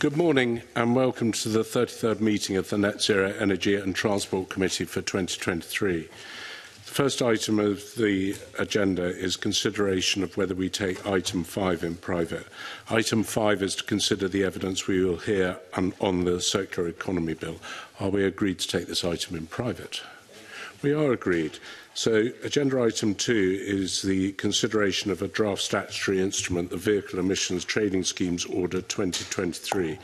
Good morning and welcome to the 33rd meeting of the Net Zero Energy and Transport Committee for 2023. The first item of the agenda is consideration of whether we take item 5 in private. Item 5 is to consider the evidence we will hear on, on the circular economy bill. Are we agreed to take this item in private? We are agreed. So agenda item two is the consideration of a draft statutory instrument, the Vehicle Emissions Trading Schemes Order 2023.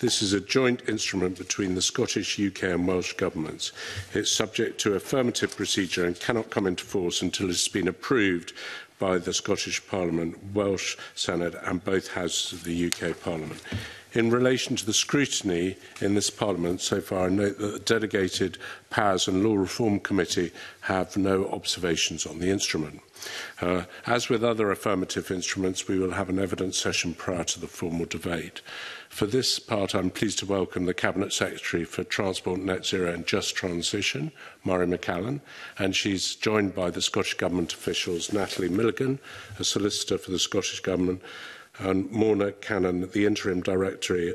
This is a joint instrument between the Scottish, UK and Welsh governments. It's subject to affirmative procedure and cannot come into force until it's been approved by the Scottish Parliament, Welsh Senate and both houses of the UK Parliament. In relation to the scrutiny in this Parliament so far, I note that the Delegated Powers and Law Reform Committee have no observations on the instrument. Uh, as with other affirmative instruments, we will have an evidence session prior to the formal debate. For this part, I'm pleased to welcome the Cabinet Secretary for Transport, Net Zero and Just Transition, Murray McCallan, and she's joined by the Scottish Government officials Natalie Milligan, a solicitor for the Scottish Government, and Mona Cannon, the Interim Director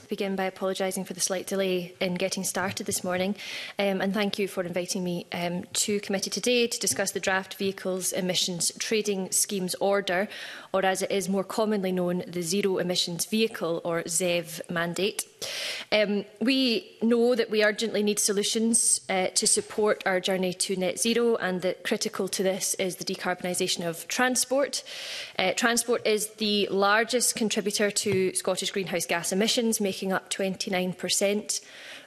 begin by apologising for the slight delay in getting started this morning. Um, and thank you for inviting me um, to committee today to discuss the draft Vehicles Emissions Trading Schemes Order or as it is more commonly known, the Zero Emissions Vehicle or ZEV mandate. Um, we know that we urgently need solutions uh, to support our journey to net zero and that critical to this is the decarbonisation of transport. Uh, transport is the largest contributor to Scottish greenhouse gas emissions, making up 29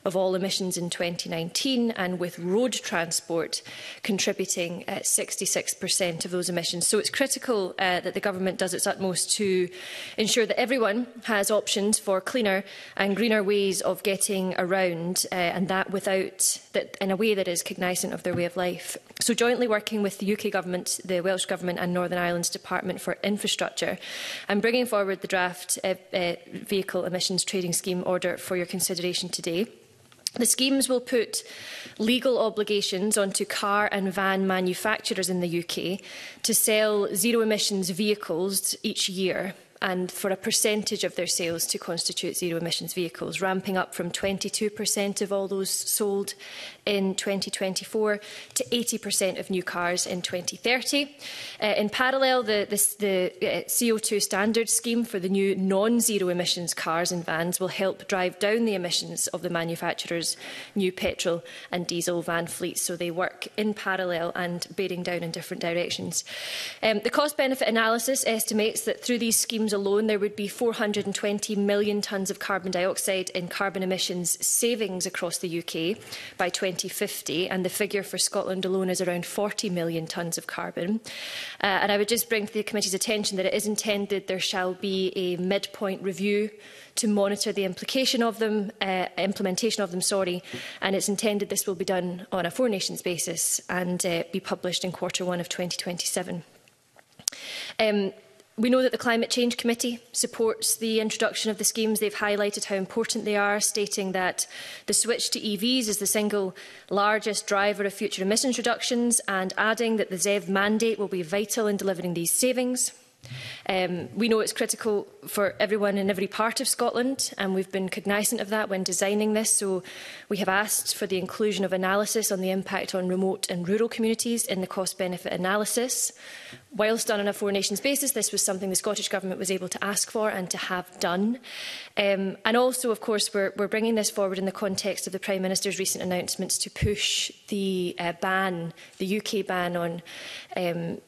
of all emissions in 2019 and with road transport contributing at uh, 66% of those emissions. So it's critical uh, that the government does its utmost to ensure that everyone has options for cleaner and greener ways of getting around uh, and that without that in a way that is cognizant of their way of life. So jointly working with the UK government, the Welsh government and Northern Ireland's Department for Infrastructure and bringing forward the draft uh, uh, vehicle emissions trading scheme order for your consideration today. The schemes will put legal obligations onto car and van manufacturers in the UK to sell zero emissions vehicles each year and for a percentage of their sales to constitute zero emissions vehicles, ramping up from 22% of all those sold in 2024 to 80% of new cars in 2030. Uh, in parallel, the, the, the uh, CO2 standard scheme for the new non-zero emissions cars and vans will help drive down the emissions of the manufacturer's new petrol and diesel van fleets, so they work in parallel and bearing down in different directions. Um, the cost-benefit analysis estimates that through these schemes emissions alone, there would be 420 million tonnes of carbon dioxide in carbon emissions savings across the UK by 2050, and the figure for Scotland alone is around 40 million tonnes of carbon. Uh, and I would just bring to the committee's attention that it is intended there shall be a midpoint review to monitor the implication of them, uh, implementation of them, sorry, and it's intended this will be done on a Four Nations basis and uh, be published in quarter one of 2027. Um, We know that the Climate Change Committee supports the introduction of the schemes. They've highlighted how important they are, stating that the switch to EVs is the single largest driver of future emissions reductions and adding that the ZEV mandate will be vital in delivering these savings. Um, we know it's critical for everyone in every part of Scotland, and we've been cognisant of that when designing this. So we have asked for the inclusion of analysis on the impact on remote and rural communities in the cost-benefit analysis. Whilst done on a Four Nations basis, this was something the Scottish Government was able to ask for and to have done. Um, and also, of course, we're, we're bringing this forward in the context of the Prime Minister's recent announcements to push the uh, ban, the UK ban on um,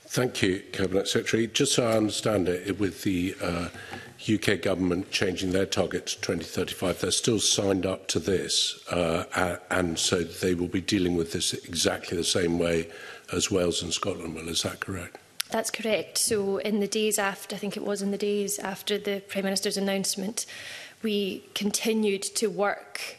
Thank you, Cabinet Secretary. Just so I understand it, with the uh, UK government changing their target to 2035, they're still signed up to this, uh, and so they will be dealing with this exactly the same way as Wales and Scotland will. Is that correct? That's correct. So in the days after, I think it was in the days after the Prime Minister's announcement, we continued to work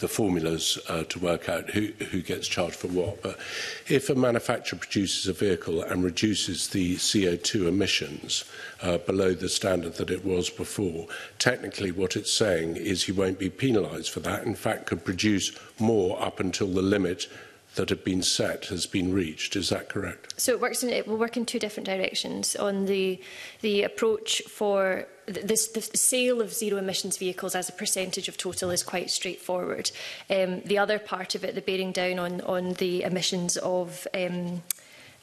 the formulas uh, to work out who, who gets charged for what. But if a manufacturer produces a vehicle and reduces the CO2 emissions uh, below the standard that it was before, technically what it's saying is you won't be penalised for that. In fact, could produce more up until the limit that had been set has been reached. Is that correct? So it works. In, it will work in two different directions. On the the approach for this, the sale of zero emissions vehicles as a percentage of total is quite straightforward. Um, the other part of it, the bearing down on on the emissions of um,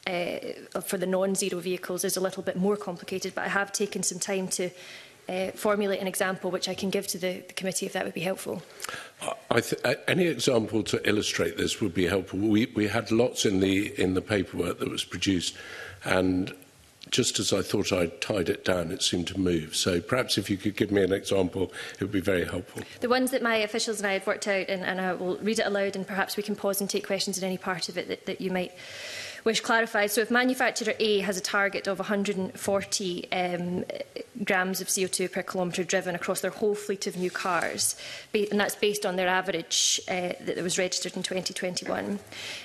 uh, for the non-zero vehicles, is a little bit more complicated. But I have taken some time to. Uh, formulate an example which I can give to the, the committee if that would be helpful. I th any example to illustrate this would be helpful. We, we had lots in the, in the paperwork that was produced, and just as I thought I'd tied it down, it seemed to move. So perhaps if you could give me an example, it would be very helpful. The ones that my officials and I have worked out, and, and I will read it aloud, and perhaps we can pause and take questions at any part of it that, that you might wish clarified. So if manufacturer A has a target of 140 um, grams of CO2 per kilometre driven across their whole fleet of new cars, and that's based on their average uh, that was registered in 2021.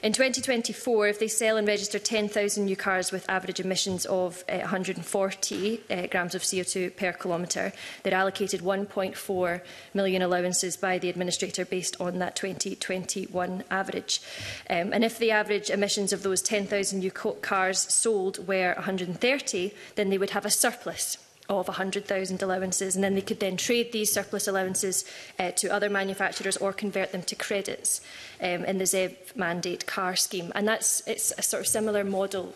In 2024, if they sell and register 10,000 new cars with average emissions of uh, 140 uh, grams of CO2 per kilometre, they're allocated 1.4 million allowances by the administrator based on that 2021 average. Um, and if the average emissions of those 10,000 100,000 new cars sold were 130, then they would have a surplus of 100,000 allowances, and then they could then trade these surplus allowances uh, to other manufacturers or convert them to credits um, in the ZEV mandate car scheme. And that's it's a sort of similar model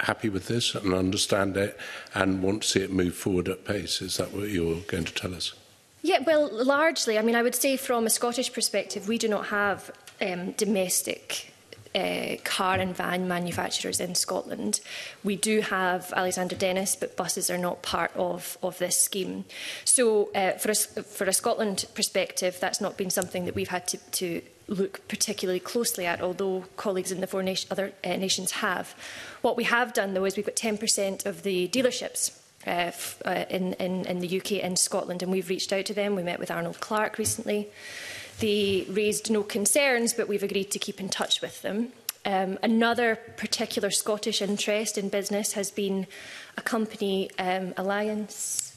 happy with this and understand it and want to see it move forward at pace. Is that what you're going to tell us? Yeah, well, largely. I mean, I would say from a Scottish perspective, we do not have um, domestic uh, car and van manufacturers in Scotland. We do have Alexander Dennis, but buses are not part of, of this scheme. So uh, for, a, for a Scotland perspective, that's not been something that we've had to, to look particularly closely at, although colleagues in the four nation, other uh, nations have. What we have done, though, is we've got 10% of the dealerships uh, uh, in, in, in the UK and Scotland, and we've reached out to them. We met with Arnold Clark recently. They raised no concerns, but we've agreed to keep in touch with them. Um, another particular Scottish interest in business has been a company, um, Alliance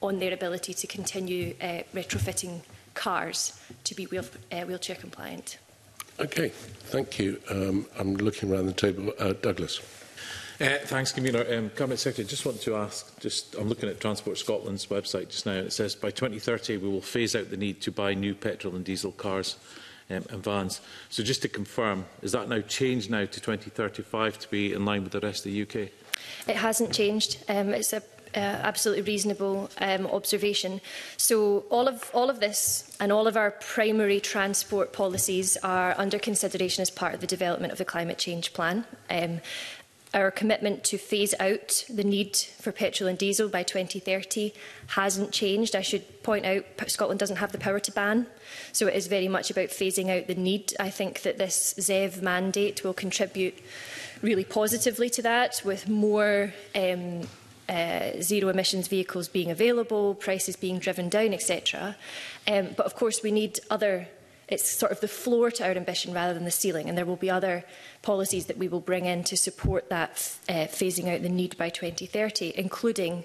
on their ability to continue uh, retrofitting cars to be wheel, uh, wheelchair compliant. Okay, thank you. Um, I'm looking around the table. Uh, Douglas. Uh, thanks, Convener. Um, Cabinet Secretary, just want to ask, just, I'm looking at Transport Scotland's website just now, and it says by 2030 we will phase out the need to buy new petrol and diesel cars um, and vans. So just to confirm, is that now changed now to 2035 to be in line with the rest of the UK? It hasn't changed. Um, it's a uh, absolutely reasonable um, observation. So all of, all of this and all of our primary transport policies are under consideration as part of the development of the Climate Change Plan. Um, Our commitment to phase out the need for petrol and diesel by 2030 hasn't changed. I should point out Scotland doesn't have the power to ban, so it is very much about phasing out the need. I think that this ZEV mandate will contribute really positively to that with more um, uh, zero emissions vehicles being available, prices being driven down, etc. Um, but of course we need other it's sort of the floor to our ambition rather than the ceiling. And there will be other policies that we will bring in to support that uh, phasing out the need by 2030, including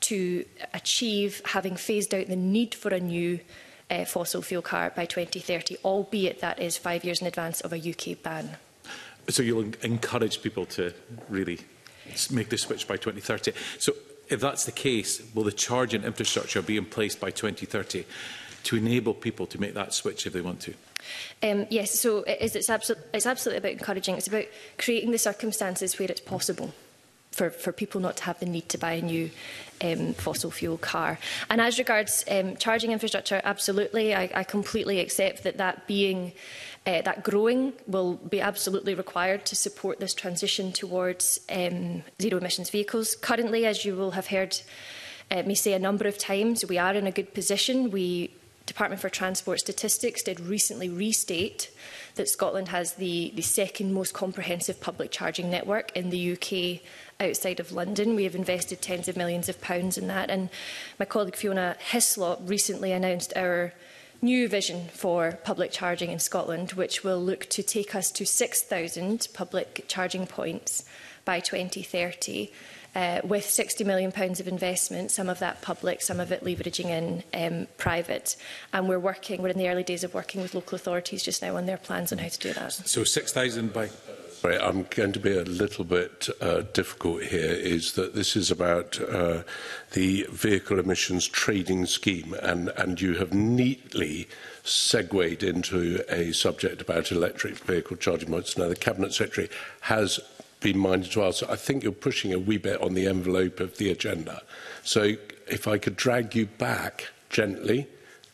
to achieve having phased out the need for a new uh, fossil fuel car by 2030, albeit that is five years in advance of a UK ban. So you'll encourage people to really make the switch by 2030. So if that's the case, will the charging infrastructure be in place by 2030? to enable people to make that switch if they want to? Um, yes, so it is, it's, abso it's absolutely about encouraging. It's about creating the circumstances where it's possible for, for people not to have the need to buy a new um, fossil fuel car. And as regards um, charging infrastructure, absolutely, I, I completely accept that that being uh, that growing will be absolutely required to support this transition towards um, zero emissions vehicles. Currently, as you will have heard uh, me say a number of times, we are in a good position. We Department for Transport Statistics did recently restate that Scotland has the, the second most comprehensive public charging network in the UK outside of London. We have invested tens of millions of pounds in that. And my colleague Fiona Hislop recently announced our new vision for public charging in Scotland, which will look to take us to 6,000 public charging points by 2030 uh, with £60 million pounds of investment, some of that public, some of it leveraging in um, private. And we're working, we're in the early days of working with local authorities just now on their plans on how to do that. So 6,000 by... Right, I'm going to be a little bit uh, difficult here, is that this is about uh, the vehicle emissions trading scheme, and, and you have neatly segued into a subject about electric vehicle charging points. Now, the Cabinet Secretary has been minded to ask. So I think you're pushing a wee bit on the envelope of the agenda. So if I could drag you back gently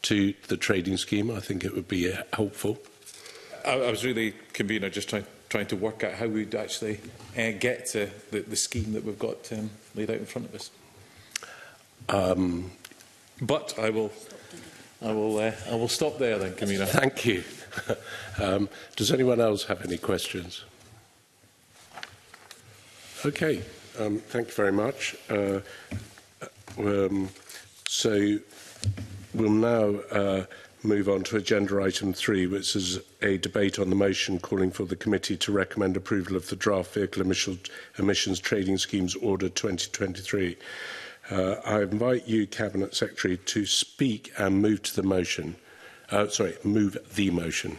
to the trading scheme, I think it would be uh, helpful. I, I was really, convener, just trying trying to work out how we'd actually uh, get to the, the scheme that we've got um, laid out in front of us. Um, but I will, I will, uh, I will stop there then, Camina. Thank you. um, does anyone else have any questions? Okay, um, thank you very much. Uh, um, so we'll now uh, move on to agenda item three, which is a debate on the motion calling for the committee to recommend approval of the draft vehicle emission, emissions trading schemes order 2023. Uh, I invite you, Cabinet Secretary, to speak and move to the motion. Uh, sorry, move the motion.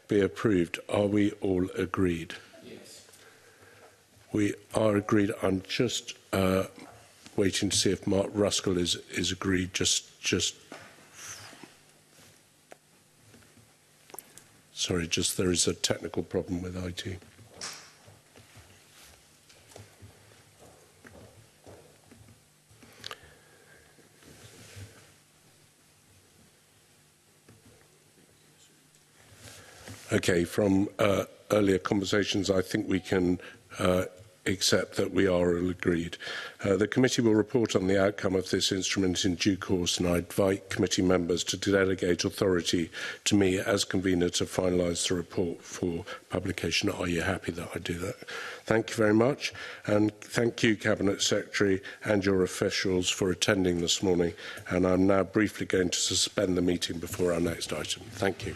be approved. Are we all agreed? we are agreed on just uh, waiting to see if Mark Ruskell is, is agreed, just, just Sorry, just there is a technical problem with IT. Okay, from uh, earlier conversations, I think we can uh, except that we are agreed. Uh, the committee will report on the outcome of this instrument in due course and I invite committee members to delegate authority to me as convener to finalise the report for publication. Are you happy that I do that? Thank you very much and thank you Cabinet Secretary and your officials for attending this morning and I'm now briefly going to suspend the meeting before our next item. Thank you.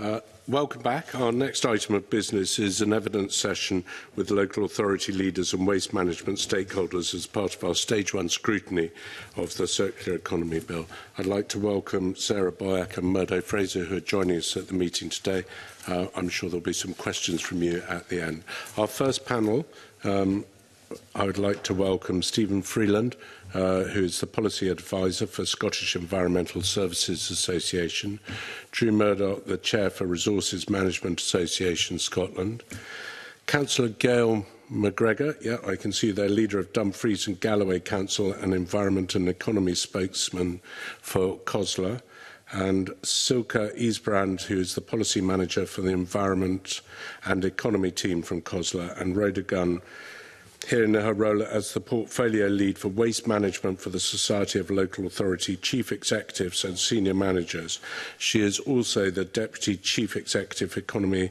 Uh, welcome back. Our next item of business is an evidence session with local authority leaders and waste management stakeholders as part of our stage one scrutiny of the circular economy bill. I'd like to welcome Sarah Boyack and Murdo Fraser who are joining us at the meeting today. Uh, I'm sure there'll be some questions from you at the end. Our first panel um, I would like to welcome Stephen Freeland, uh, who is the Policy Advisor for Scottish Environmental Services Association, Drew Murdoch, the Chair for Resources Management Association Scotland, Councillor Gail McGregor, yeah, I can see their leader of Dumfries and Galloway Council and Environment and Economy spokesman for COSLA, and Silke Eesbrand, who is the policy manager for the Environment and Economy team from COSLA, and Rhoda Gunn, here in her role as the portfolio lead for waste management for the Society of Local Authority chief executives and senior managers. She is also the deputy chief executive economy,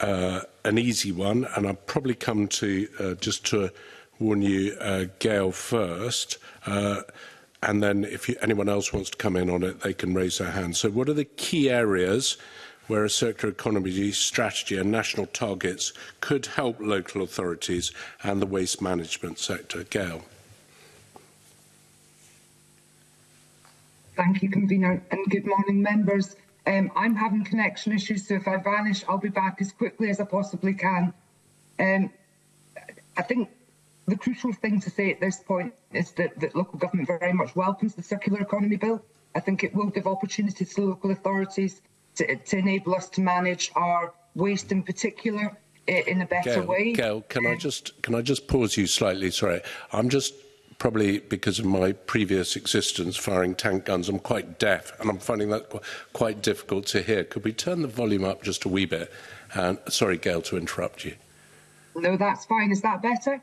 uh, an easy one, and I'll probably come to uh, just to warn you, uh, Gail first. Uh, and then if you, anyone else wants to come in on it, they can raise their hand. So what are the key areas where a circular economy strategy and national targets could help local authorities and the waste management sector? Gail. Thank you, convener, and good morning, members. Um, I'm having connection issues, so if I vanish, I'll be back as quickly as I possibly can. Um, I think the crucial thing to say at this point is that, that local government very much welcomes the circular economy bill. I think it will give opportunities to local authorities to, to enable us to manage our waste in particular eh, in a better Gail, way. Gail, can I um, just can I just pause you slightly? Sorry, I'm just probably because of my previous existence firing tank guns, I'm quite deaf and I'm finding that quite difficult to hear. Could we turn the volume up just a wee bit? And sorry, Gail, to interrupt you. No, that's fine. Is that better?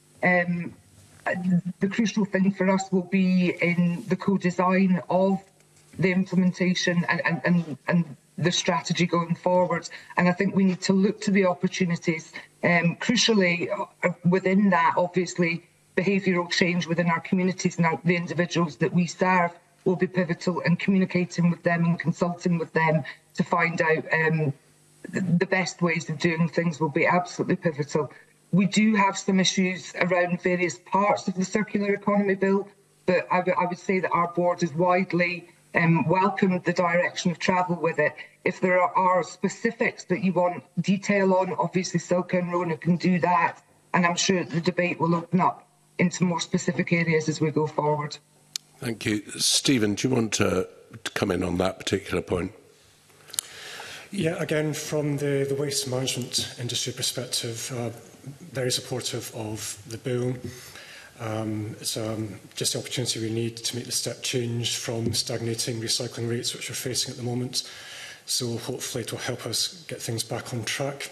Um, the crucial thing for us will be in the co-design of the implementation and, and, and, and the strategy going forward. And I think we need to look to the opportunities. Um, crucially, uh, within that, obviously, behavioural change within our communities and the individuals that we serve will be pivotal and communicating with them and consulting with them to find out um, the, best ways of doing things will be absolutely pivotal. We do have some issues around various parts of the circular economy bill, but I, I would say that our board is widely um, welcomed the direction of travel with it. If there are, are specifics that you want detail on, obviously Silke and Rona can do that, and I'm sure the debate will open up into more specific areas as we go forward. Thank you. Stephen, do you want to come in on that particular point? Yeah, again, from the, the waste management industry perspective, uh, very supportive of the bill. Um, it's um, just the opportunity we need to make the step change from stagnating recycling rates, which we're facing at the moment. So hopefully it will help us get things back on track.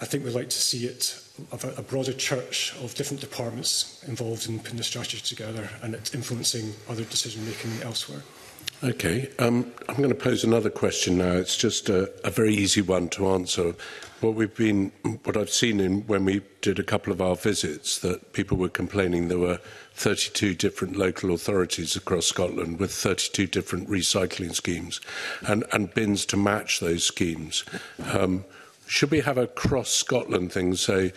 I think we'd like to see it of a, a broader church of different departments involved in putting the strategy together and it's influencing other decision making elsewhere. Okay, um, I'm going to pose another question now. It's just a, a very easy one to answer. What we've been, what I've seen in when we did a couple of our visits, that people were complaining there were 32 different local authorities across Scotland with 32 different recycling schemes, and and bins to match those schemes. Um, should we have a cross Scotland thing? So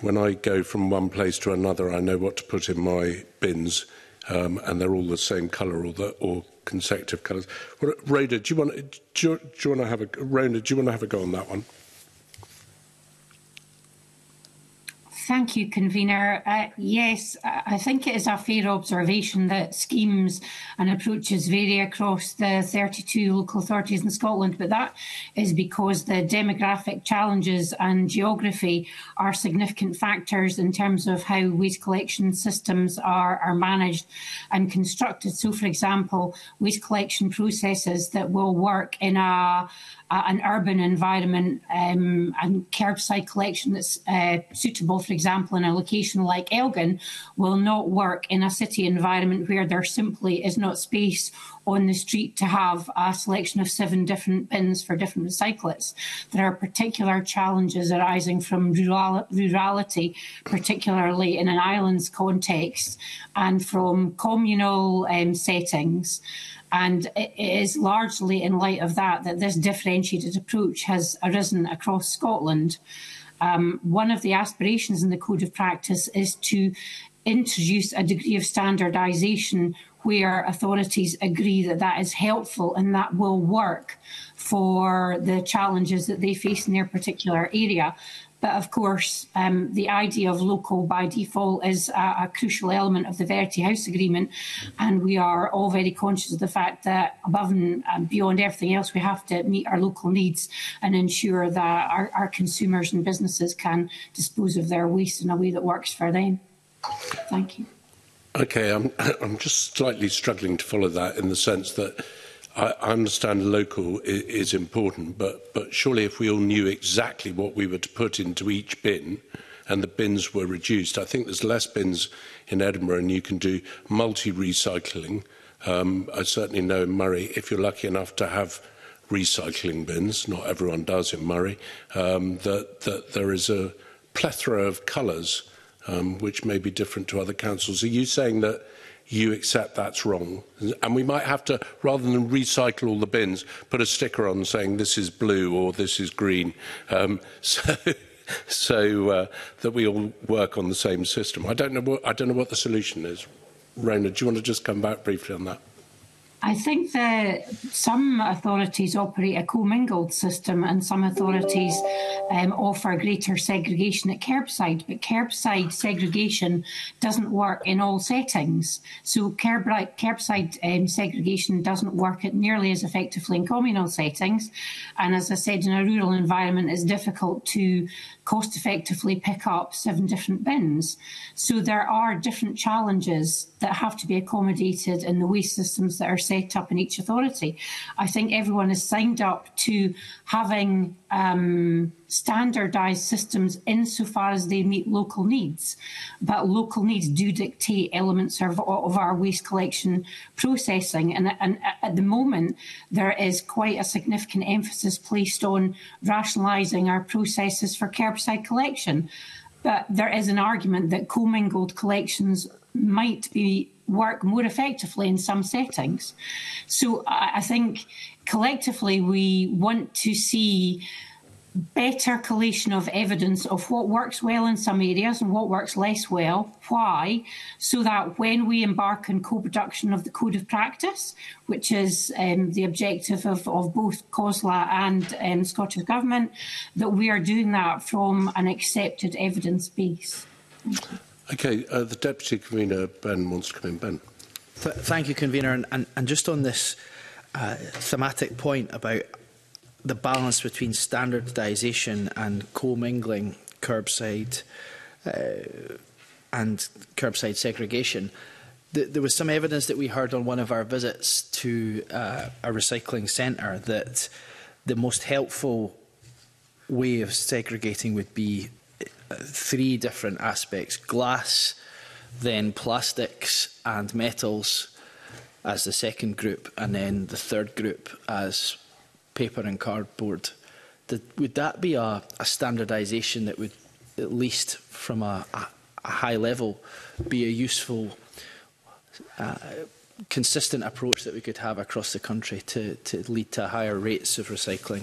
when I go from one place to another, I know what to put in my bins, um, and they're all the same colour or, the, or consecutive colours. Rhoda, do you want do you, do you want to have a Rona? Do you want to have a go on that one? Thank you, convener. Uh, yes, I think it is a fair observation that schemes and approaches vary across the 32 local authorities in Scotland, but that is because the demographic challenges and geography are significant factors in terms of how waste collection systems are, are managed and constructed. So, for example, waste collection processes that will work in a an urban environment um, and curbside collection that's uh, suitable, for example, in a location like Elgin, will not work in a city environment where there simply is not space on the street to have a selection of seven different bins for different recyclates. There are particular challenges arising from rural rurality, particularly in an islands context, and from communal um, settings. And it is largely in light of that that this differentiated approach has arisen across Scotland. Um, one of the aspirations in the Code of Practice is to introduce a degree of standardisation where authorities agree that that is helpful and that will work for the challenges that they face in their particular area. But of course, um, the idea of local by default is a, a, crucial element of the Verity House Agreement, and we are all very conscious of the fact that above and beyond everything else, we have to meet our local needs and ensure that our, our consumers and businesses can dispose of their waste in a way that works for them. Thank you. Okay, I'm, I'm just slightly struggling to follow that in the sense that I, I understand local is, is important, but, but surely if we all knew exactly what we were to put into each bin and the bins were reduced, I think there's less bins in Edinburgh and you can do multi-recycling. Um, I certainly know in Murray, if you're lucky enough to have recycling bins, not everyone does in Murray, um, that, that there is a plethora of colours um, which may be different to other councils. Are you saying that you accept that's wrong. And we might have to, rather than recycle all the bins, put a sticker on saying this is blue or this is green. Um, so so uh, that we all work on the same system. I don't know what, I don't know what the solution is. Rona, do you want to just come back briefly on that? I think that some authorities operate a commingled system and some authorities um, offer greater segregation at curbside, but curbside segregation doesn't work in all settings. So kerbside curbside um, segregation doesn't work at nearly as effectively in communal settings. And as I said, in a rural environment, it's difficult to cost effectively pick up seven different bins. So there are different challenges that have to be accommodated in the waste systems that are set up in each authority. I think everyone has signed up to having um, standardized systems insofar as they meet local needs. But local needs do dictate elements of, of our waste collection processing. And, and, at the moment, there is quite a significant emphasis placed on rationalizing our processes for curbside collection. But there is an argument that commingled collections might be work more effectively in some settings. So I think collectively we want to see better collation of evidence of what works well in some areas and what works less well, why, so that when we embark on co-production of the code of practice, which is um, the objective of, of both COSLA and um, Scottish Government, that we are doing that from an accepted evidence base. Okay, uh, the Deputy Convener, Ben, wants to come in. Ben. Th thank you, Convener. And, and, and just on this uh, thematic point about the balance between standardisation and co-mingling curbside uh, and curbside segregation, th there was some evidence that we heard on one of our visits to uh, a recycling centre that the most helpful way of segregating would be three different aspects glass, then plastics and metals as the second group, and then the third group as paper and cardboard. Did, would that be a, a standardisation that would, at least from a, a, a high level, be a useful, uh, consistent approach that we could have across the country to, to lead to higher rates of recycling?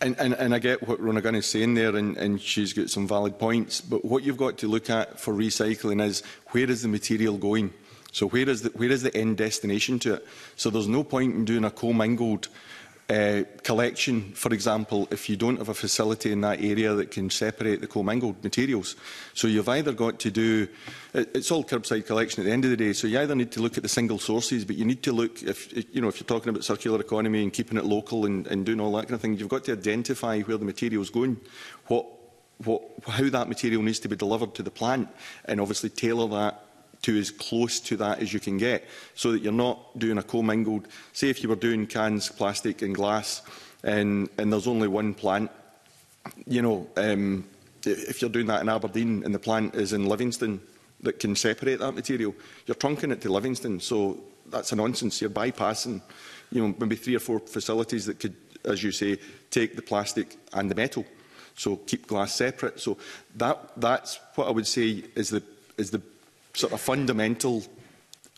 and, and, and I get what Rona Gunn is saying there, and, and she's got some valid points, but what you've got to look at for recycling is where is the material going? So where is the, where is the end destination to it? So there's no point in doing a commingled uh, collection, for example, if you don't have a facility in that area that can separate the commingled materials. So you've either got to do, it, it's all curbside collection at the end of the day, so you either need to look at the single sources, but you need to look, if, you know, if you're talking about circular economy and keeping it local and, and doing all that kind of thing, you've got to identify where the material's going, what, what, how that material needs to be delivered to the plant, and obviously tailor that to as close to that as you can get, so that you're not doing a commingled. Say if you were doing cans, plastic and glass, and, and there's only one plant, you know, um, if you're doing that in Aberdeen and the plant is in Livingston that can separate that material, you're trunking it to Livingston. So that's a nonsense. You're bypassing, you know, maybe three or four facilities that could, as you say, take the plastic and the metal. So keep glass separate. So that, that's what I would say is the, is the sort of fundamental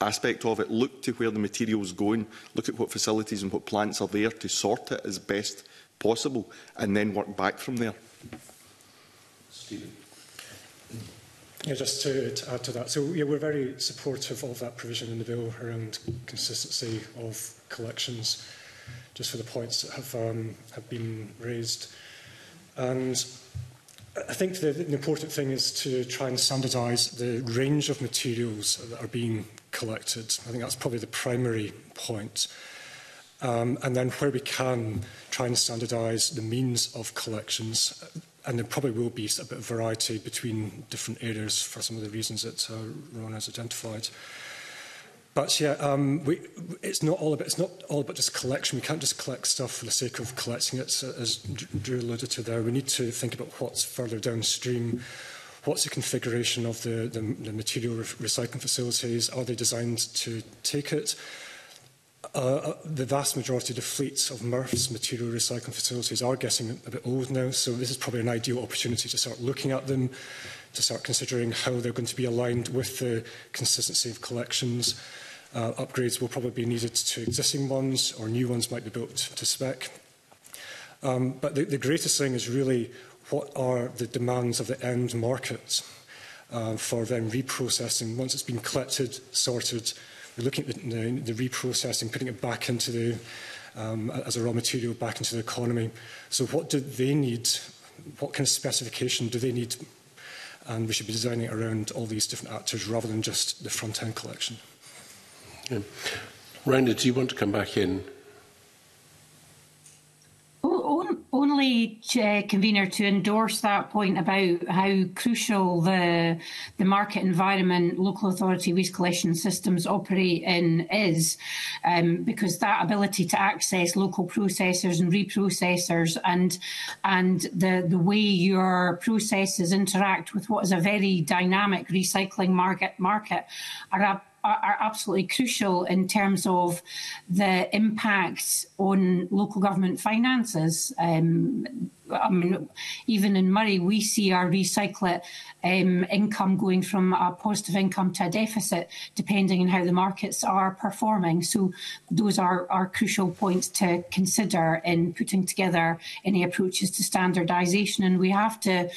aspect of it. Look to where the material's going. Look at what facilities and what plants are there to sort it as best possible and then work back from there. Stephen. Yeah, just to, to, add to that, so yeah, we're very supportive of that provision in the bill around consistency of collections, just for the points that have, um, have been raised. And I think the, the important thing is to try and standardise the range of materials that are being collected. I think that's probably the primary point. Um, and then where we can try and standardise the means of collections. And there probably will be a bit of variety between different areas for some of the reasons that uh, Ron has identified. Uh, But yeah, um, we, it's not all about it's not all about just collection. We can't just collect stuff for the sake of collecting it. as Drew alluded to there, we need to think about what's further downstream. What's the configuration of the, the, the material re recycling facilities? Are they designed to take it? Uh, uh the vast majority of the fleets of MRFs, material recycling facilities, are getting a bit old now, so this is probably an ideal opportunity to start looking at them, to start considering how they're going to be aligned with the consistency of collections. Uh, upgrades will probably be needed to existing ones or new ones might be built to spec. Um, but the, the greatest thing is really what are the demands of the end market uh, for then reprocessing once it's been collected, sorted, we're looking at the, the, the reprocessing, putting it back into the, um, as a raw material back into the economy. So what do they need? What kind of specification do they need and we should be designing around all these different actors rather than just the front-end collection. Yeah. Rainer, do you want to come back in? only, uh, convener, to endorse that point about how crucial the the market environment local authority waste collection systems operate in is, um, because that ability to access local processors and reprocessors and and the the way your processes interact with what is a very dynamic recycling market market are are, are absolutely crucial in terms of the impacts on local government finances. Um, I mean, even in Murray, we see our recyclate um, income going from a positive income to a deficit, depending on how the markets are performing. So those are, are crucial points to consider in putting together any approaches to standardisation. And we have to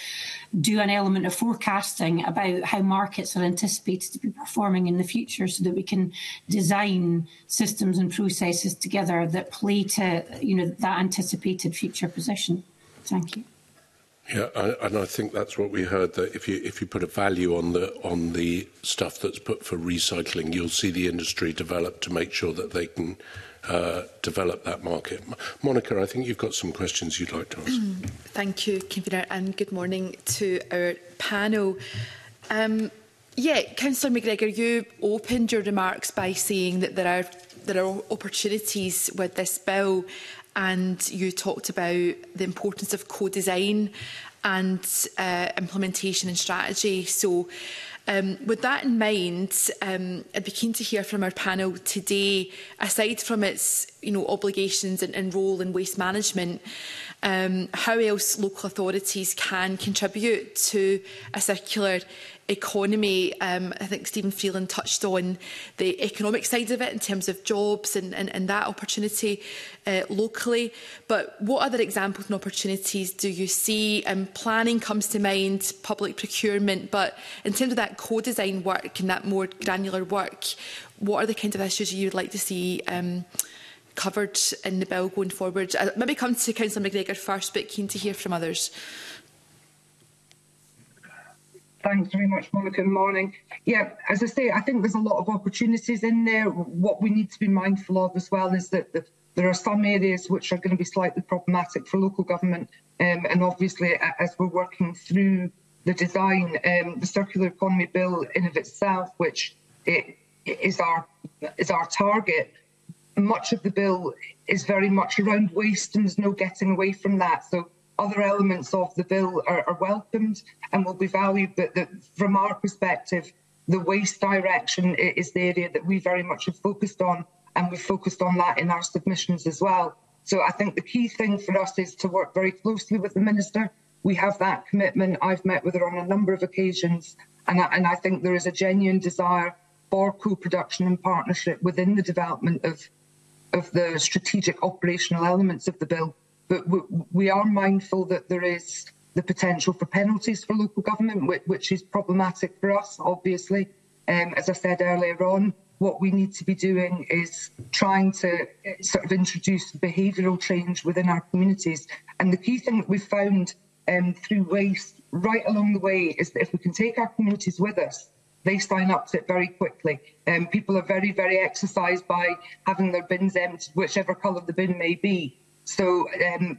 do an element of forecasting about how markets are anticipated to be performing in the future so that we can design systems and processes together that play to you know that anticipated future position. Thank you. Yeah, and I think that's what we heard that if you if you put a value on the on the stuff that's put for recycling, you'll see the industry develop to make sure that they can uh, develop that market. Monica, I think you've got some questions you'd like to ask. Mm, thank you, Convener, and good morning to our panel. Um, yeah, Councillor McGregor, you opened your remarks by saying that there are there are opportunities with this bill and you talked about the importance of co-design and uh, implementation and strategy. So um, with that in mind, um, I'd be keen to hear from our panel today, aside from its you know, obligations and, and role in waste management, um, how else local authorities can contribute to a circular economy. Um, I think Stephen Freeland touched on the economic side of it in terms of jobs and, and, and that opportunity uh, locally. But what other examples and opportunities do you see? Um, planning comes to mind, public procurement, but in terms of that co-design work and that more granular work, what are the kind of issues you would like to see um, covered in the bill going forward? Uh, maybe come to Councillor McGregor first, but keen to hear from others. Thanks very much, Monica. Morning. Yeah, as I say, I think there's a lot of opportunities in there. What we need to be mindful of as well is that the, there are some areas which are going to be slightly problematic for local government. Um, and obviously, as we're working through the design, um, the circular economy bill in of itself, which it is our is our target, much of the bill is very much around waste and there's no getting away from that. So other elements of the bill are, are welcomed and will be valued. But from our perspective, the waste direction is the area that we very much have focused on, and we've focused on that in our submissions as well. So I think the key thing for us is to work very closely with the minister. We have that commitment. I've met with her on a number of occasions, and I, and I think there is a genuine desire for co-production and partnership within the development of of the strategic operational elements of the bill. But we are mindful that there is the potential for penalties for local government, which, is problematic for us, obviously. Um, as I said earlier on, what we need to be doing is trying to sort of introduce behavioural change within our communities. And the key thing that we've found um, through waste right along the way is that if we can take our communities with us, they sign up to it very quickly. Um, people are very, very exercised by having their bins emptied, whichever colour the bin may be. So um,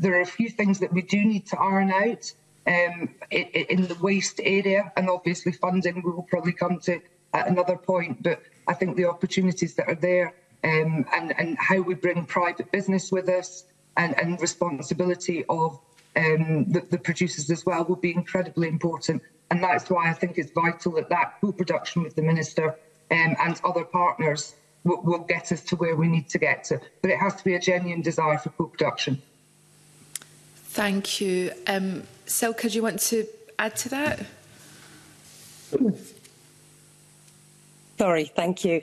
there are a few things that we do need to iron out um, in the waste area, and obviously funding we will probably come to at another point. But I think the opportunities that are there um, and, and how we bring private business with us and, and responsibility of um, the, the producers as well will be incredibly important. And that's why I think it's vital that that co-production with the minister um, and other partners will, will get us to where we need to get to. But it has to be a genuine desire for food production Thank you. Um, Selka, do you want to add to that? Sorry, thank you.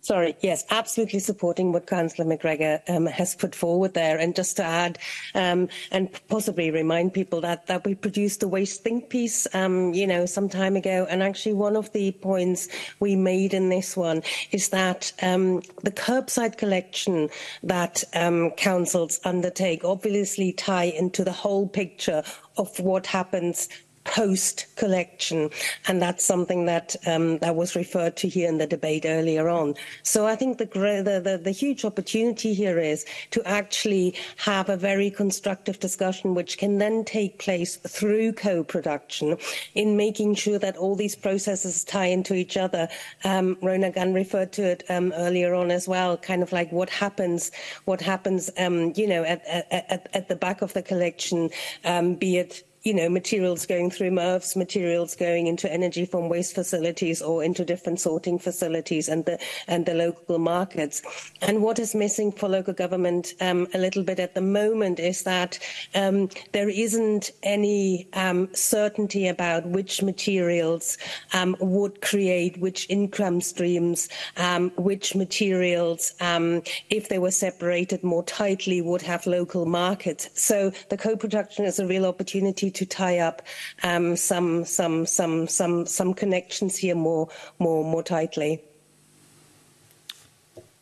Sorry, yes, absolutely supporting what Councillor McGregor um, has put forward there. And just to add um, and possibly remind people that, that we produced the waste think piece, um, you know, some time ago. And actually one of the points we made in this one is that um, the curbside collection that um, councils undertake obviously tie into the whole picture of what happens post collection and that's something that um, that was referred to here in the debate earlier on so i think the, the, the the huge opportunity here is to actually have a very constructive discussion which can then take place through co-production in making sure that all these processes tie into each other um rona gunn referred to it um, earlier on as well kind of like what happens what happens um you know at at, at the back of the collection um be it you know, materials going through MRFs, materials going into energy from waste facilities or into different sorting facilities and the and the local markets. And what is missing for local government um, a little bit at the moment is that um, there isn't any um, certainty about which materials um, would create which income streams, um, which materials, um, if they were separated more tightly, would have local markets. So the co-production is a real opportunity to tie up um, some, some, some, some, some connections here more, more, more tightly.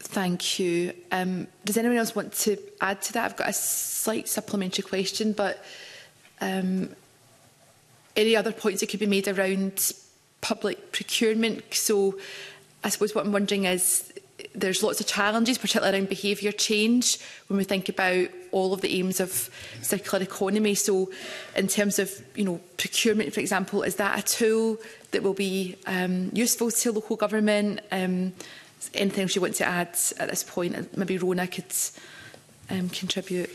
Thank you. Um, does anyone else want to add to that? I've got a slight supplementary question, but um, any other points that could be made around public procurement? So I suppose what I'm wondering is there's lots of challenges, particularly around behaviour change, when we think about all of the aims of circular economy. So in terms of you know procurement, for example, is that a tool that will be um, useful to local government? Um, anything else you want to add at this point? Maybe Rona could um, contribute.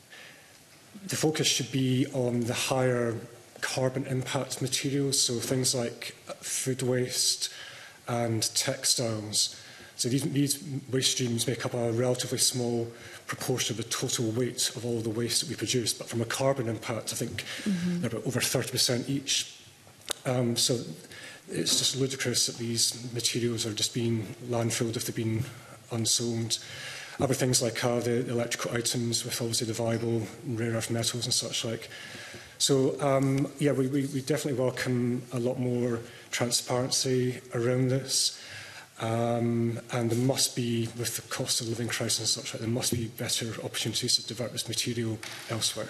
the focus should be on the higher carbon impact materials, so things like food waste and textiles. So these, these waste streams make up a relatively small proportion of the total weight of all the waste that we produce. But from a carbon impact, I think mm-hmm. they're about over 30% each. Um, so it's just ludicrous that these materials are just being landfilled if they've been unsold. Other things like uh, the electrical items with obviously the viable rare earth metals and such like. So um, yeah, we, we, we definitely welcome a lot more transparency around this. Um, and there must be, with the cost of living crisis and such, there must be better opportunities to divert this material elsewhere.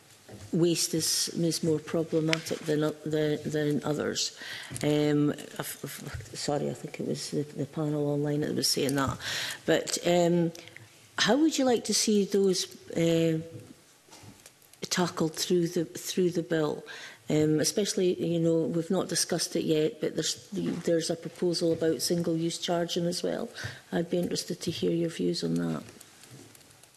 waste is, is more problematic than, than, than others. Um, sorry, I think it was the, the panel online that was saying that. But um, how would you like to see those uh, tackled through the, through the bill? Um, especially, you know, we've not discussed it yet, but there's, there's a proposal about single-use charging as well. I'd be interested to hear your views on that.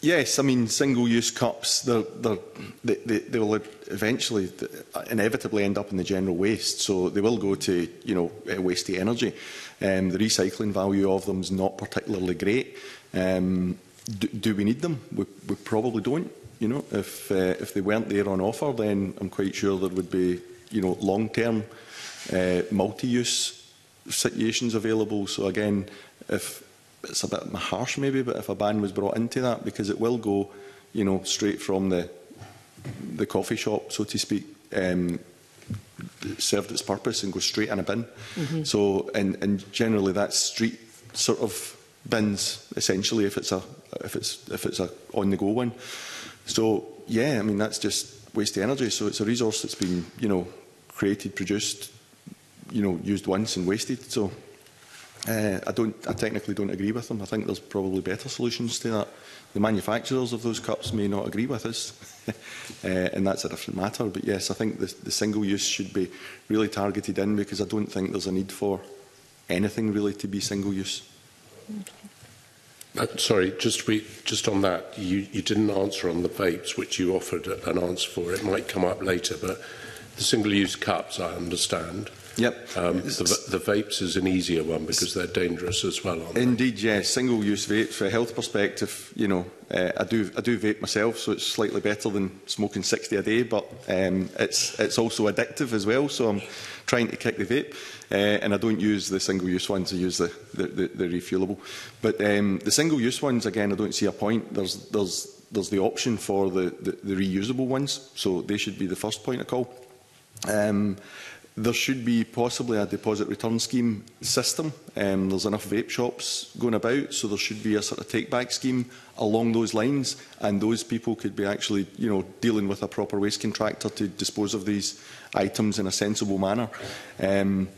Yes, I mean, single-use cups, they're, they're, they, they, they will eventually, uh, inevitably end up in the general waste. So they will go to, you know, uh, waste to energy. Um, the recycling value of them is not particularly great. Um, do, do we need them? We, we probably don't. You know, if, uh, if they weren't there on offer, then I'm quite sure there would be, you know, long-term uh, multi-use situations available. So again, if it's a bit harsh maybe, but if a ban was brought into that, because it will go, you know, straight from the the coffee shop, so to speak, um, served its purpose and go straight in a bin. Mm -hmm. So, and, and generally that street sort of bins essentially if it's a if it's if it's a on the go one. So yeah, I mean that's just waste energy. So it's a resource that's been you know created, produced, you know used once and wasted. So Uh, I don't. I technically don't agree with them. I think there's probably better solutions to that. The manufacturers of those cups may not agree with us, uh, and that's a different matter. But yes, I think the, the single use should be really targeted in because I don't think there's a need for anything really to be single use. Uh, sorry, just we, just on that, you, you didn't answer on the vapes, which you offered an answer for. It might come up later, but the single-use cups, I understand. Yep. Um, the, the vapes is an easier one because they're dangerous as well. Indeed, they? yes. Single-use vape, for a health perspective, you know, uh, I do I do vape myself, so it's slightly better than smoking 60 a day, but um, it's it's also addictive as well. So I'm trying to kick the vape, uh, and I don't use the single-use ones. I use the the, the, the refuelable. But um, the single-use ones, again, I don't see a point. There's there's there's the option for the, the, the reusable ones, so they should be the first point of call. Um, There should be possibly a deposit return scheme system. Um, there's enough vape shops going about, so there should be a sort of take-back scheme along those lines, and those people could be actually, you know, dealing with a proper waste contractor to dispose of these items in a sensible manner. Um,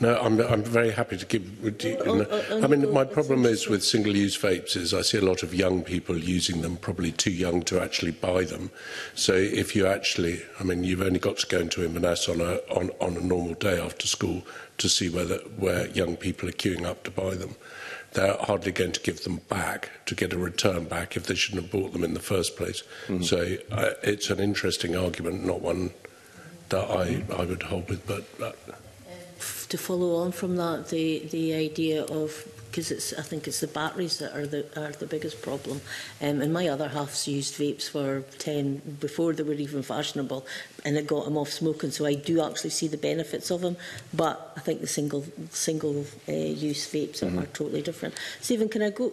No, I'm, I'm very happy to give... You know, oh, I mean, uh, my problem is with single-use vapes is I see a lot of young people using them, probably too young to actually buy them. So if you actually... I mean, you've only got to go into Inverness on a, on, on a normal day after school to see whether, where young people are queuing up to buy them they're hardly going to give them back to get a return back if they shouldn't have bought them in the first place. Mm. So uh, it's an interesting argument, not one that I, I would hold with. But uh, to follow on from that, the the idea of because it's I think it's the batteries that are the are the biggest problem. Um, and my other half's used vapes for ten before they were even fashionable and it got him off smoking. So I do actually see the benefits of them, but I think the single single uh, use vapes mm -hmm. are mm-hmm. totally different. Stephen, can I go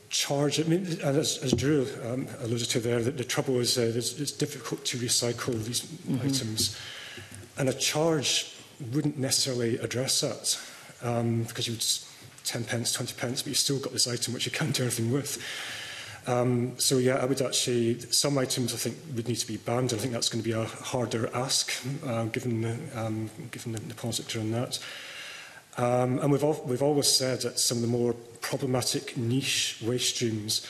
charge, I mean, as, as Drew um, alluded to there, that the trouble is uh, it's, it's difficult to recycle these mm -hmm. items. And a charge wouldn't necessarily address that um, because you would 10 pence, 20 pence, but you've still got this item which you can't do anything with. Um, so yeah, I would actually, some items I think would need to be banned. and I think that's going to be a harder ask, uh, given, the, um, given the, the positor on that. Um, and we've, al we've always said that some of the more problematic niche waste streams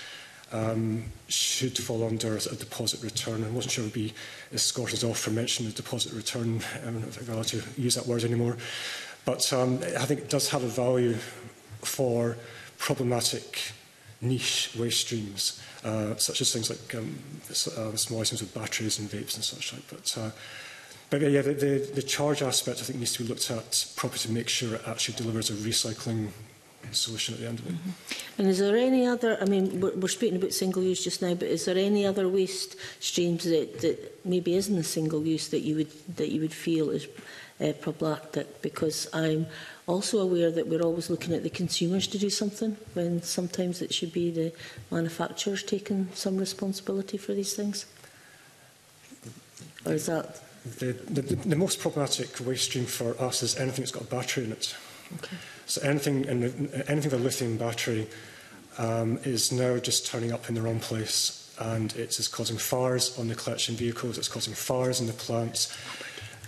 um, should fall under a deposit return. I wasn't sure it would be escorted off for mentioning the deposit return. I don't I'm allowed to use that word anymore. But um, I think it does have a value for problematic niche waste streams, uh, such as things like um, uh, small items with batteries and vapes and such like. But, uh, but yeah, the, the, the charge aspect I think needs to be looked at properly to make sure it actually delivers a recycling solution at the end of it. Mm -hmm. And is there any other, I mean, we're, we're speaking about single use just now, but is there any other waste streams that, that maybe isn't single use that you would, that you would feel is uh, problematic because I'm also aware that we're always looking at the consumers to do something when sometimes it should be the manufacturers taking some responsibility for these things. Or is that... The, the, the most problematic waste stream for us is anything that's got a battery in it. Okay. So anything, in the, anything with a lithium battery um, is now just turning up in the wrong place and it's, is causing fires on the collection vehicles, it's causing fires in the plants.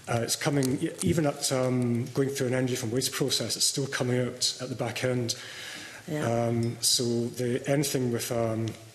Uh, it's coming, e, even at um, going through an energy from waste process, it's still coming out at the back end. Yeah. Um, so the, anything with, um,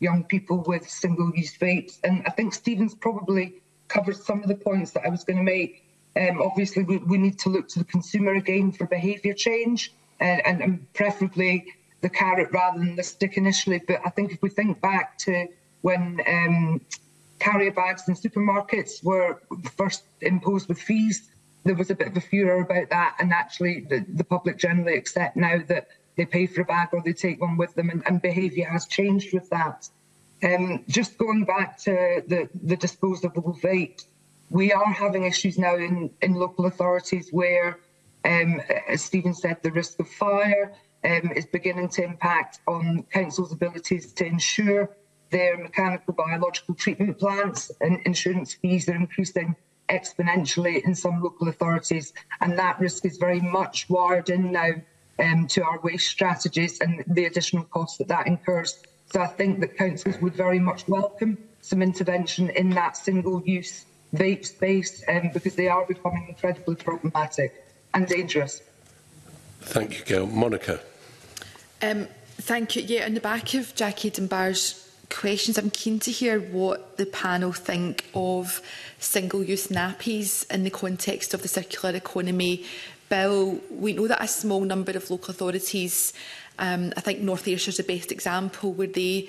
young people with single-use vapes. And I think Stephen's probably covered some of the points that I was going to make. Um, obviously, we, we need to look to the consumer again for behaviour change, and, uh, and, and preferably the carrot rather than the stick initially. But I think if we think back to when um, carrier bags in supermarkets were first imposed with fees, there was a bit of a furor about that, and actually the, the public generally accept now that they pay for a bag or they take one with them, and, and behaviour has changed with that. Um, just going back to the, the disposable vape, we are having issues now in, in local authorities where, um, as Stephen said, the risk of fire um, is beginning to impact on councils' abilities to ensure their mechanical biological treatment plants and insurance fees are increasing exponentially in some local authorities, and that risk is very much wired in now um, to our waste strategies and the additional costs that that incurs. So I think that councils would very much welcome some intervention in that single-use vape space um, because they are becoming incredibly problematic and dangerous. Thank you, Gail. Monica. Um, thank you. Yeah, on the back of Jackie Dunbar's questions. I'm keen to hear what the panel think of single-use nappies in the context of the circular economy bill. We know that a small number of local authorities, um, I think North Ayrshire is the best example, where they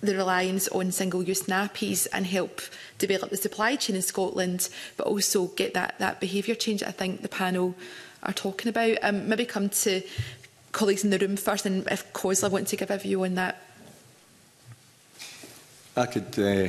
the reliance on single-use nappies and help develop the supply chain in Scotland, but also get that, that behaviour change that I think the panel are talking about. Um, maybe come to colleagues in the room first, and if COSLA want to give a view on that I could uh,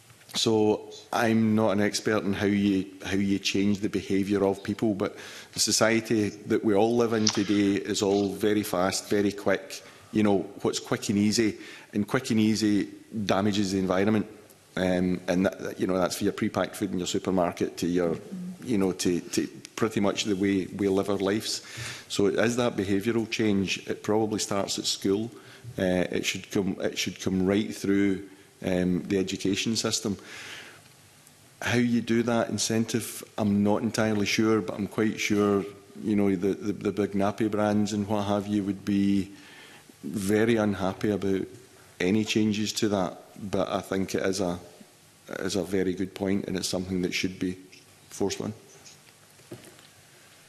So I'm not an expert in how you how you change the behaviour of people, but the society that we all live in today is all very fast, very quick. You know what's quick and easy, and quick and easy damages the environment. Um, and that, you know that's for your pre-packed food in your supermarket to your, you know, to, to pretty much the way we live our lives. So it is that behavioural change. It probably starts at school. Uh, it should come. It should come right through um, the education system. How you do that incentive, I'm not entirely sure, but I'm quite sure you know the, the, the big nappy brands and what have you would be very unhappy about any changes to that. But I think it is a it is a very good point, and it's something that should be forced on.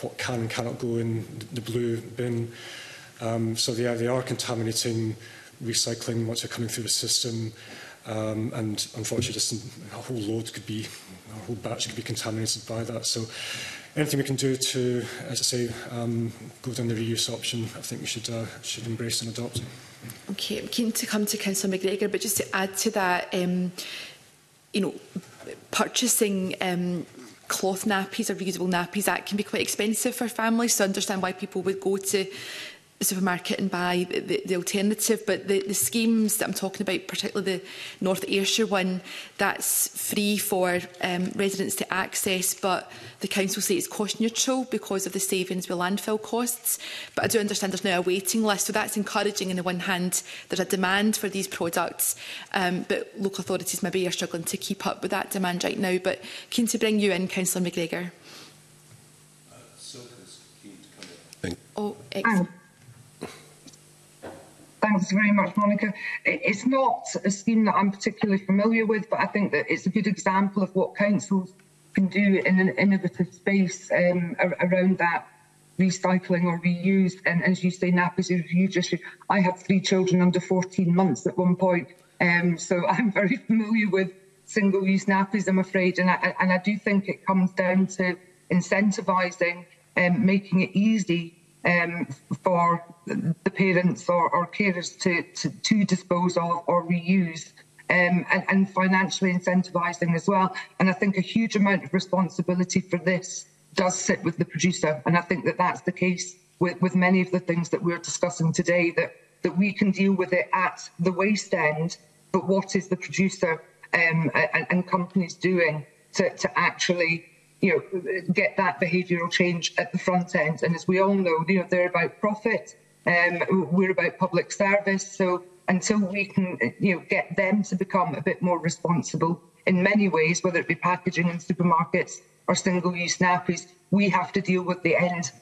what can and cannot go in the blue bin. Um, so yeah, are, they are contaminating recycling once they're coming through the system. Um, and unfortunately, just a whole load could be, a whole batch could be contaminated by that. So anything we can do to, as I say, um, go down the reuse option, I think we should, uh, should embrace and adopt. Okay, I'm keen to come to Councillor McGregor, but just to add to that, um, you know, purchasing um, cloth nappies or reusable nappies, that can be quite expensive for families. So I understand why people would go to supermarket and buy the, the alternative. But the, the schemes that I'm talking about, particularly the North Ayrshire one, that's free for um, residents to access, but the council say it's cost neutral because of the savings with landfill costs. But I do understand there's now a waiting list, so that's encouraging on the one hand. There's a demand for these products, um, but local authorities maybe are struggling to keep up with that demand right now. But keen to bring you in, Councillor McGregor. Uh, oh, excellent. Thanks very much, Monica. It's not a scheme that I'm particularly familiar with, but I think that it's a good example of what councils can do in an innovative space um, around that recycling or reuse. And as you say, NAPA's a huge issue. I had three children under 14 months at one point, um, so I'm very familiar with single-use nappies, I'm afraid, and I, and I do think it comes down to incentivising and um, making it easy um, for the parents or, or carers to, to, to, dispose of or reuse. Um, and, and, financially incentivising as well. And I think a huge amount of responsibility for this does sit with the producer. And I think that that's the case with, with many of the things that we're discussing today, that, that we can deal with it at the waste end, but what is the producer um, and, and companies doing to, to actually you know, get that behavioural change at the front end. And as we all know, you know, they're about profit. Um, we're about public service. So until we can, you know, get them to become a bit more responsible in many ways, whether it be packaging in supermarkets or single-use nappies, we have to deal with the end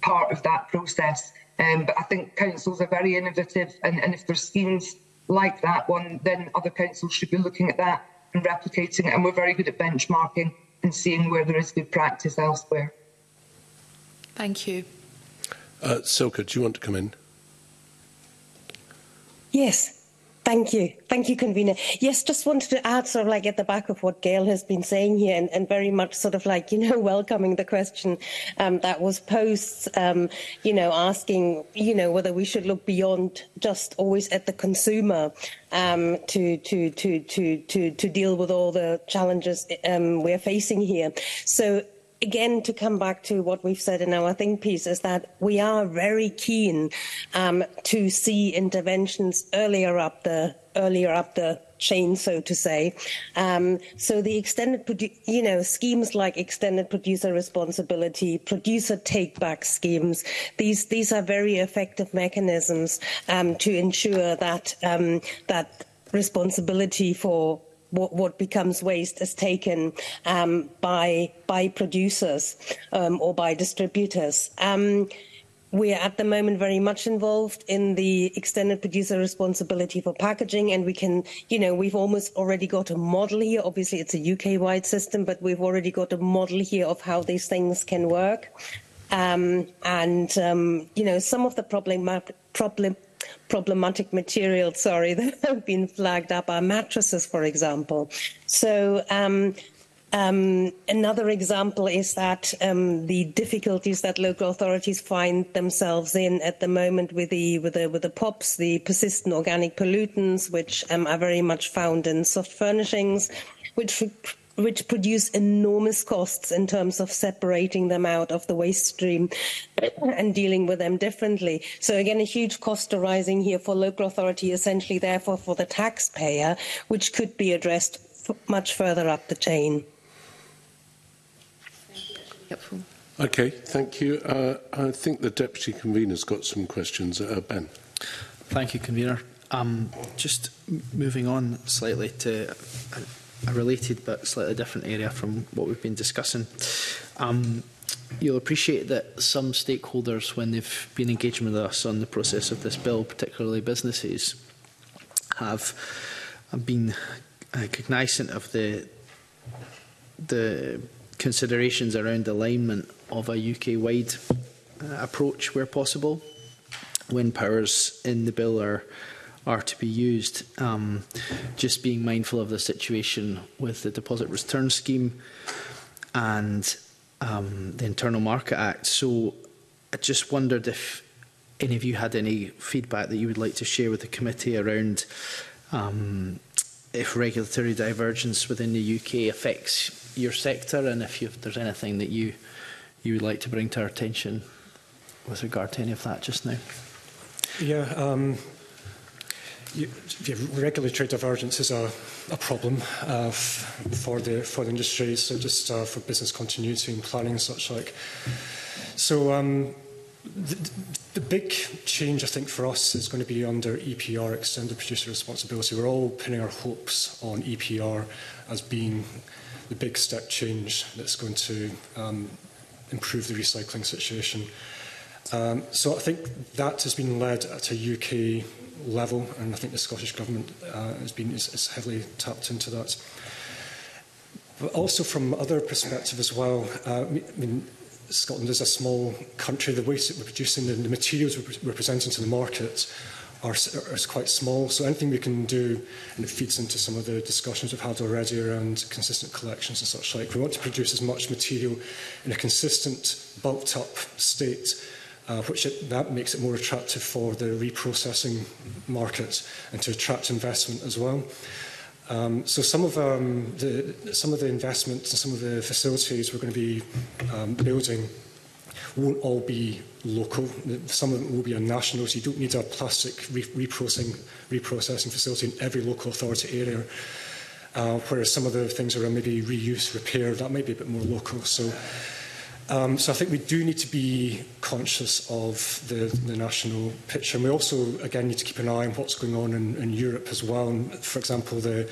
part of that process. Um, but I think councils are very innovative, and, and if there's schemes like that one, then other councils should be looking at that and replicating it. And we're very good at benchmarking and seeing where there is good practice elsewhere. Thank you. Uh, Silka, do you want to come in? Yes. Thank you. Thank you, Convener. Yes, just wanted to add, sort of like at the back of what Gail has been saying here, and, and very much sort of like, you know, welcoming the question um, that was posed, um, you know, asking, you know, whether we should look beyond just always at the consumer um, to, to, to, to, to, to deal with all the challenges um, we're facing here. So again, to come back to what we've said in our think piece, is that we are very keen um, to see interventions earlier up the earlier up the chain, so to say. Um, so the extended, you know, schemes like extended producer responsibility, producer take-back schemes, these these are very effective mechanisms um, to ensure that um, that responsibility for what, what becomes waste is taken um, by by producers um, or by distributors. Um, we are at the moment very much involved in the extended producer responsibility for packaging, and we can, you know, we've almost already got a model here. Obviously, it's a UK wide system, but we've already got a model here of how these things can work. Um, and, um, you know, some of the problem, problem problematic materials, sorry, that have been flagged up are mattresses, for example. So um, um, another example is that um, the difficulties that local authorities find themselves in at the moment with the with the with the POPs, the persistent organic pollutants, which um, are very much found in soft furnishings, which which produce enormous costs in terms of separating them out of the waste stream and dealing with them differently. So again, a huge cost arising here for local authority, essentially therefore for the taxpayer, which could be addressed much further up the chain. Helpful. Okay, thank you. Uh, I think the deputy convener's got some questions. Uh, ben. Thank you, convener. Um, just moving on slightly to uh, a related but slightly different area from what we've been discussing. Um, you'll appreciate that some stakeholders, when they've been engaging with us on the process of this bill, particularly businesses, have been uh, cognizant of the the considerations around alignment of a UK-wide uh, approach where possible. When powers in the bill are are to be used. Um, just being mindful of the situation with the deposit return scheme and um, the Internal Market Act. So I just wondered if any of you had any feedback that you would like to share with the committee around um, if regulatory divergence within the UK affects your sector and if, you, if there's anything that you you would like to bring to our attention with regard to any of that just now. Yeah, um, you, yeah, regulatory divergence is a, a problem uh, for the for the industry. So just uh, for business continuity and planning and such like. So um, the, the big change I think for us is going to be under EPR, extended producer responsibility. We're all pinning our hopes on EPR as being the big step change that's going to um, improve the recycling situation. Um, so I think that has been led at a UK level, and I think the Scottish Government uh, has been is, is heavily tapped into that. But also from other perspective as well, uh, I mean, Scotland is a small country. The waste that we're producing and the materials we're presenting to the market are, are quite small. So anything we can do, and it feeds into some of the discussions we've had already around consistent collections and such like. We want to produce as much material in a consistent, bulked up state uh, which it, that makes it more attractive for the reprocessing markets and to attract investment as well. Um, so some of um, the some of the investments and some of the facilities we're going to be um, building won't all be local. Some of them will be on national, so you don't need a plastic re reprocessing, reprocessing facility in every local authority area. Uh, whereas some of the things are maybe reuse, repair, that might be a bit more local. So Um, so I think we do need to be conscious of the, the national picture. And we also, again, need to keep an eye on what's going on in, in Europe as well. And for example, the,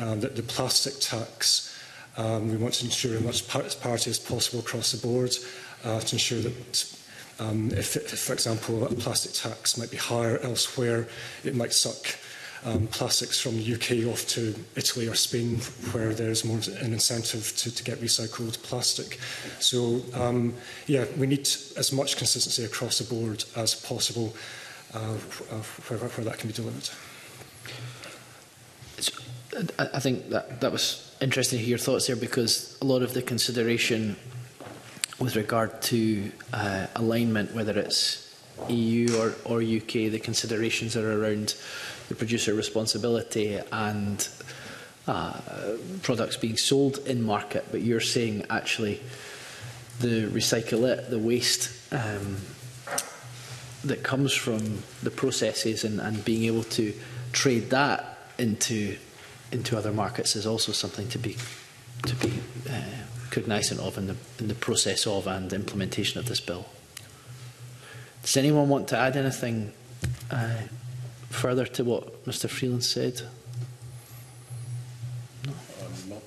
um, the, the plastic tax. Um, we want to ensure as much parity as possible across the board uh, to ensure that um, if, if, for example, a plastic tax might be higher elsewhere, it might suck um, plastics from the UK off to Italy or Spain, where there's more an incentive to, to get recycled plastic. So, um, yeah, we need as much consistency across the board as possible uh, uh where, where that can be delivered. So, I, think that, that was interesting to hear your thoughts there because a lot of the consideration with regard to uh, alignment, whether it's EU or, or UK, the considerations are around the producer responsibility and uh, products being sold in market, but you're saying actually the recycle it, the waste um, that comes from the processes and, and being able to trade that into into other markets is also something to be to be uh, cognizant of in the in the process of and implementation of this bill. Does anyone want to add anything uh, further to what Mr Freeland said? No. I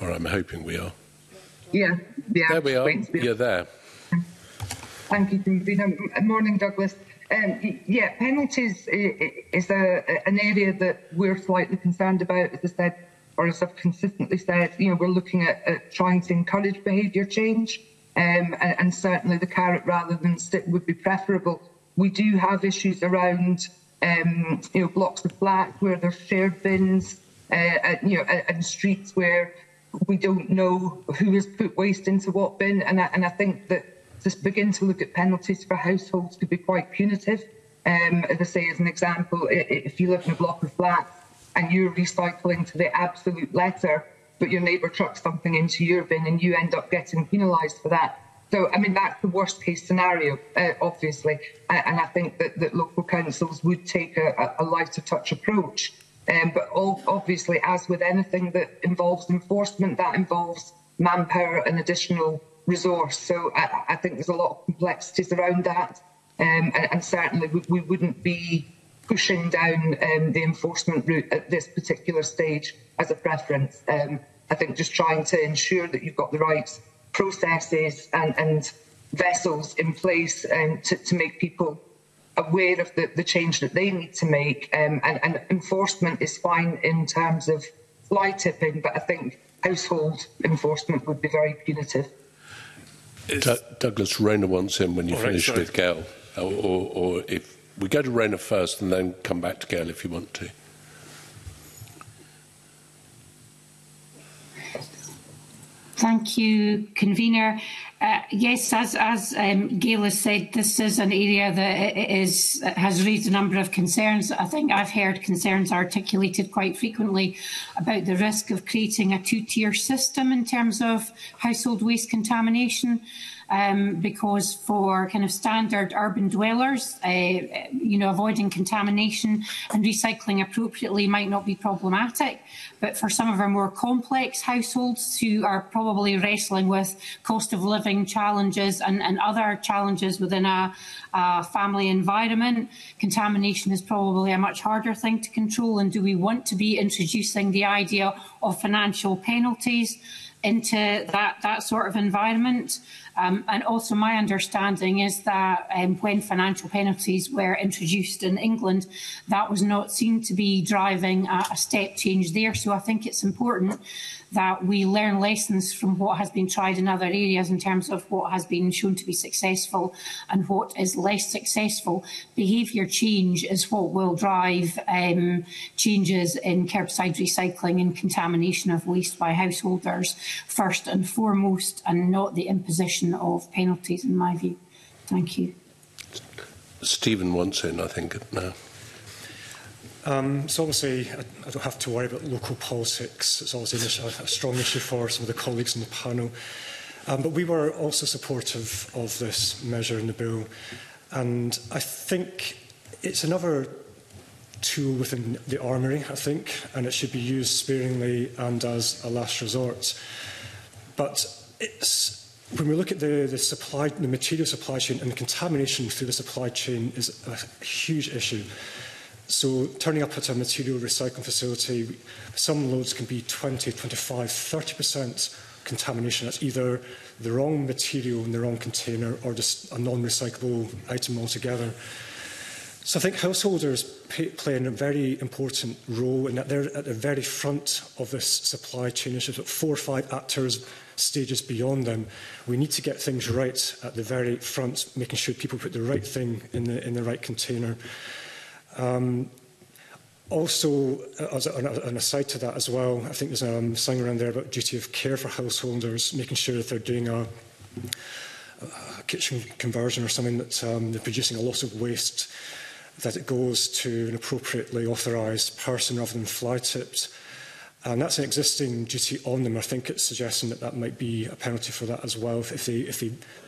Or I'm hoping we are. Yeah, yeah. There we are. Wait, You're there. Thank you, Davina. Um, morning, Douglas. Um, yeah, penalties is a, an area that we're slightly concerned about, as I said, or as I've consistently said. You know, we're looking at, at trying to encourage behaviour change, um, and, and, certainly the carrot rather than stick would be preferable. We do have issues around, um, you know, blocks of flats where there's shared bins, uh, and, you know, and streets where we don't know who has put waste into what bin. And I, and I think that just begin to look at penalties for households could be quite punitive. Um, as I say, as an example, if you live in a block of flats and you're recycling to the absolute letter, but your neighbour chucks something into your bin and you end up getting penalised for that. So, I mean, that's the worst case scenario, uh, obviously. And I think that, that local councils would take a, a lighter touch approach um, but obviously, as with anything that involves enforcement, that involves manpower and additional resource. So I, I think there's a lot of complexities around that. Um, and, and, certainly we, we, wouldn't be pushing down um, the enforcement route at this particular stage as a preference. Um, I think just trying to ensure that you've got the right processes and, and vessels in place um, to, to, make people aware of the, the change that they need to make. Um, and, and enforcement is fine in terms of fly tipping, but I think household enforcement would be very punitive. D Douglas, Rainer wants in when you All finish right, with Gail, or, or, or if we go to Rainer first and then come back to Gail if you want to. Thank you, convener. Uh, yes, as, as um, Gail has said, this is an area that is, has raised a number of concerns. I think I've heard concerns articulated quite frequently about the risk of creating a two-tier system in terms of household waste contamination um, because for kind of standard urban dwellers, uh, you know, avoiding contamination and recycling appropriately might not be problematic. But for some of our more complex households who are probably wrestling with cost of living challenges and, and other challenges within a, a family environment, contamination is probably a much harder thing to control. And do we want to be introducing the idea of financial penalties? into that, that sort of environment. Um, and also my understanding is that um, when financial penalties were introduced in England, that was not seen to be driving a, a step change there. So I think it's important that we learn lessons from what has been tried in other areas in terms of what has been shown to be successful and what is less successful. Behaviour change is what will drive um, changes in curbside recycling and contamination of waste by householders first and foremost and not the imposition of penalties in my view. Thank you. Stephen wants in, I think, now. Um, so obviously, I, I don't have to worry about local politics. It's always a, a strong issue for some of the colleagues on the panel. Um, but we were also supportive of this measure in the bill. And I think it's another tool within the armory, I think, and it should be used sparingly and as a last resort. But it's when we look at the, the supply, the material supply chain and the contamination through the supply chain is a huge issue. So turning up at a material recycling facility, some loads can be 20, 25, 30% contamination. That's either the wrong material in the wrong container or just a non-recyclable item altogether. So I think householders play a very important role and that they're at the very front of this supply chain There's about four or five actors stages beyond them. We need to get things right at the very front, making sure people put the right thing in the, in the right container. Um, also, uh, as a, an aside to that as well, I think there's um, sign around there about duty of care for householders, making sure that they're doing a, a kitchen conversion or something that um, they're producing a lot of waste, that it goes to an appropriately authorised person rather than fly tipped. And that's an existing duty on them. I think it's suggesting that that might be a penalty for that as well if, if they if they if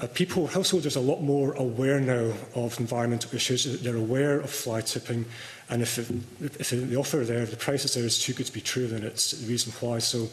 Uh, people, householders are a lot more aware now of environmental issues. They're aware of fly tipping. And if, it, if the offer there, the price is there is too good to be true, then it's the reason why. So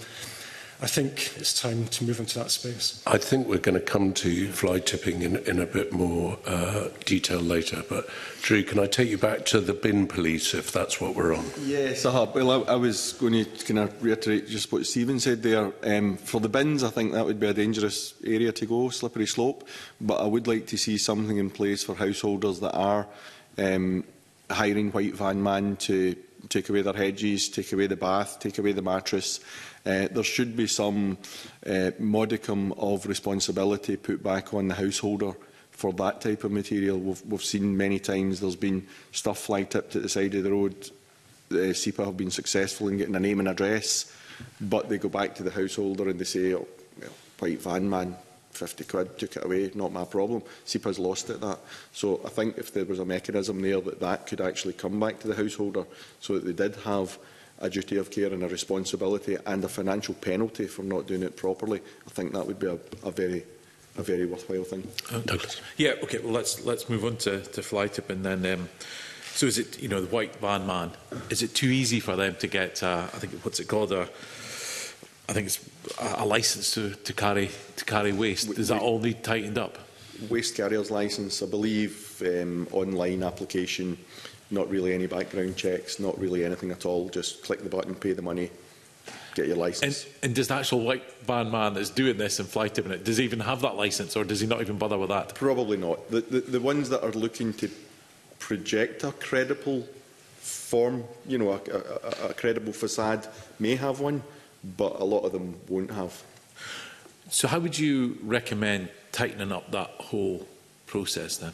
I think it's time to move into that space. I think we're going to come to fly tipping in, in a bit more uh, detail later. But Drew, can I take you back to the bin police if that's what we're on? Yes, I have. Well, I, I was going to kind of reiterate just what Stephen said there. Um, for the bins, I think that would be a dangerous area to go, slippery slope. But I would like to see something in place for householders that are um, hiring white van man to take away their hedges, take away the bath, take away the mattress. Uh, there should be some uh, modicum of responsibility put back on the householder for that type of material. We've, we've seen many times there's been stuff flagged up to the side of the road. The SEPA have been successful in getting a name and address, but they go back to the householder and they say, oh, well, white van man, 50 quid, took it away, not my problem. SEPA's lost at that. So I think if there was a mechanism there that that could actually come back to the householder so that they did have a duty of care and a responsibility and a financial penalty for not doing it properly, I think that would be a, a very a very worthwhile thing. Uh, Douglas. Yeah, okay, well let's let's move on to, to fly tip and then um, so is it, you know, the white van man, is it too easy for them to get, uh, I think, what's it called, a, I think it's a, a license to, to carry to carry waste? Does that all need tightened up? Waste carrier's license, I believe, um, online application, not really any background checks, not really anything at all. Just click the button, pay the money, get your license. And, and does the actual white van man that's doing this and fly tipping it, does he even have that license or does he not even bother with that? Probably not. The, the, the ones that are looking to project a credible form, you know, a, a, a credible facade may have one, but a lot of them won't have. So how would you recommend tightening up that whole process then?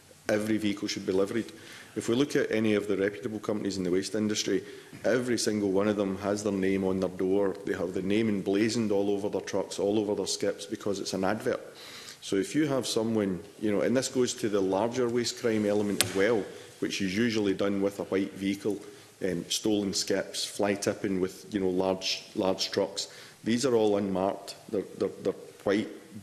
Every vehicle should be liveried. If we look at any of the reputable companies in the waste industry, every single one of them has their name on their door. They have the name emblazoned all over their trucks, all over their skips, because it's an advert. So if you have someone, you know, and this goes to the larger waste crime element as well, which is usually done with a white vehicle, um, stolen skips, fly tipping with, you know, large, large trucks. These are all unmarked. They're, they're, they're quite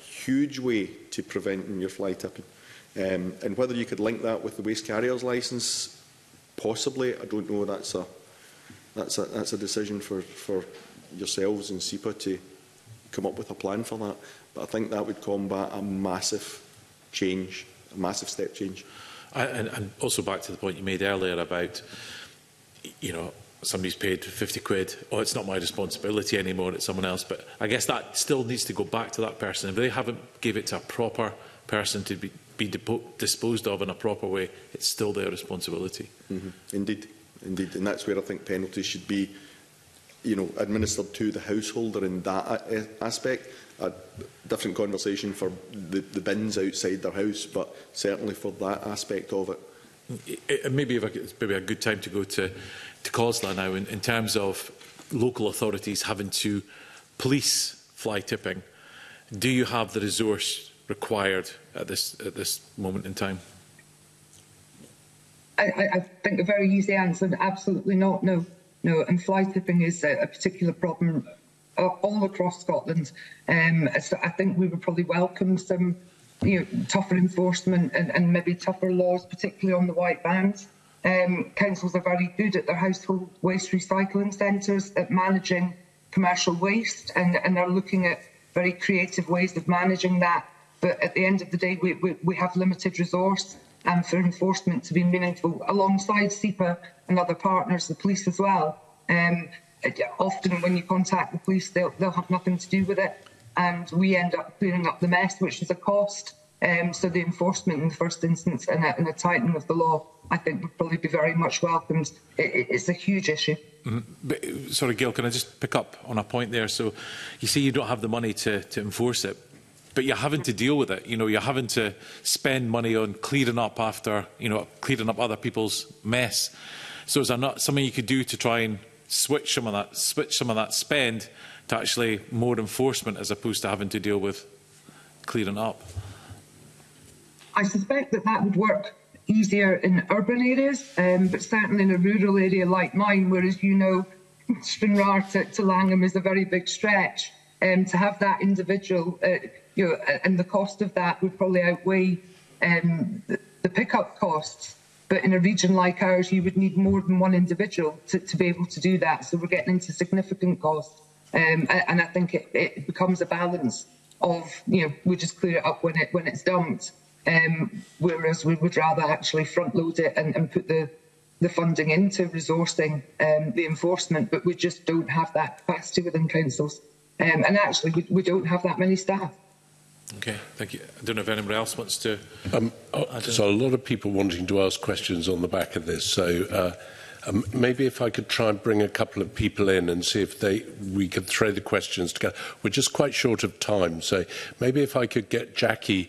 huge way to preventing your fly tipping. Um, and whether you could link that with the waste carrier's licence, possibly, I don't know. That's a, that's a, that's a decision for, for yourselves and SEPA to come up with a plan for that. But I think that would combat a massive change, a massive step change. and, and also back to the point you made earlier about, you know, somebody's paid 50 quid, oh, it's not my responsibility anymore, it's someone else. But I guess that still needs to go back to that person. If they haven't gave it to a proper person to be, be disposed of in a proper way, it's still their responsibility. Mm -hmm. Indeed, indeed. And that's where I think penalties should be you know, administered to the householder in that aspect. A different conversation for the, the bins outside their house, but certainly for that aspect of it. It, it, maybe if I, it's maybe a good time to go to to COSLA now in, in terms of local authorities having to police fly tipping. Do you have the resource required at this, at this moment in time? I, I think a very easy answer, absolutely not, no. No, and fly tipping is a, a particular problem uh, all across Scotland. Um, so I think we would probably welcome some you know, tougher enforcement and, and maybe tougher laws, particularly on the white bands. Um, councils are very good at their household waste recycling centres at managing commercial waste and, and are looking at very creative ways of managing that. But at the end of the day, we, we, we have limited resource and for enforcement to be meaningful alongside SEPA and other partners, the police as well. Um, often when you contact the police, they'll, they'll have nothing to do with it. And we end up clearing up the mess, which is a cost. Um, so the enforcement in the first instance and a, and a tightening of the law I think would probably be very much welcomed. It, it's a huge issue. Mm Sorry, Gail, can I just pick up on a point there? So you say you don't have the money to, to enforce it, but you're having to deal with it. You know, you're having to spend money on clearing up after, you know, clearing up other people's mess. So is there not something you could do to try and switch some of that, switch some of that spend to actually more enforcement as opposed to having to deal with clearing up? I suspect that that would work easier in urban areas, um, but certainly in a rural area like mine, where, as you know, Stranraer to, to Langham is a very big stretch, um, to have that individual, uh, you know, and the cost of that would probably outweigh um, the, the pickup costs. But in a region like ours, you would need more than one individual to, to be able to do that. So we're getting into significant costs. Um, and I think it, it becomes a balance of, you know, we just clear it up when it when it's dumped. um, whereas we would rather actually front load it and, and put the, the funding into resourcing um, the enforcement, but we just don't have that capacity within councils. Um, and actually, we, we don't have that many staff. Okay, thank you. I don't know if anyone else wants to... Um, oh, so a lot of people wanting to ask questions on the back of this, so... Uh, Um, maybe if I could try and bring a couple of people in and see if they we could throw the questions together. We're just quite short of time, so maybe if I could get Jackie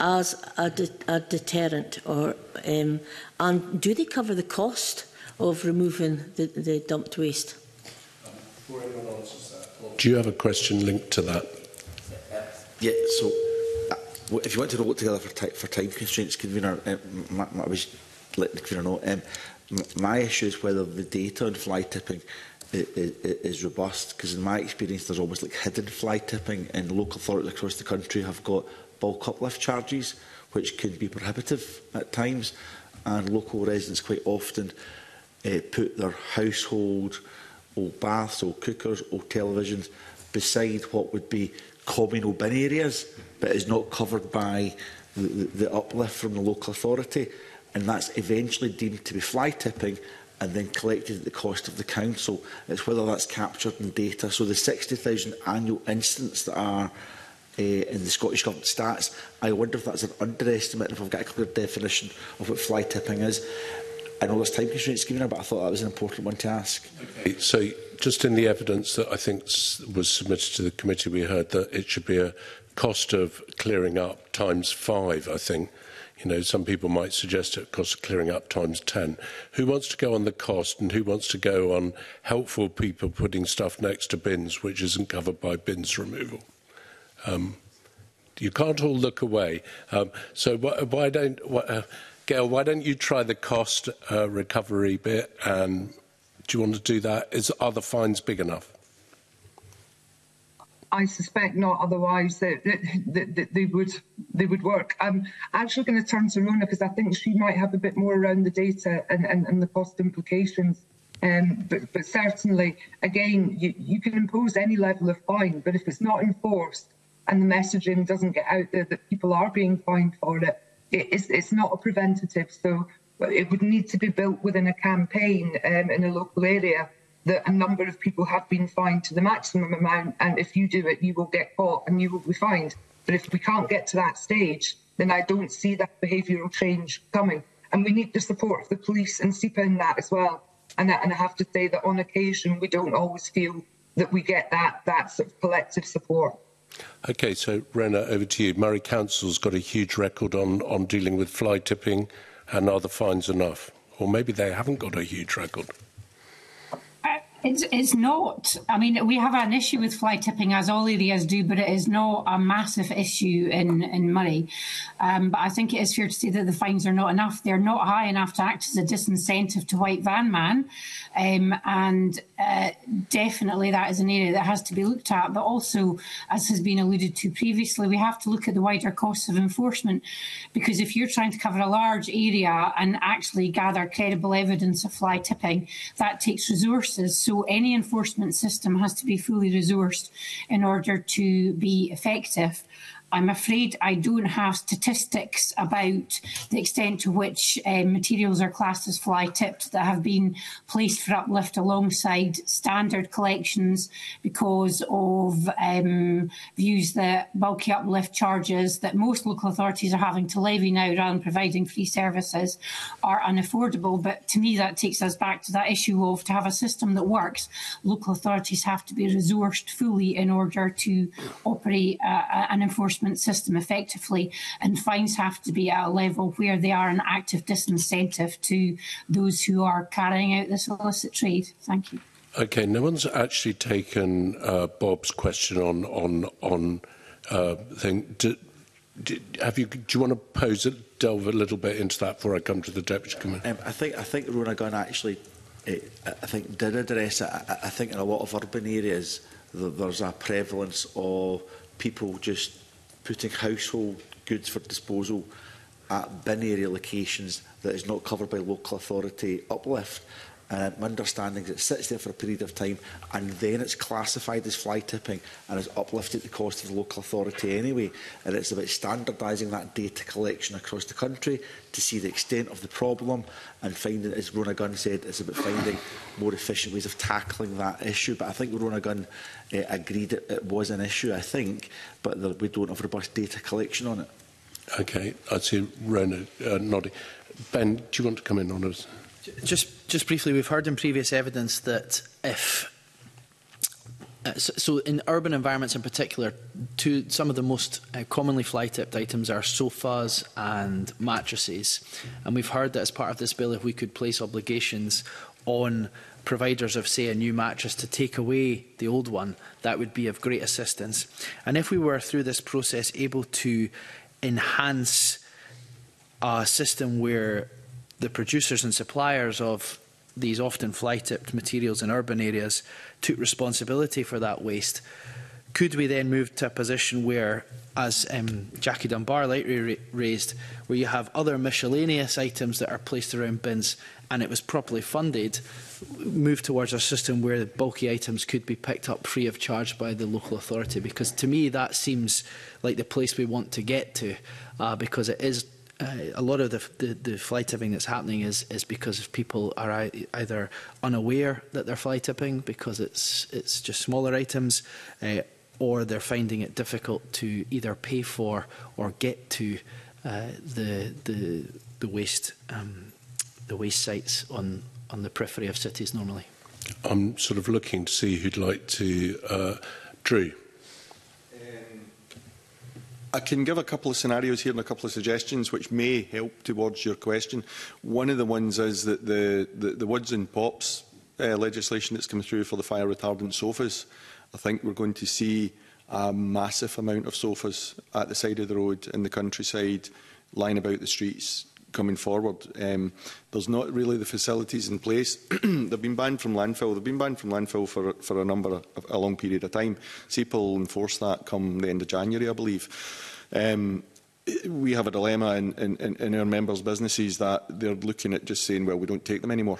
as a, de a deterrent? Or, um, and do they cover the cost of removing the, the dumped waste? do you have a question linked to that? Yeah, so uh, if you want to work together for, for time constraints, convener, uh, I wish let the convener know. Um, my issue is whether the data on fly tipping is robust because in my experience there's always like hidden fly tipping and local authorities across the country have got bulk uplift charges, which could be prohibitive at times, and local residents quite often uh, put their household, old baths, old cookers, old televisions beside what would be communal bin areas, but is not covered by the, the uplift from the local authority. And that's eventually deemed to be fly tipping and then collected at the cost of the council. It's whether that's captured in data. So the 60,000 annual incidents that are uh, in the Scottish Government stats. I wonder if that's an underestimate, if I've got a clear definition of what fly tipping is. I know there's time constraints given but I thought that was an important one to ask. Okay. So just in the evidence that I think was submitted to the committee, we heard that it should be a cost of clearing up times five, I think. You know, some people might suggest it costs clearing up times 10. Who wants to go on the cost and who wants to go on helpful people putting stuff next to bins which isn't covered by bins removal? Um, you can't all look away. Um, so why, don't, why, uh, Gail, why don't you try the cost uh, recovery bit? And do you want to do that? Is, are the fines big enough? I suspect not. Otherwise, they, they would they would work. I'm actually going to turn to Rona because I think she might have a bit more around the data and, and, and the cost implications. Um, but, but certainly, again, you, you can impose any level of fine, but if it's not enforced, and the messaging doesn't get out there that people are being fined for it, it is, it's not a preventative. So it would need to be built within a campaign um, in a local area that a number of people have been fined to the maximum amount, and if you do it, you will get caught and you will be fined. But if we can't get to that stage, then I don't see that behavioural change coming. And we need the support of the police and SEPA in that as well. And, and I have to say that on occasion, we don't always feel that we get that, that sort of collective support. Okay, so Rena, over to you. Murray Council's got a huge record on, on dealing with fly tipping and are the fines enough? Or maybe they haven't got a huge record. It's, it's not. I mean, we have an issue with fly tipping, as all areas do, but it is not a massive issue in, in Murray. Um, but I think it is fair to say that the fines are not enough. They're not high enough to act as a disincentive to white van man. Um, and uh, definitely that is an area that has to be looked at. But also, as has been alluded to previously, we have to look at the wider costs of enforcement. Because if you're trying to cover a large area and actually gather credible evidence of fly tipping, that takes resources. So so any enforcement system has to be fully resourced in order to be effective. I'm afraid I don't have statistics about the extent to which um, materials are classed as fly tipped that have been placed for uplift alongside standard collections because of um, views that bulky uplift charges that most local authorities are having to levy now rather than providing free services are unaffordable. But to me, that takes us back to that issue of to have a system that works, local authorities have to be resourced fully in order to operate uh, uh an enforcement management system effectively, and fines have to be at a level where they are an active disincentive to those who are carrying out this illicit trade. Thank you. Okay, no one's actually taken uh, Bob's question on on on uh, thing. Do, do, have you? Do you want to pose it, delve a little bit into that before I come to the deputy commissioner? Um, I think I think Rona Gunn actually, uh, I think did address it. I, I think in a lot of urban areas there's a prevalence of people just putting household goods for disposal at bin area locations that is not covered by local authority uplift. Uh, my understanding is it sits there for a period of time and then it's classified as fly tipping and is uplifted at the cost of the local authority anyway. And it's about standardising that data collection across the country to see the extent of the problem and finding, as Rona Gunn said, it's about finding more efficient ways of tackling that issue. But I think Rona Gunn uh, agreed it, it was an issue, I think, but there, we don't have robust data collection on it. Okay, I see Rona uh, nodding. Ben, do you want to come in on us? Just, just briefly, we've heard in previous evidence that if Uh, so, so, in urban environments in particular, two, some of the most uh, commonly fly-tipped items are sofas and mattresses. And we've heard that as part of this bill, if we could place obligations on providers of, say, a new mattress to take away the old one, that would be of great assistance. And if we were, through this process, able to enhance a system where the producers and suppliers of these often fly-tipped materials in urban areas took responsibility for that waste, could we then move to a position where, as um, Jackie Dunbar later raised, where you have other miscellaneous items that are placed around bins and it was properly funded, move towards a system where the bulky items could be picked up free of charge by the local authority? Because to me, that seems like the place we want to get to, uh, because it is uh, a lot of the, the, the fly tipping that's happening is, is because people are either unaware that they're fly tipping because it's, it's just smaller items uh, or they're finding it difficult to either pay for or get to uh, the the the waste um, the waste sites on on the periphery of cities normally. I'm sort of looking to see who'd like to. Uh, Drew. Um, I can give a couple of scenarios here and a couple of suggestions which may help towards your question. One of the ones is that the, the, the Woods and Pops uh, legislation that's come through for the fire retardant sofas, uh, I think we're going to see a massive amount of sofas at the side of the road, in the countryside, lying about the streets coming forward. Um, there's not really the facilities in place. They've been banned from landfill. They've been banned from landfill for, for a number of, a long period of time. SEPA will enforce that come the end of January, I believe. Um, we have a dilemma in, in, in our members' businesses that they're looking at just saying, well, we don't take them anymore.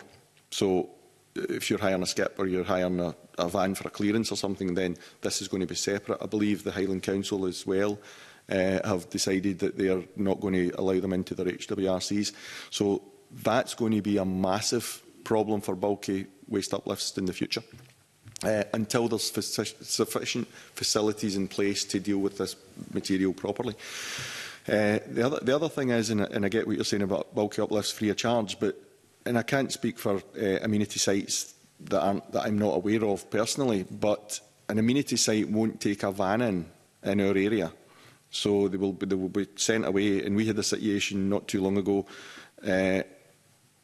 So if you're hiring a skip or you're hiring a, a van for a clearance or something, then this is going to be separate. I believe the Highland Council as well uh, have decided that they are not going to allow them into their HWRCs. So that's going to be a massive problem for bulky waste uplifts in the future. Uh, until there's sufficient facilities in place to deal with this material properly. Uh, the, other, the other thing is, and, and I get what you're saying about bulky uplifts free of charge, but and I can't speak for uh, amenity sites that, aren't, that I'm not aware of personally, but an amenity site won't take a van in in our area. So they will be, they will be sent away. And we had a situation not too long ago. Uh,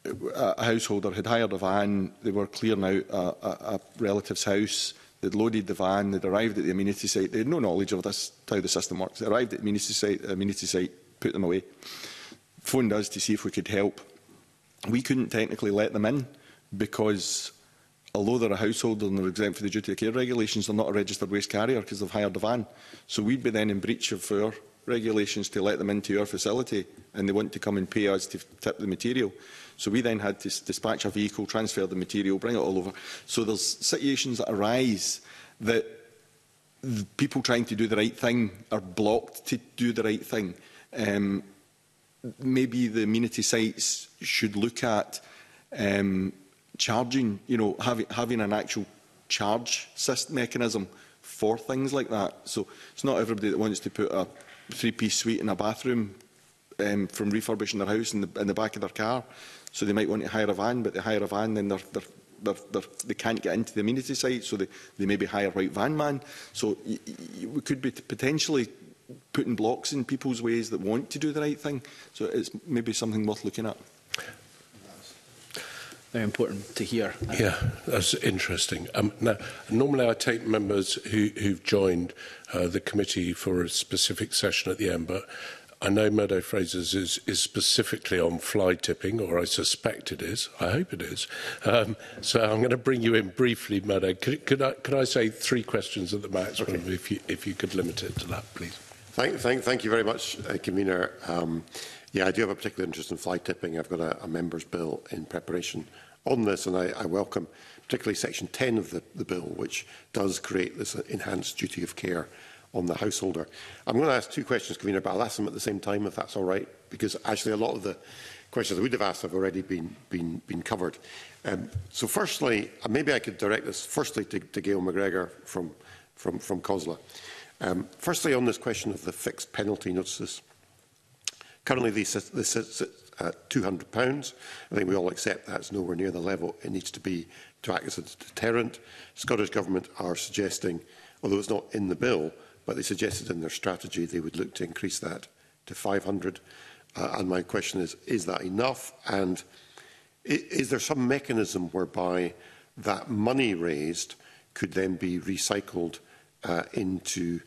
a householder had hired a van. They were clearing out a, a, a relative's house. They'd loaded the van. They'd arrived at the amenity site. They had no knowledge of this, how the system works. They arrived at the amenity site, amenity site put them away. Phoned us to see if we could help we couldn't technically let them in because although they're a household and they're exempt from the duty of care regulations, they're not a registered waste carrier because they've hired a van. So we'd be then in breach of our regulations to let them into your facility and they want to come and pay us to tip the material. So we then had to dispatch a vehicle, transfer the material, bring it all over. So there's situations that arise that people trying to do the right thing are blocked to do the right thing. Um, maybe the amenity sites should look at um, charging, you know, having, having an actual charge mechanism for things like that. So it's not everybody that wants to put a three-piece suite in a bathroom um, from refurbishing their house in the, in the back of their car. So they might want to hire a van, but they hire a van, then they're, they're, they're, they're, they can't get into the amenity site, so they, they maybe hire a white van man. So we could be potentially putting blocks in people's ways that want to do the right thing. So it's maybe something worth looking at. Very important to hear. Yeah, that's interesting. Um, now, normally I take members who, who've joined uh, the committee for a specific session at the end, but I know Meadow Fraser's is, is specifically on fly tipping, or I suspect it is. I hope it is. Um, so I'm going to bring you in briefly, Meadow. Could, could, I, could I say three questions at the maximum okay. if, you, if you could limit it to that, please? Thank, thank, thank you very much, uh, Convener. Um, yeah, I do have a particular interest in fly tipping. I've got a, a member's bill in preparation on this, and I, I welcome particularly Section 10 of the, the bill, which does create this uh, enhanced duty of care on the householder. I'm going to ask two questions, Convener, but I'll ask them at the same time, if that's all right, because actually a lot of the questions I would have asked have already been, been, been covered. Um, so firstly, uh, maybe I could direct this firstly to, to Gail McGregor from, from, from COSLA. Um, firstly, on this question of the fixed penalty notices, currently these, this sits at £200. I think we all accept that's nowhere near the level it needs to be to act as a deterrent. Scottish Government are suggesting, although it's not in the bill, but they suggested in their strategy they would look to increase that to 500. Uh, and my question is, is that enough? And is there some mechanism whereby that money raised could then be recycled uh, into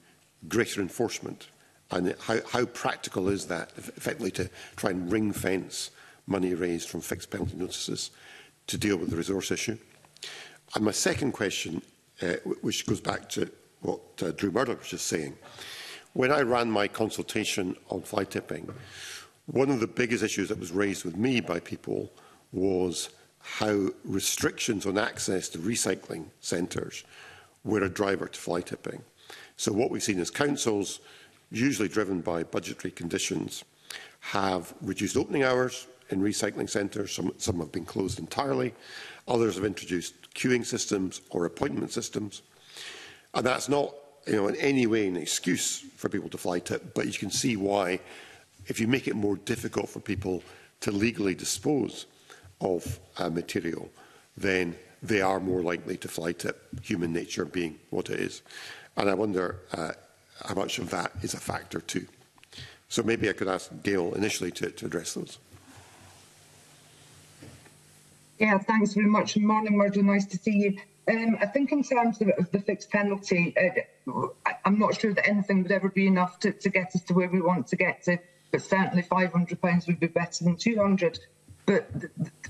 greater enforcement? And how, how practical is that, effectively, to try and ring-fence money raised from fixed penalty notices to deal with the resource issue? And my second question, uh, which goes back to what uh, Drew Murdoch was just saying, when I ran my consultation on fly tipping, one of the biggest issues that was raised with me by people was how restrictions on access to recycling centres were a driver to fly tipping. So what we've seen is councils, usually driven by budgetary conditions, have reduced opening hours in recycling centres. Some, some have been closed entirely. Others have introduced queuing systems or appointment systems. And that's not you know, in any way an excuse for people to fly tip, but you can see why if you make it more difficult for people to legally dispose of uh, material, then they are more likely to fly tip, human nature being what it is. And I wonder uh, how much of that is a factor too. So maybe I could ask Gail initially to, to address those. Yeah, thanks very much. morning, Murdo. Nice to see you. Um, I think in terms of, of the fixed penalty, uh, I'm not sure that anything would ever be enough to, to get us to where we want to get to, but certainly £500 would be better than 200 But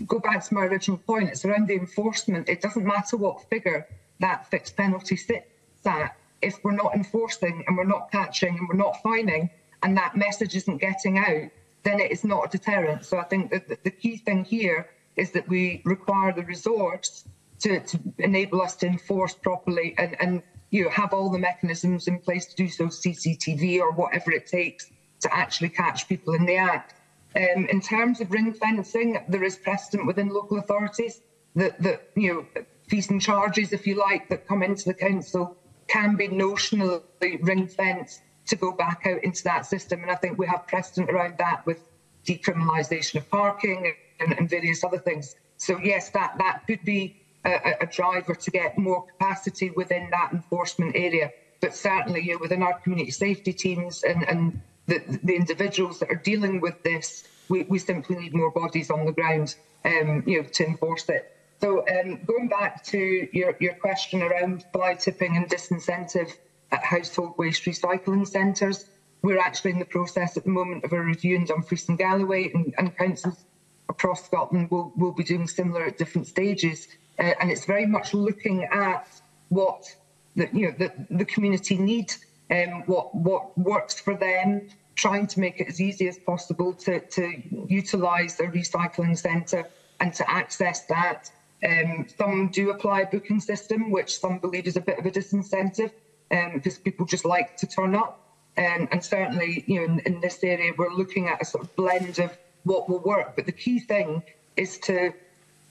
go back to my original point, it's around the enforcement. It doesn't matter what figure that fixed penalty sits at if we're not enforcing and we're not catching and we're not fining and that message isn't getting out, then it is not a deterrent. So I think that the key thing here is that we require the resource to, to enable us to enforce properly and, and you know, have all the mechanisms in place to do so, CCTV or whatever it takes to actually catch people in the act. Um, in terms of ring fencing, there is precedent within local authorities that, that you know fees and charges, if you like, that come into the council can be notionally ring fenced to go back out into that system. And I think we have precedent around that with decriminalisation of parking and, and, various other things. So yes, that that could be a, a, driver to get more capacity within that enforcement area. But certainly, you know, within our community safety teams and, and the, the individuals that are dealing with this, we, we simply need more bodies on the ground, um, you know, to enforce it. So um, going back to your, your question around fly tipping and disincentive at household waste recycling centres, we're actually in the process at the moment of a review in Dumfries and Galloway, and, and councils across Scotland will, will be doing similar at different stages. Uh, and it's very much looking at what the, you know, the, the community need, um, what, what works for them, trying to make it as easy as possible to, to utilise a recycling centre and to access that um, some do apply a booking system, which some believe is a bit of a disincentive um, because people just like to turn up. Um, and certainly, you know, in, in, this area, we're looking at a sort of blend of what will work. But the key thing is to,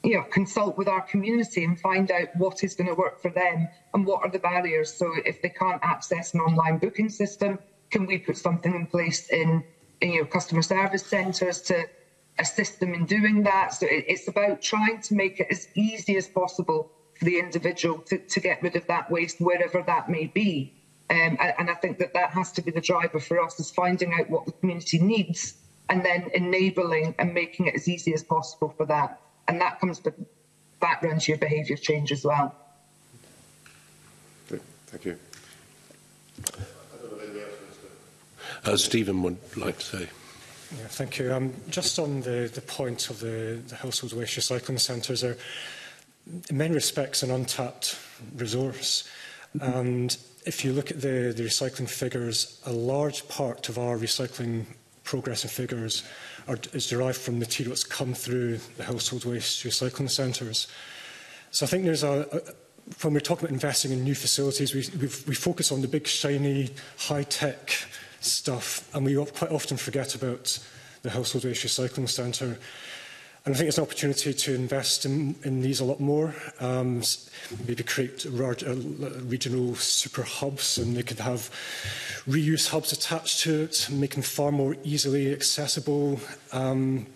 you know, consult with our community and find out what is going to work for them and what are the barriers. So if they can't access an online booking system, can we put something in place in, in you know, customer service centres to assist them in doing that. So it, it's about trying to make it as easy as possible for the individual to, to get rid of that waste wherever that may be. Um, and I think that that has to be the driver for us is finding out what the community needs and then enabling and making it as easy as possible for that. And that comes back round to your behaviour change as well. Thank you. As uh, Stephen would like to say. Yeah, thank you. Um, just on the, the point of the, the household waste recycling centres are, in many respects, an untapped resource. Mm -hmm. And if you look at the, the recycling figures, a large part of our recycling progress and figures are, is derived from materials come through the household waste recycling centres. So I think there's a, a when we're talking about investing in new facilities, we, we focus on the big, shiny, high-tech stuff. And we quite often forget about the Household Waste Recycling Centre. And I think it's an opportunity to invest in, in these a lot more, um, maybe create large, uh, regional super hubs and they could have reuse hubs attached to it, making far more easily accessible. Um,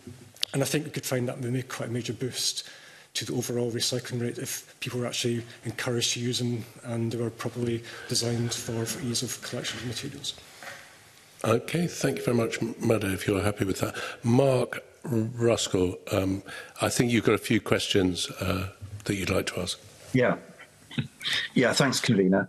and I think we could find that would make quite a major boost to the overall recycling rate if people were actually encouraged to use them and they were properly designed for, for ease of collection of materials. Okay, thank you very much, Mada, if you're happy with that. Mark Ruskell, um, I think you've got a few questions uh, that you'd like to ask. Yeah. Yeah, thanks, Convener.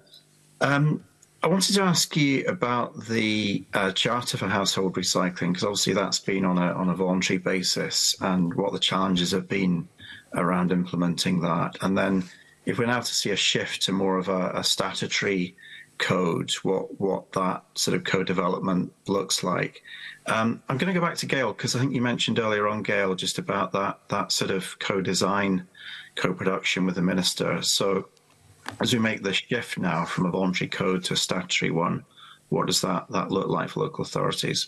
Um, I wanted to ask you about the uh, Charter for Household Recycling, because obviously that's been on a, on a voluntary basis and what the challenges have been around implementing that. And then if we're now to see a shift to more of a, a statutory Code what what that sort of co-development looks like. Um, I'm going to go back to Gail because I think you mentioned earlier on Gail just about that that sort of co-design, co-production with the minister. So as we make the shift now from a voluntary code to a statutory one, what does that that look like for local authorities?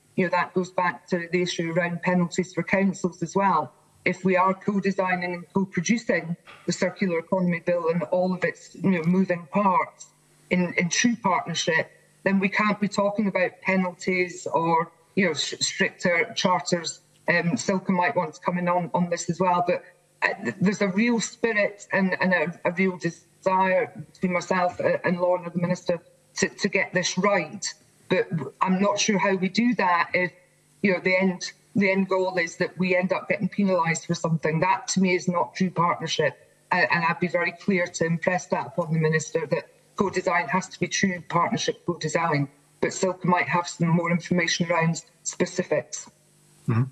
you know, that goes back to the issue around penalties for councils as well. If we are co-designing and co-producing the circular economy bill and all of its you know, moving parts, in, in true partnership, then we can't be talking about penalties or you know stricter charters. Um, Silken might want to come in on, on this as well, but uh, there's a real spirit and, and a, a, real desire between myself uh, and Lorna, the minister, to, to get this right. But I'm not sure how we do that if you know the end the end goal is that we end up getting penalised for something. That to me is not true partnership, and I'd be very clear to impress that upon the minister that co-design has to be true partnership co-design, but Silk might have some more information around specifics. Mm-hmm.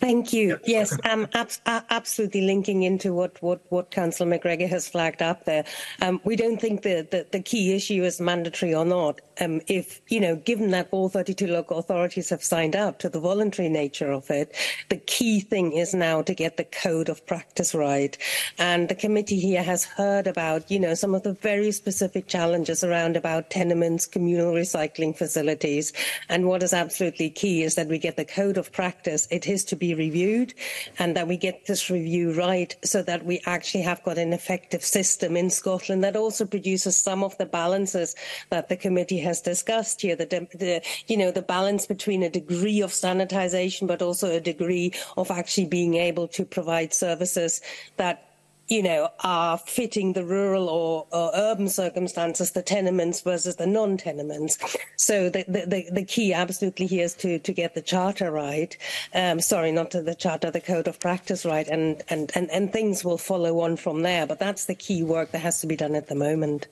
Thank you. Yes, um, ab- absolutely linking into what, what, what Councillor McGregor has flagged up there. Um, we don't think the, the, the key issue is mandatory or not. Um, if, you know, given that all 32 local authorities have signed up to the voluntary nature of it, the key thing is now to get the code of practice right. And the committee here has heard about, you know, some of the very specific challenges around about tenements, communal recycling facilities. And what is absolutely key is that we get the code of practice. It is to be be reviewed and that we get this review right so that we actually have got an effective system in Scotland that also produces some of the balances that the committee has discussed here the, the you know the balance between a degree of sanitisation but also a degree of actually being able to provide services that you know, are fitting the rural or, or urban circumstances, the tenements versus the non-tenements. So the, the, the, key absolutely here is to, to get the charter right. Um, sorry, not the charter, the code of practice right, and, and, and, and things will follow on from there. But that's the key work that has to be done at the moment.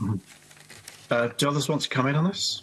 Mm-hmm. Uh, do others want to come in on this?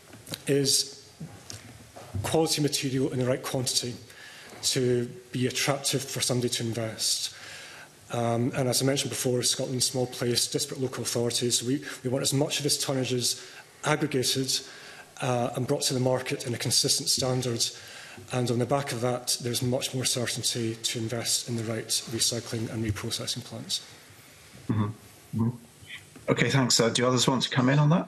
is quality material in the right quantity to be attractive for somebody to invest. Um, and as I mentioned before, Scotland's small place, disparate local authorities, we, we want as much of this tonnage as aggregated uh, and brought to the market in a consistent standard And on the back of that, there's much more certainty to invest in the right recycling and reprocessing plants. Mm -hmm. Mm -hmm. Okay, thanks. Uh, do others want to come in on that?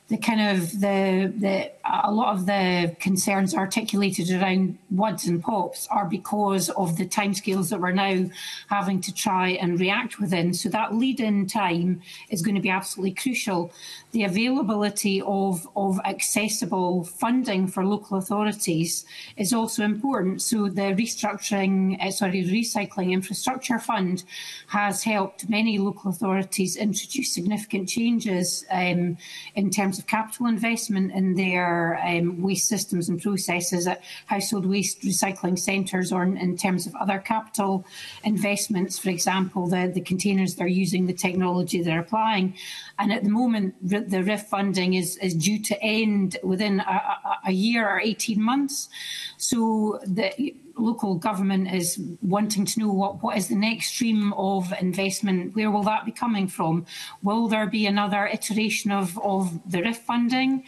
the kind of the the a lot of the concerns articulated around Woods and POPs are because of the timescales that we're now having to try and react within. So that lead-in time is going to be absolutely crucial. The availability of of accessible funding for local authorities is also important. So the restructuring, uh, sorry, recycling infrastructure fund has helped many local authorities introduce significant changes um, in terms terms of capital investment in their um, waste systems and processes at household waste recycling centres or in, in, terms of other capital investments, for example, the, the containers they're using, the technology they're applying. And at the moment, the RIF funding is, is due to end within a, a, a year or 18 months. So the local government is wanting to know what, what is the next stream of investment, where will that be coming from? Will there be another iteration of, of the RIF funding?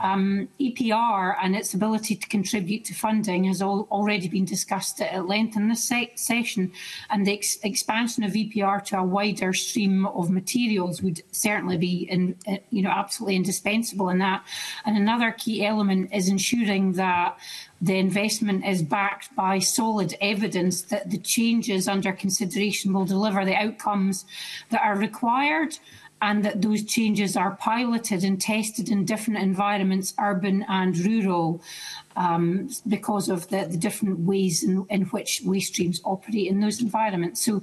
Um, EPR and its ability to contribute to funding has all, already been discussed at length in this se session, and the ex expansion of EPR to a wider stream of materials would certainly be, in, uh, you know, absolutely indispensable in that. And another key element is ensuring that the investment is backed by solid evidence that the changes under consideration will deliver the outcomes that are required and that those changes are piloted and tested in different environments, urban and rural, um, because of the, the different ways in, in, which waste streams operate in those environments. So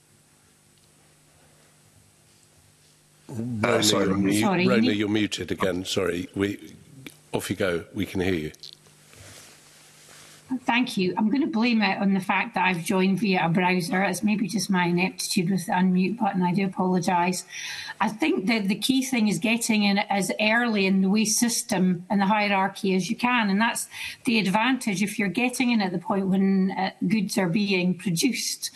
Uh, sorry, Rona, you're muted again. Sorry. We, off you go. We can hear you. Thank you. I'm going to blame it on the fact that I've joined via a browser. It's maybe just my ineptitude with the unmute button. I do apologise. I think that the key thing is getting in as early in the waste system and the hierarchy as you can. And that's the advantage if you're getting in at the point when uh, goods are being produced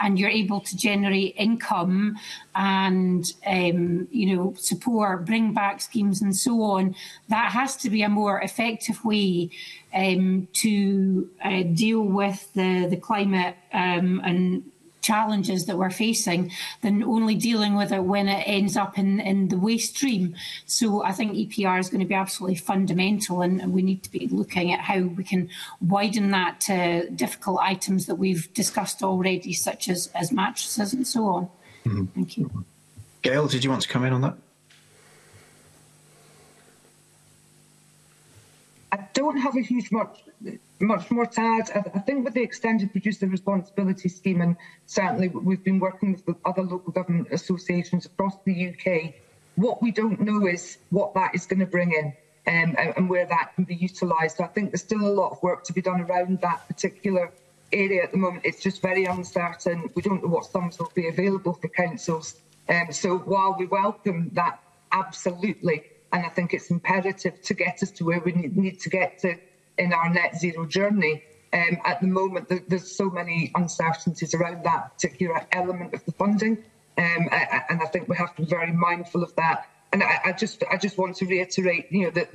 and you're able to generate income and, um, you know, support bring back schemes and so on. That has to be a more effective way um, to uh, deal with the, the climate um, and challenges that we're facing than only dealing with it when it ends up in, in the waste stream. So I think EPR is going to be absolutely fundamental and, we need to be looking at how we can widen that to difficult items that we've discussed already, such as, as mattresses and so on. Mm -hmm. Thank you. Gail, did you want to come in on that? don't have a huge much much more to add. I, I think with the extended producer responsibility scheme, and certainly we've been working with other local government associations across the UK, what we don't know is what that is going to bring in. Um, and, and where that can be utilised. So I think there's still a lot of work to be done around that particular area at the moment. It's just very uncertain. We don't know what sums will be available for councils. Um, so while we welcome that absolutely and I think it's imperative to get us to where we need to get to in our net zero journey. Um, at the moment, there's so many uncertainties around that particular element of the funding, um, and I think we have to be very mindful of that. And I, I just, I just want to reiterate, you know, that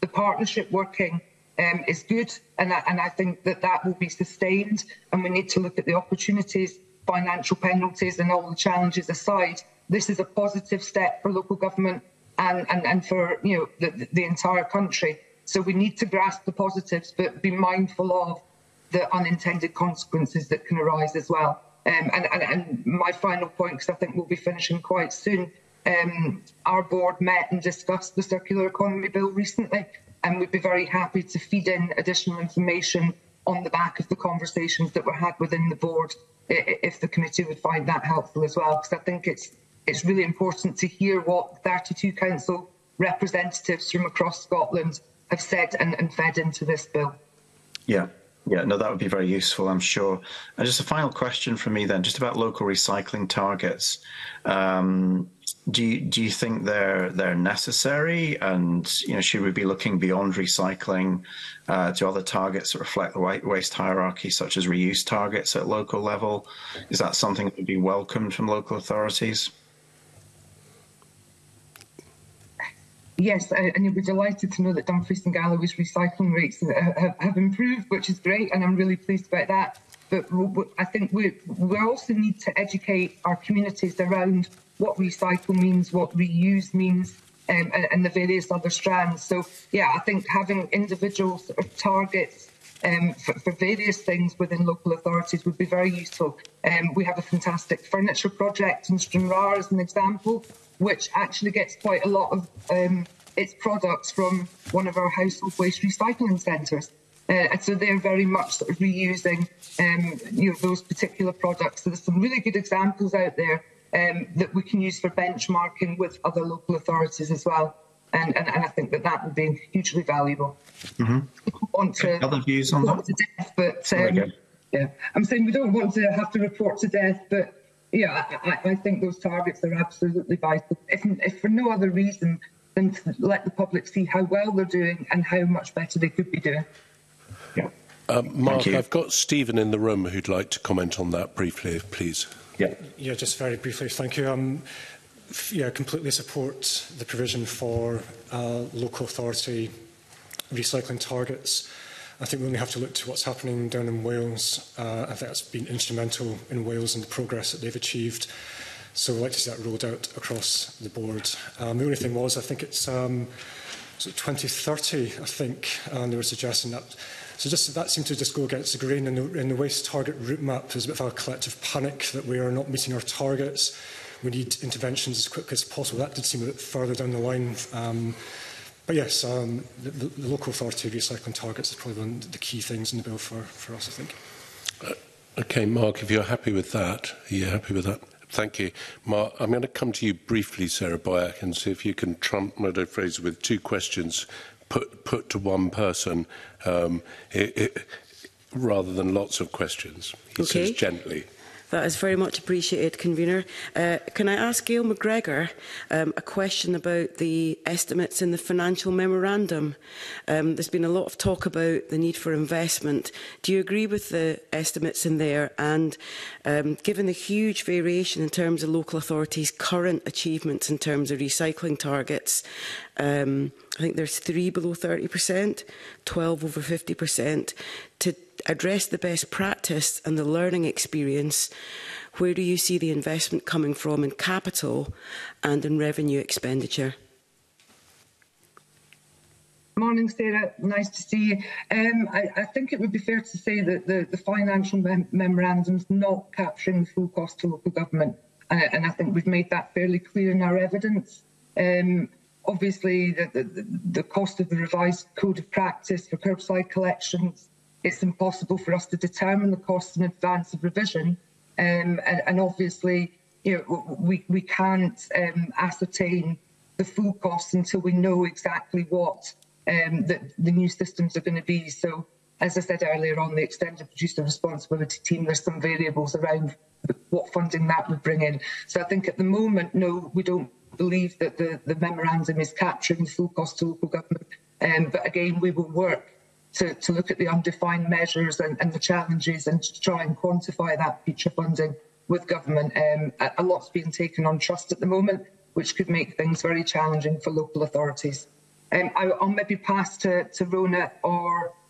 the partnership working um, is good, and I, and I think that that will be sustained. And we need to look at the opportunities, financial penalties, and all the challenges aside. This is a positive step for local government and, and, and for you know the, the entire country. So we need to grasp the positives, but be mindful of the unintended consequences that can arise as well. Um, and, and, and, my final point, because I think we'll be finishing quite soon, um, our board met and discussed the circular economy bill recently, and we'd be very happy to feed in additional information on the back of the conversations that were had within the board if the committee would find that helpful as well, because I think it's it's really important to hear what 32 council representatives from across Scotland have said and, and fed into this bill. Yeah. Yeah, no, that would be very useful, I'm sure. And just a final question for me then, just about local recycling targets. Um, do you, do you think they're they're necessary? And you know, should we be looking beyond recycling uh, to other targets that reflect the waste hierarchy, such as reuse targets at local level? Is that something that would be welcomed from local authorities? Yes, and we're delighted to know that Dumfries and Galloway's recycling rates have improved, which is great, and I'm really pleased about that. But I think we, also need to educate our communities around what recycle means, what reuse means, um, and the various other strands. So, yeah, I think having individual sort of targets um, for, for, various things within local authorities would be very useful. Um, we have a fantastic furniture project in Stranraer as an example, which actually gets quite a lot of um, its products from one of our household waste recycling centres. Uh, and so they're very much sort of reusing um, you know, those particular products. So there's some really good examples out there um, that we can use for benchmarking with other local authorities as well. And, and, and I think that that would be hugely valuable. Mm-hmm. Want to, Other views on that? To death, but, um, yeah, I'm saying we don't want to have to report to death, but yeah, I, I think those targets are absolutely vital. If, if for no other reason than to let the public see how well they're doing and how much better they could be doing. Yeah. Um, Mark, I've got Stephen in the room who'd like to comment on that briefly, please. Yeah. Yeah, just very briefly. Thank you. Um, yeah, completely support the provision for uh, local authority recycling targets. I think we only have to look to what's happening down in Wales. Uh, I think that's been instrumental in Wales and the progress that they've achieved. So we'd like to see that rolled out across the board. Um, the only thing was, I think it's um, so 2030, I think, and they were suggesting that. So just that seemed to just go against the grain in the, in the waste target route map. There's a bit of a collective panic that we are not meeting our targets we need interventions as quick as possible. That did seem a bit further down the line. Um, but yes, um, the, the, local authority recycling targets is probably one of the key things in the bill for, for us, I think. Uh, okay, Mark, if you're happy with that, are you happy with that? Thank you. Mark, I'm going to come to you briefly, Sarah Boyack, and see if you can trump Murdo phrase with two questions put, put to one person um, it, it, rather than lots of questions. He okay. says gently. That is very much appreciated, Convener. Uh, can I ask Gail McGregor um, a question about the estimates in the financial memorandum? Um, there's been a lot of talk about the need for investment. Do you agree with the estimates in there? And um, given the huge variation in terms of local authorities' current achievements in terms of recycling targets, um, I think there's three below 30%, 12 over 50%, to address the best practice and the learning experience, where do you see the investment coming from in capital and in revenue expenditure? Morning, Sarah. Nice to see you. Um, I, I, think it would be fair to say that the, the financial mem memorandum is not capturing the full cost to local government, uh, and I think we've made that fairly clear in our evidence. Um, obviously, the, the, the, cost of the revised code of practice for curbside collections it's impossible for us to determine the costs in advance of revision. Um, and, and, obviously, you know, we, we can't um, ascertain the full costs until we know exactly what um, the, the new systems are going to be. So, as I said earlier on, the extended producer responsibility team, there's some variables around what funding that would bring in. So I think at the moment, no, we don't believe that the, the memorandum is capturing full cost to local government. Um, but again, we will work to, to look at the undefined measures and, and the challenges and to try and quantify that future funding with government. Um, a lot's being taken on trust at the moment, which could make things very challenging for local authorities. Um, I, will maybe pass to, to Rona or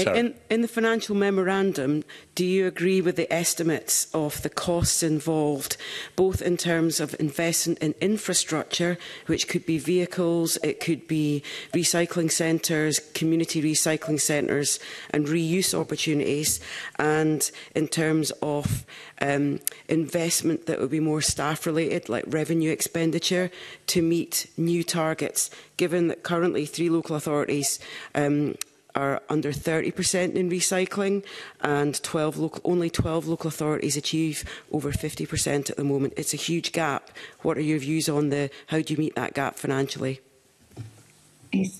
Sorry. In, in the financial memorandum, do you agree with the estimates of the costs involved, both in terms of investment in infrastructure, which could be vehicles, it could be recycling centres, community recycling centres and reuse opportunities, and in terms of um, investment that would be more staff-related, like revenue expenditure, to meet new targets, given that currently three local authorities um, are under 30% in recycling and 12 local, only 12 local authorities achieve over 50% at the moment. It's a huge gap. What are your views on the, how do you meet that gap financially?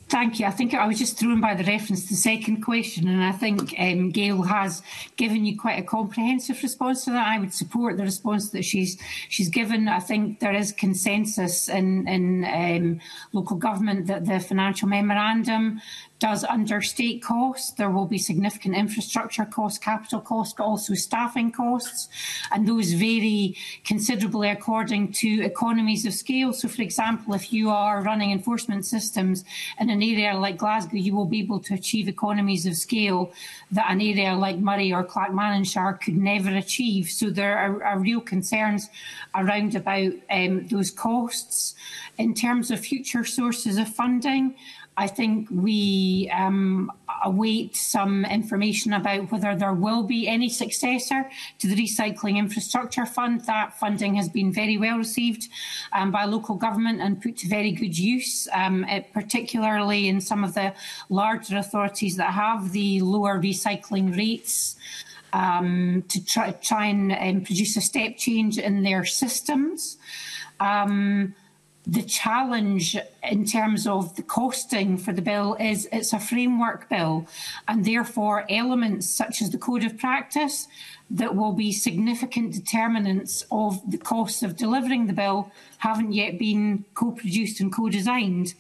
Thank you. I think I was just thrown by the reference to the second question, and I think um, Gail has given you quite a comprehensive response to that. I would support the response that she's she's given. I think there is consensus in in um, local government that the financial memorandum does understate costs. There will be significant infrastructure costs, capital costs, but also staffing costs. And those vary considerably according to economies of scale. So, for example, if you are running enforcement systems in an area like Glasgow, you will be able to achieve economies of scale that an area like Murray or Clackmannanshire could never achieve. So there are, are real concerns around about um, those costs. In terms of future sources of funding, I think we um, await some information about whether there will be any successor to the Recycling Infrastructure Fund. That funding has been very well received um, by local government and put to very good use, um, it, uh, particularly in some of the larger authorities that have the lower recycling rates. Um, to try, try and, um, produce a step change in their systems. Um, the challenge in terms of the costing for the bill is it's a framework bill and therefore elements such as the code of practice that will be significant determinants of the costs of delivering the bill haven't yet been co-produced and co-designed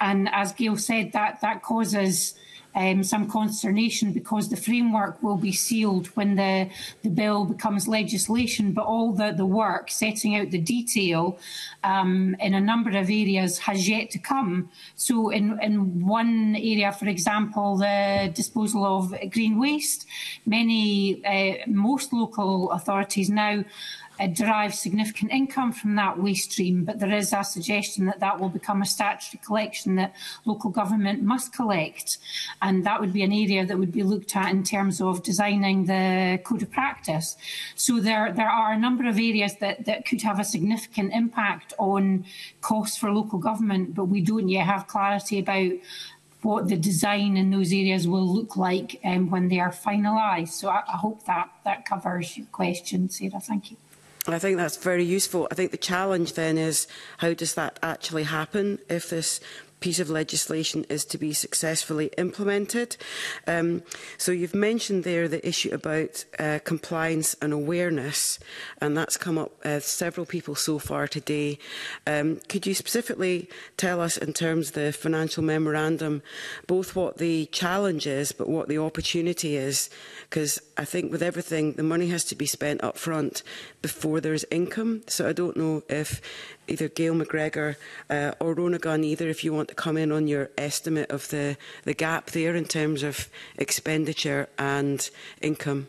and as Gail said that that causes um, some consternation because the framework will be sealed when the, the bill becomes legislation, but all the, the work setting out the detail um, in a number of areas has yet to come. So in, in one area, for example, the disposal of green waste, many, uh, most local authorities now uh, derive significant income from that waste stream, but there is a suggestion that that will become a statutory collection that local government must collect. And that would be an area that would be looked at in terms of designing the code of practice. So there, there are a number of areas that, that could have a significant impact on costs for local government, but we don't yet have clarity about what the design in those areas will look like um, when they are finalised. So I, I hope that that covers your question, Sarah. Thank you. I think that's very useful. I think the challenge then is how does that actually happen if this piece of legislation is to be successfully implemented. Um, so you've mentioned there the issue about uh, compliance and awareness, and that's come up uh, several people so far today. Um, could you specifically tell us in terms of the financial memorandum, both what the challenge is, but what the opportunity is? Because I think with everything, the money has to be spent up front before there's income. So I don't know if either Gail McGregor uh, or Ronagan either, if you want to come in on your estimate of the, the gap there in terms of expenditure and income.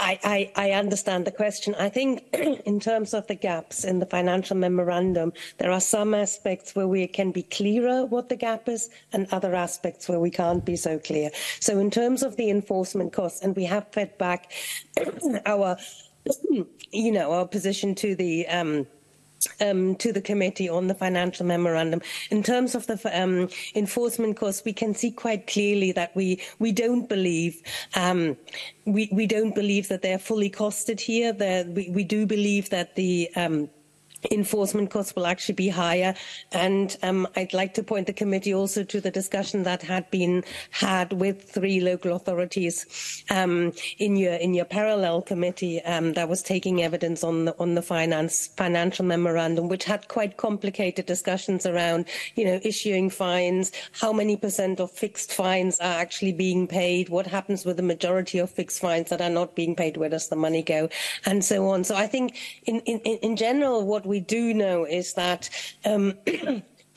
I, I, I understand the question. I think in terms of the gaps in the financial memorandum, there are some aspects where we can be clearer what the gap is and other aspects where we can't be so clear. So in terms of the enforcement costs, and we have fed back our, you know, our position to the um, um, to the committee on the financial memorandum. In terms of the um, enforcement costs, we can see quite clearly that we we don't believe um, we we don't believe that they're fully costed here. we we do believe that the um, enforcement costs will actually be higher. And um, I'd like to point the committee also to the discussion that had been had with three local authorities um, in your in your parallel committee um, that was taking evidence on the on the finance financial memorandum, which had quite complicated discussions around you know issuing fines, how many percent of fixed fines are actually being paid, what happens with the majority of fixed fines that are not being paid, where does the money go, and so on. So I think in in, in general what we do know is that um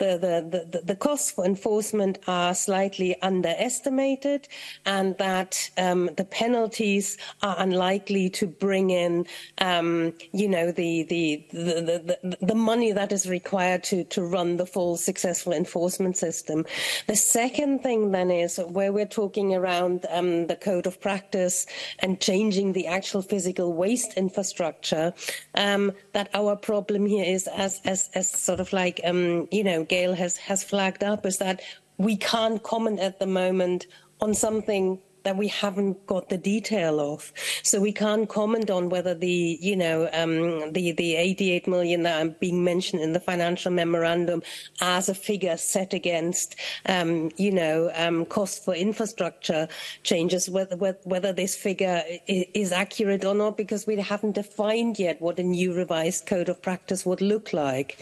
the, the, the, the costs for enforcement are slightly underestimated and that um, the penalties are unlikely to bring in, um, you know, the, the, the, the, the money that is required to, to run the full successful enforcement system. The second thing then is where we're talking around um, the code of practice and changing the actual physical waste infrastructure, um, that our problem here is as, as, as sort of like, um, you know, Gail has, has flagged up is that we can't comment at the moment on something that we haven't got the detail of. So we can't comment on whether the, you know, um, the, the 88 million that I'm being mentioned in the financial memorandum as a figure set against, um, you know, um, cost for infrastructure changes, whether, whether this figure is accurate or not, because we haven't defined yet what a new revised code of practice would look like.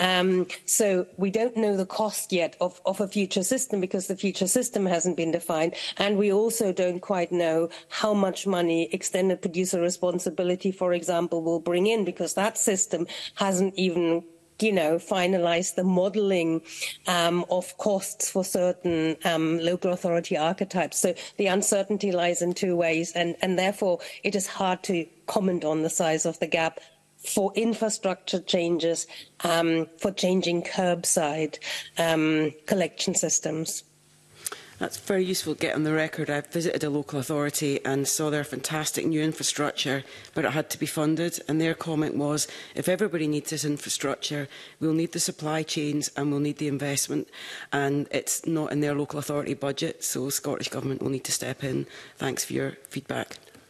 Um, so we don't know the cost yet of, of a future system because the future system hasn't been defined. And we also don't quite know how much money extended producer responsibility, for example, will bring in because that system hasn't even you know, finalize the modeling um, of costs for certain um, local authority archetypes. So the uncertainty lies in two ways, and, and therefore it is hard to comment on the size of the gap for infrastructure changes, um, for changing curbside um, collection systems. That's very useful to get on the record. I visited a local authority and saw their fantastic new infrastructure, but it had to be funded. And their comment was, if everybody needs this infrastructure, we'll need the supply chains and we'll need the investment. And it's not in their local authority budget, so Scottish Government will need to step in. Thanks for your feedback.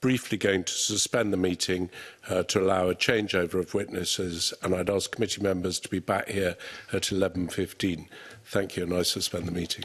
briefly going to suspend the meeting uh, to allow a changeover of witnesses and I'd ask committee members to be back here at 11.15. Thank you and I suspend the meeting.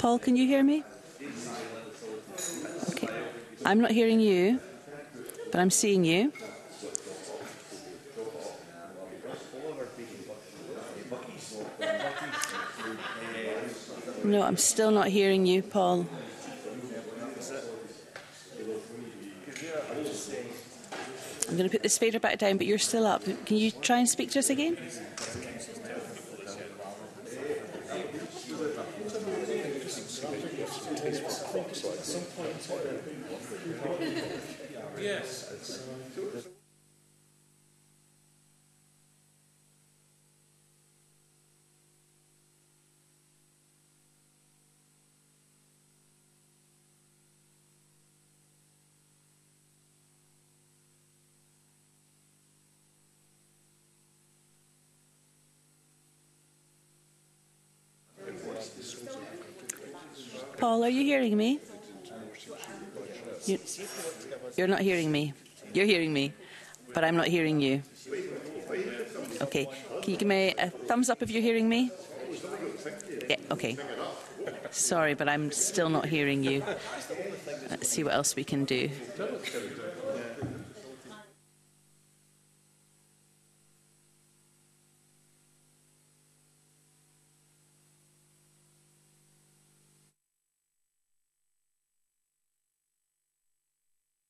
Paul, can you hear me? Okay. I'm not hearing you, but I'm seeing you. No, I'm still not hearing you, Paul. I'm going to put the fader back down, but you're still up. Can you try and speak to us again? Yes. Paul, are you hearing me? You, are not hearing me. You're hearing me, but I'm not hearing you. Okay. Can you give me a thumbs up if you're hearing me? Yeah, okay. Sorry, but I'm still not hearing you. Let's see what else we can do.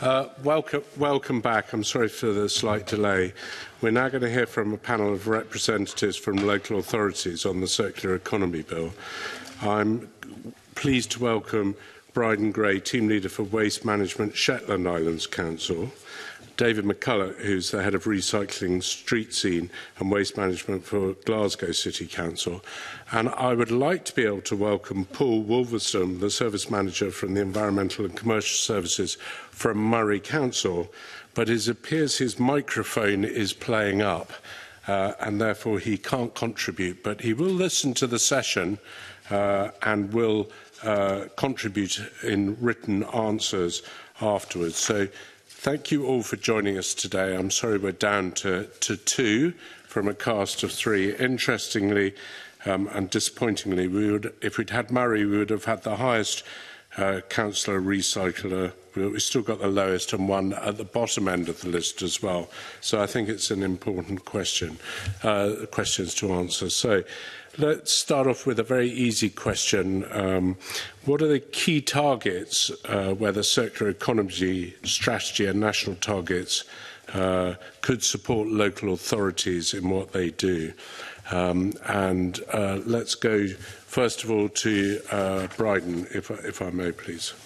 Uh, welcome, welcome back. I'm sorry for the slight delay. We're now going to hear from a panel of representatives from local authorities on the Circular Economy Bill. I'm pleased to welcome Bryden Gray, Team Leader for Waste Management Shetland Islands Council, David McCullough, who's the head of recycling street scene and waste management for Glasgow City Council. And I would like to be able to welcome Paul Wolverstone, the service manager from the Environmental and Commercial Services from Murray Council, but it appears his microphone is playing up. Uh, and therefore he can't contribute, but he will listen to the session uh, and will uh, contribute in written answers afterwards. So Thank you all for joining us today. I'm sorry we're down to, to two from a cast of three. Interestingly um, and disappointingly, we would, if we'd had Murray, we would have had the highest uh, councillor recycler. We've still got the lowest and one at the bottom end of the list as well. So I think it's an important question, uh, questions to answer. So. Let's start off with a very easy question. Um, what are the key targets uh, where the circular economy strategy and national targets uh, could support local authorities in what they do? Um, and uh, let's go first of all to uh, Bryden, if, if I may, please.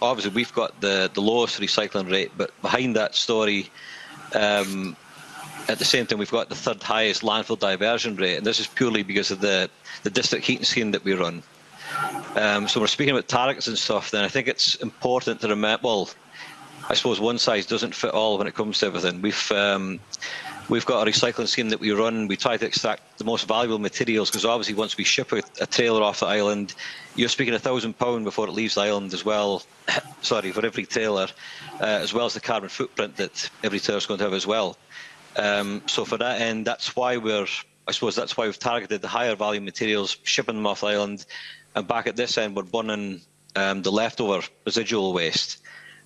obviously we've got the, the lowest recycling rate, but behind that story, um, at the same time, we've got the third highest landfill diversion rate, and this is purely because of the, the district heating scheme that we run. Um, so we're speaking about targets and stuff. Then I think it's important to remember. Well, I suppose one size doesn't fit all when it comes to everything. We've um, We've got a recycling scheme that we run. We try to extract the most valuable materials because obviously once we ship a, a trailer off the island, you're speaking a thousand pound before it leaves the island as well. sorry for every trailer, uh, as well as the carbon footprint that every trailer is going to have as well. Um, so for that end, that's why we're I suppose that's why we've targeted the higher value materials, shipping them off the island, and back at this end we're burning um, the leftover residual waste,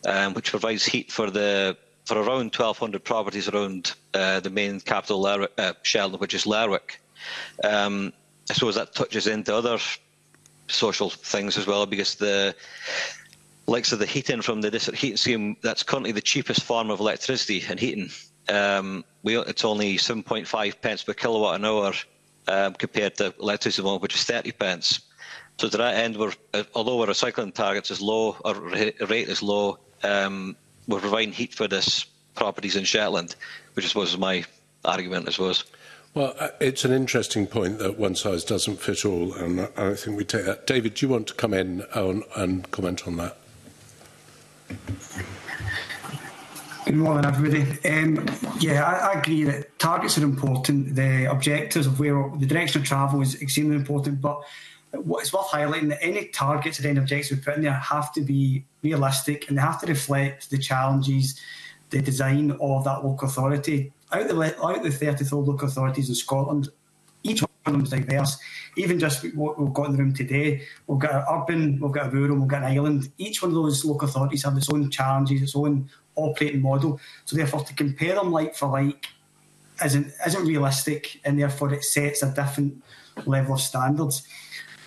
um, which provides heat for the for around 1,200 properties around uh, the main capital, Lerwick, uh, Sheldon, which is Lerwick. Um, I suppose that touches into other social things as well, because the likes of the heating from the district heating scheme, that's currently the cheapest form of electricity and heating. Um, we, it's only 7.5 pence per kilowatt an hour um, compared to electricity, which is 30 pence. So to that end, we're, uh, although our recycling targets is low, our rate is low, um, we're providing heat for this properties in Shetland, which I suppose is my argument, I suppose. Well, uh, it's an interesting point that one size doesn't fit all, and I think we take that. David, do you want to come in on, and comment on that? Good morning, everybody. Um, yeah, I, I, agree that targets are important. The objectives of where the direction of travel is extremely important, but it's worth highlighting that any targets or any objectives we put in there have to be realistic and they have to reflect the challenges, the design of that local authority. Out the, out the 30 local authorities in Scotland, each one of them is diverse. Even just what we've got in the room today, we've got an urban, we've got a rural, we've got an island. Each one of those local authorities have its own challenges, its own operating model. So therefore, to compare them like for like isn't isn't realistic, and therefore it sets a different level of standards.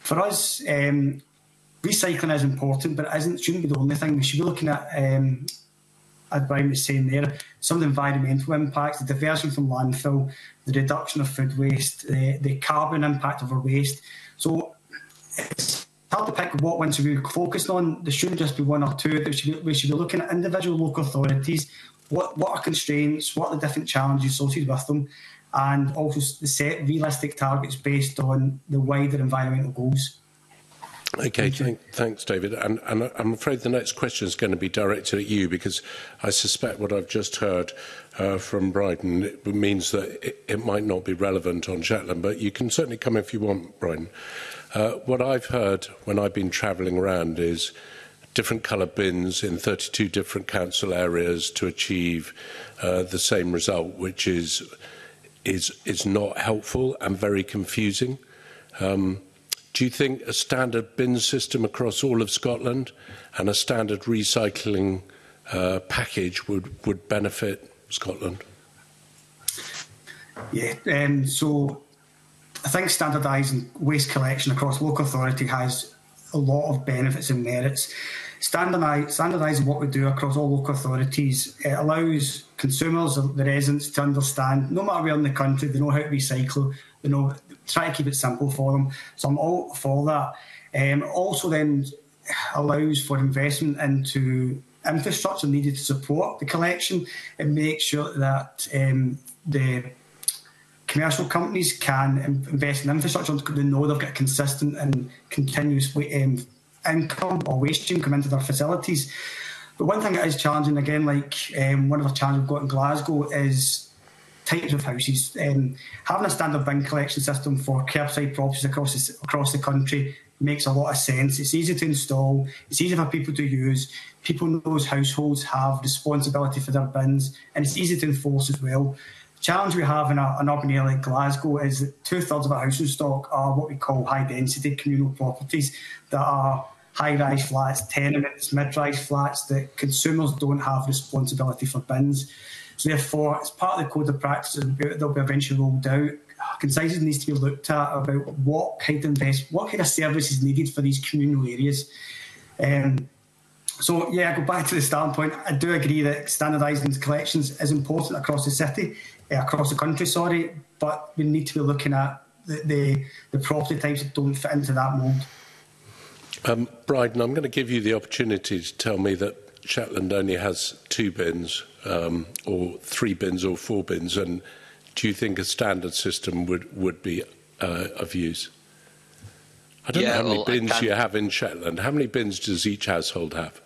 For us, um, recycling is important, but it isn't shouldn't be the only thing. We should be looking at um, as Brian was saying there, some of the environmental impacts, the diversion from landfill, the reduction of food waste, the, the carbon impact of our waste. So it's hard to pick what ones we're focused on. There shouldn't just be one or two. Should be, we should be looking at individual local authorities, what, what are constraints, what are the different challenges associated with them, and also set realistic targets based on the wider environmental goals. Okay, thank, thanks, David. And, and I'm afraid the next question is going to be directed at you because I suspect what I've just heard uh, from Bryden means that it, it might not be relevant on Shetland, but you can certainly come if you want, Bryden. Uh, what I've heard when I've been travelling around is different colour bins in 32 different council areas to achieve uh, the same result, which is is, is not helpful and very confusing. Um, do you think a standard bin system across all of Scotland and a standard recycling uh, package would, would benefit Scotland? Yeah, um, so I think standardising waste collection across local authority has a lot of benefits and merits. Standardising what we do across all local authorities, it allows consumers, the residents, to understand, no matter where in the country, they know how to recycle, they know, try to keep it simple for them. So I'm all for that. Um, also then allows for investment into infrastructure needed to support the collection and make sure that um, the commercial companies can invest in infrastructure they know they've got consistent and continuous um, income or waste stream coming into their facilities. But one thing that is challenging again, like um, one of the challenges we've got in Glasgow is types of houses. Um, having a standard bin collection system for curbside properties across the, across the country makes a lot of sense. It's easy to install. It's easy for people to use. People in those households have responsibility for their bins, and it's easy to enforce as well. The challenge we have in a, an urban area like Glasgow is that two thirds of our housing stock are what we call high density communal properties that are high rise flats, tenements, mid rise flats that consumers don't have responsibility for bins. So, therefore, as part of the code of practice, they'll be eventually rolled out. Conciseness needs to be looked at about what kind of invest, what kind of service is needed for these communal areas. Um, so yeah, I go back to the standpoint. I do agree that standardising collections is important across the city, uh, across the country, sorry, but we need to be looking at the, the, the property types that don't fit into that mould. Um, Bryden, I'm going to give you the opportunity to tell me that Shetland only has two bins, um, or three bins, or four bins, and do you think a standard system would would be uh, of use? I don't yeah, know how many well, bins you have in Shetland. How many bins does each household have?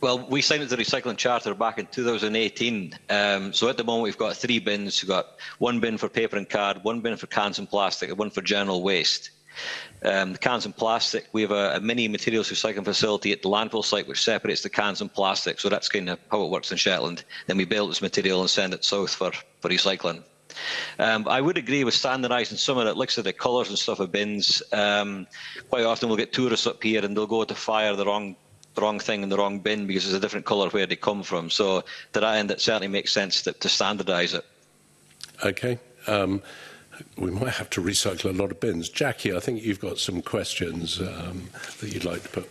Well, we signed the recycling charter back in 2018. Um, so at the moment, we've got three bins. We've got one bin for paper and card, one bin for cans and plastic, and one for general waste. Um, the cans and plastic, we have a, a, mini materials recycling facility at the landfill site which separates the cans and plastic. So that's kind of how it works in Shetland. Then we build this material and send it south for, for recycling. Um, I would agree with standardising some of it. Looks at the colours and stuff of bins. Um, quite often we'll get tourists up here and they'll go to fire the wrong the wrong thing in the wrong bin because it's a different colour where they come from. So to that end, it certainly makes sense to, to standardise it. Okay. Um, we might have to recycle a lot of bins. Jackie, I think you've got some questions um, that you'd like to put.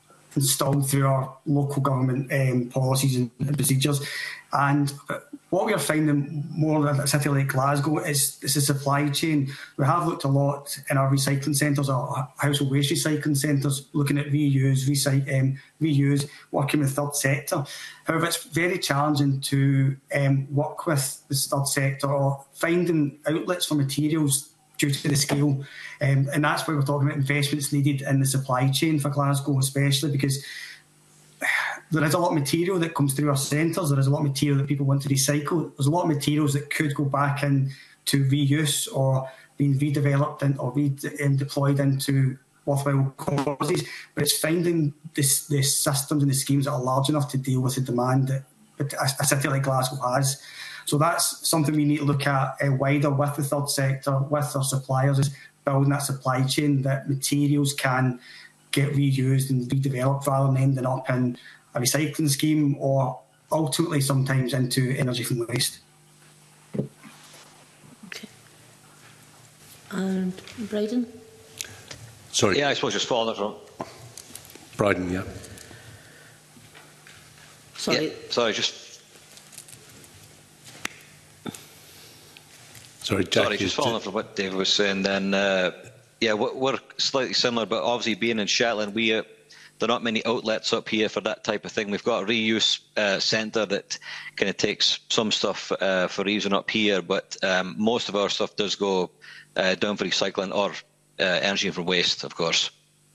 installed through our local government um, policies and, and, procedures. And uh, what we are finding more in a city like Glasgow is, is the supply chain. We have looked a lot in our recycling centres, our household waste recycling centres, looking at reuse, recycle, um, reuse, working with third sector. However, it's very challenging to um, work with the third sector or finding outlets for materials due to the scale. Um, and that's why we're talking about investments needed in the supply chain for Glasgow, especially because there is a lot of material that comes through our centres. There is a lot of material that people want to recycle. There's a lot of materials that could go back in to reuse or being redeveloped and or redeployed um, into worthwhile causes. But it's finding this, the systems and the schemes that are large enough to deal with the demand that a city like Glasgow has. So that's something we need to look at uh, wider with the third sector, with our suppliers, is building that supply chain that materials can get reused and redeveloped rather than ending up in a recycling scheme or ultimately sometimes into energy from waste. Okay. And Bryden? Sorry. Yeah, I suppose just following that from Bryden, yeah. Sorry. Yeah, sorry, just Sorry, Jack. Sorry, just following up on what David was saying. Then, uh, yeah, we're slightly similar, but obviously being in Shetland, we uh, there are not many outlets up here for that type of thing. We've got a reuse uh, centre that kind of takes some stuff uh, for reusing up here, but um, most of our stuff does go uh, down for recycling or uh, energy from waste, of course.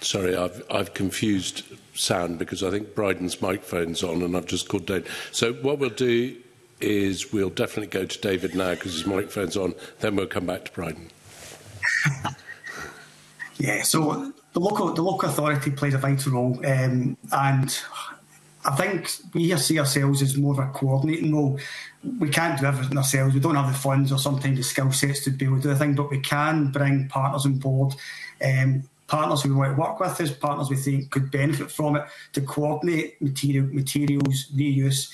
Sorry, I've I've confused sound because I think Bryden's microphone's on and I've just called David. So what we'll do is we'll definitely go to David now because his microphone's on. Then we'll come back to Bryden. Yeah, so the local the local authority plays a vital role, um, and I think we here see ourselves as more of a coordinating role. We can't do everything ourselves. We don't have the funds or sometimes the skill sets to be able to do the thing, but we can bring partners on board, um, partners we want to work with us, partners we think could benefit from it, to coordinate material materials reuse,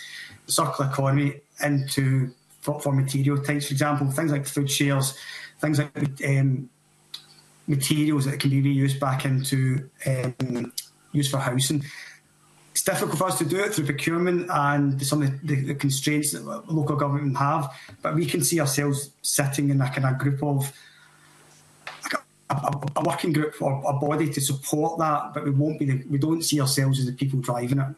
circular economy into for, for material types, for example, things like food shares, things like um, materials that can be reused back into um, use for housing. It's difficult for us to do it through procurement and some of the, the constraints that local government have, but we can see ourselves sitting in a kind of group of a, a, working group or a body to support that, but we won't be. The, we don't see ourselves as the people driving it.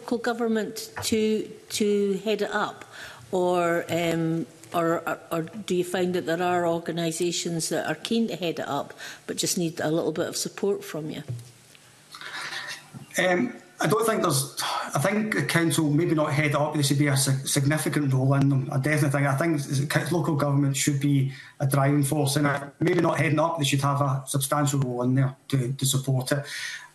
Local government to to head it up, or um, or, or, or, do you find that there are organisations that are keen to head it up but just need a little bit of support from you? Um, I don't think there's. I think the council maybe not head up. There should be a significant role in them. I definitely think. I think local government should be a driving force in it. Maybe not heading up. They should have a substantial role in there to, to support it.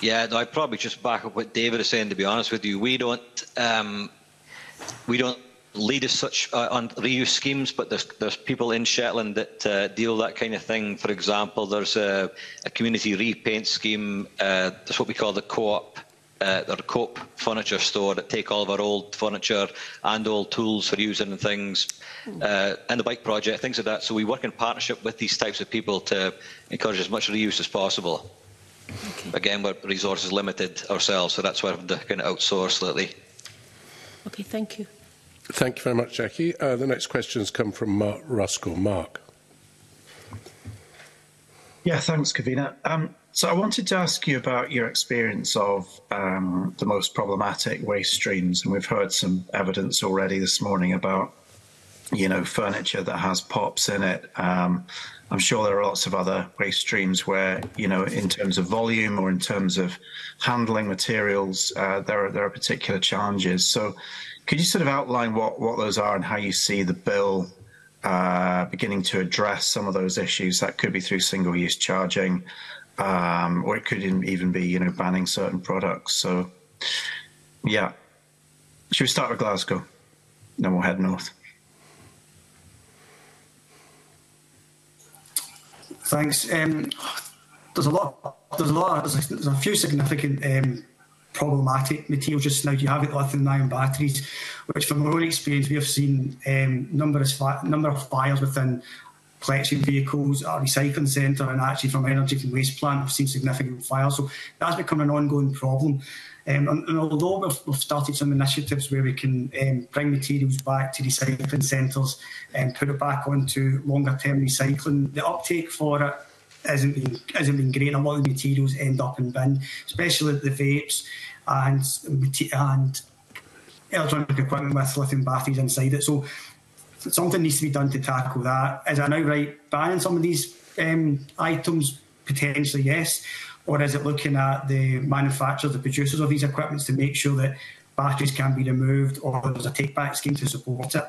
Yeah, no, I probably just back up what David is saying. To be honest with you, we don't, um, we don't lead as such uh, on reuse schemes, but there's, there's people in Shetland that uh, deal that kind of thing. For example, there's a, a community repaint scheme. Uh, that's what we call the co-op. Uh, Co-op furniture store that take all of our old furniture and old tools for using and things, uh, and the bike project, things like that. So we work in partnership with these types of people to encourage as much reuse as possible. Okay. Again, we're resources limited ourselves, so that's why we're kind of outsourced lately. Okay, thank you. Thank you very much, Jackie. Uh, the next questions come from Mark Ruskell. Mark. Yeah, thanks, Kavina. Um, so I wanted to ask you about your experience of um, the most problematic waste streams, and we've heard some evidence already this morning about, you know, furniture that has pops in it. Um, I'm sure there are lots of other waste streams where, you know, in terms of volume or in terms of handling materials, uh, there are there are particular challenges. So, could you sort of outline what, what those are and how you see the bill uh, beginning to address some of those issues? That could be through single use charging, um, or it could even be you know banning certain products. So, yeah. Should we start with Glasgow? Then we'll head north. Thanks. Um, there's a lot. There's a lot. There's a, there's a few significant um, problematic material just now. You have got lithium ion batteries, which from our own experience, we have seen um, number, of number of fires within collection vehicles at a recycling centre and actually from energy from waste plant, we've seen significant fires. So that's become an ongoing problem. Um, and, and, although we've, we've, started some initiatives where we can um, bring materials back to recycling centres and put it back onto longer term recycling, the uptake for it isn't been, isn't been great. A lot of the materials end up in bin, especially the vapes and and electronic equipment with lithium batteries inside it. So something needs to be done to tackle that. Is an outright ban on some of these um, items? Potentially, yes. Or is it looking at the manufacturers, the producers of these equipments to make sure that batteries can be removed or there's a take back scheme to support it?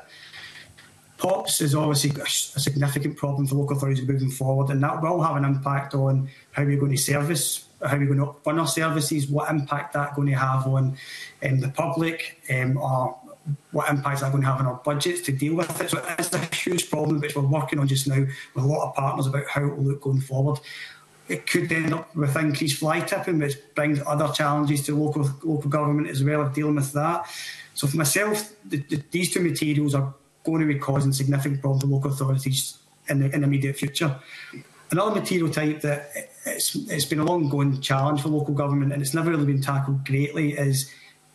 POPs is obviously a, significant problem for local authorities moving forward, and that will have an impact on how we're going to service, how we're going to run our services, what impact that's going to have on um, the public, um, or what impact that going to have on our budgets to deal with it. So it's a huge problem which we're working on just now with a lot of partners about how it will look going forward. It could end up with increased fly tipping, which brings other challenges to local local government as well of dealing with that. So for myself, the, the, these two materials are going to be causing significant problems to local authorities in the, in the immediate future. Another material type that it's, it's been a long ongoing challenge for local government and it's never really been tackled greatly is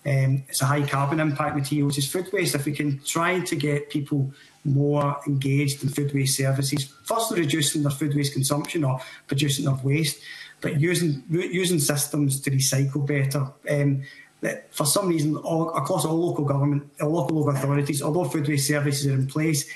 um, it's a high carbon impact material, which is food waste. If we can try to get people more engaged in food waste services, firstly reducing their food waste consumption or producing of waste, but using using systems to recycle better. Um, that for some reason all, across all local government, all uh, local authorities, although food waste services are in place,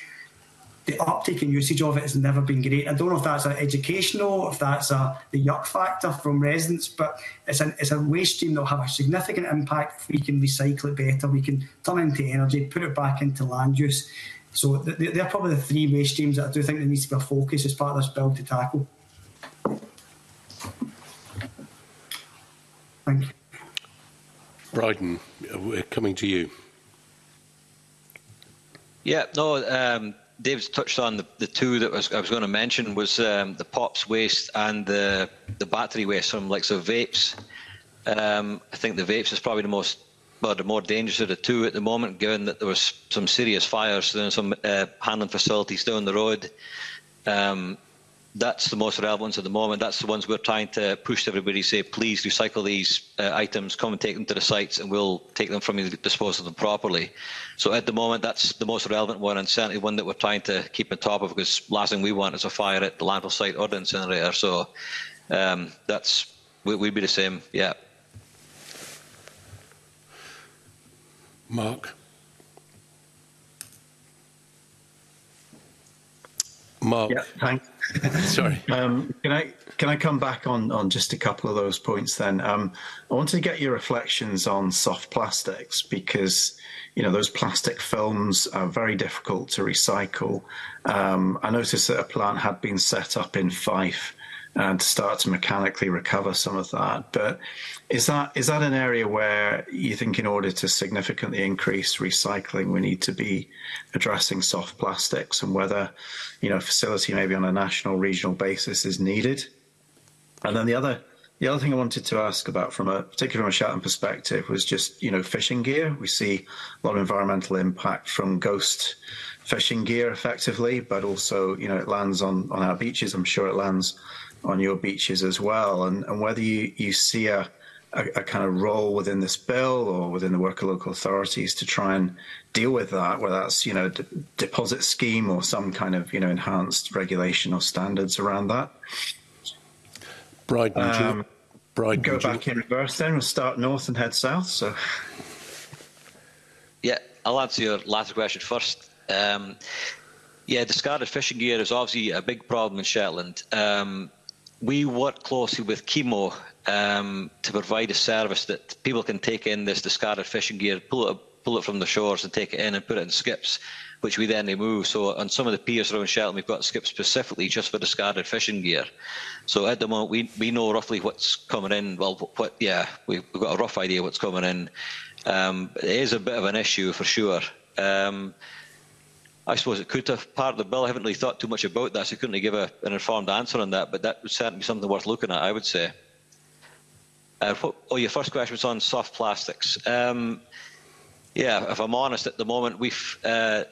the uptake and usage of it has never been great. I don't know if that's an educational, if that's a the yuck factor from residents, but it's an it's a waste stream that'll have a significant impact if we can recycle it better, we can turn it into energy, put it back into land use. So they're probably the three waste streams that I do think there needs to be a focus as part of this bill to tackle. Thank you. Bryden, we're coming to you. Yeah, no, um, Dave's touched on the, the two that was, I was going to mention was um, the pops waste and the the battery waste from like so vapes. Um, I think the vapes is probably the most well, the more dangerous of the two at the moment, given that there was some serious fires in some uh, handling facilities down the road. Um, that's the most relevant ones at the moment. That's the ones we're trying to push to everybody, say, please recycle these uh, items, come and take them to the sites and we'll take them from you, dispose of them properly. So at the moment, that's the most relevant one and certainly one that we're trying to keep on top of because last thing we want is a fire at the landfill site or the incinerator. So um, that's, we, we'd be the same, yeah. Mark? Mark. Yeah, thanks. Sorry. Um, can I can I come back on on just a couple of those points then? Um, I want to get your reflections on soft plastics because you know those plastic films are very difficult to recycle. Um, I noticed that a plant had been set up in Fife and start to mechanically recover some of that. But is that is that an area where you think, in order to significantly increase recycling, we need to be addressing soft plastics, and whether you know a facility maybe on a national regional basis is needed? And then the other the other thing I wanted to ask about, from a particularly from a Shetland perspective, was just you know fishing gear. We see a lot of environmental impact from ghost fishing gear, effectively, but also you know it lands on on our beaches. I'm sure it lands on your beaches as well, and, and whether you, you see a, a, a, kind of role within this bill or within the work of local authorities to try and deal with that, whether that's you know d- deposit scheme or some kind of you know enhanced regulation or standards around that. Brighton, um, Brighton. Go back in reverse. Then we'll start north and head south. So, yeah, I'll answer your last question first. Um, yeah, discarded fishing gear is obviously a big problem in Shetland. Um, we work closely with Chemo um, to provide a service that people can take in this discarded fishing gear, pull it, pull it from the shores and take it in and put it in skips, which we then remove. So on some of the piers around Shetland, we've got skips specifically just for discarded fishing gear. So at the moment, we, we know roughly what's coming in. Well, what yeah, we've, we've got a rough idea what's coming in. Um, it is a bit of an issue for sure. Um, I suppose it could have part of the bill. I haven't really thought too much about that, so I couldn't give a, an informed answer on that, but that would certainly be something worth looking at, I would say. Uh, what, oh, your first question was on soft plastics. Um, yeah, if I'm honest, at the moment, we've uh,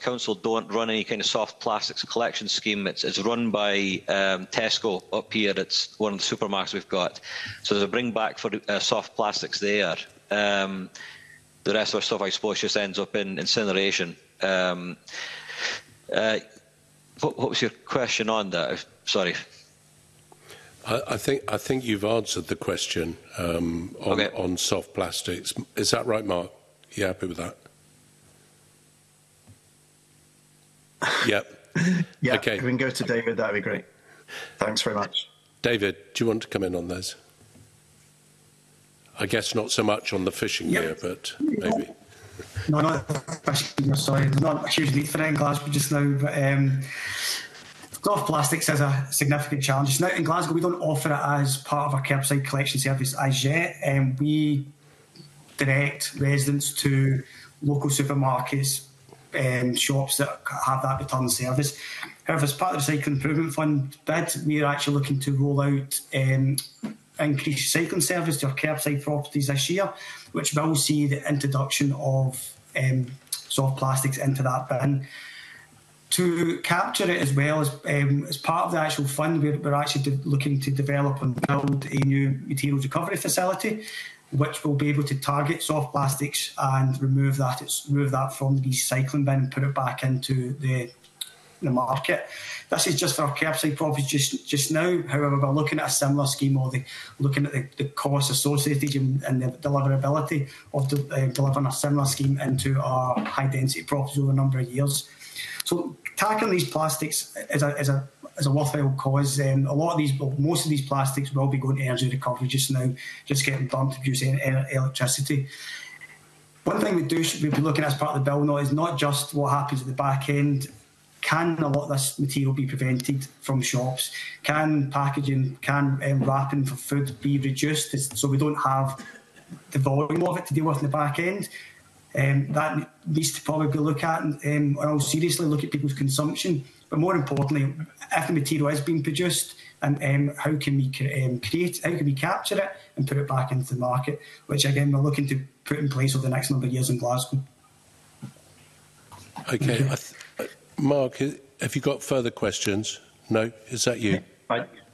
Council don't run any kind of soft plastics collection scheme. It's, it's run by um, Tesco up here. It's one of the supermarkets we've got. So there's a bring back for uh, soft plastics there. Um, the rest of our stuff, I suppose, just ends up in incineration. Um, uh, what, what, was your question on that? Sorry. I, I think I think you've answered the question um, on, okay. on soft plastics. Is that right, Mark? Are you happy with that? Yep. yeah. Okay. If we can go to David, that'd be great. Thanks very much. David, do you want to come in on those? I guess not so much on the fishing yeah. gear, but maybe. No, not Bashir, sorry. Not a huge need for it in Glasgow just now, but um, soft plastics is a significant challenge. Now in Glasgow, we don't offer it as part of our curbside collection service as yet. Um, we direct residents to local supermarkets, um, shops that have that return service. However, as part of the Recycling Improvement Fund bid, we are actually looking to roll out um, increased recycling service to our curbside properties this year which will see the introduction of um, soft plastics into that bin. To capture it as well as, um, as part of the actual fund, we're, we're actually de- looking to develop and build a new materials recovery facility, which will be able to target soft plastics and remove that remove that from the recycling bin and put it back into the the market. This is just for our curbside properties just, just now. However, we're looking at a similar scheme or the, looking at the, the costs associated and, the deliverability of the, uh, delivering a similar scheme into our high density properties over a number of years. So tackling these plastics is a, is a is a worthwhile cause. Um, a lot of these, well, most of these plastics will be going to energy recovery just now, just getting burnt to produce electricity. One thing we do should be looking at as part of the bill now is not just what happens at the back end can a lot of this material be prevented from shops? Can packaging, can um, wrapping for food be reduced so we don't have the volume of it to deal with in the back end? Um, that needs to probably look at and, um, and seriously look at people's consumption. But more importantly, if the material is being produced, and um, how can we um, create, how can we capture it and put it back into the market, which again we're looking to put in place over the next number of years in Glasgow. Okay, I, th Mark, have you got further questions? No? Is that you? I,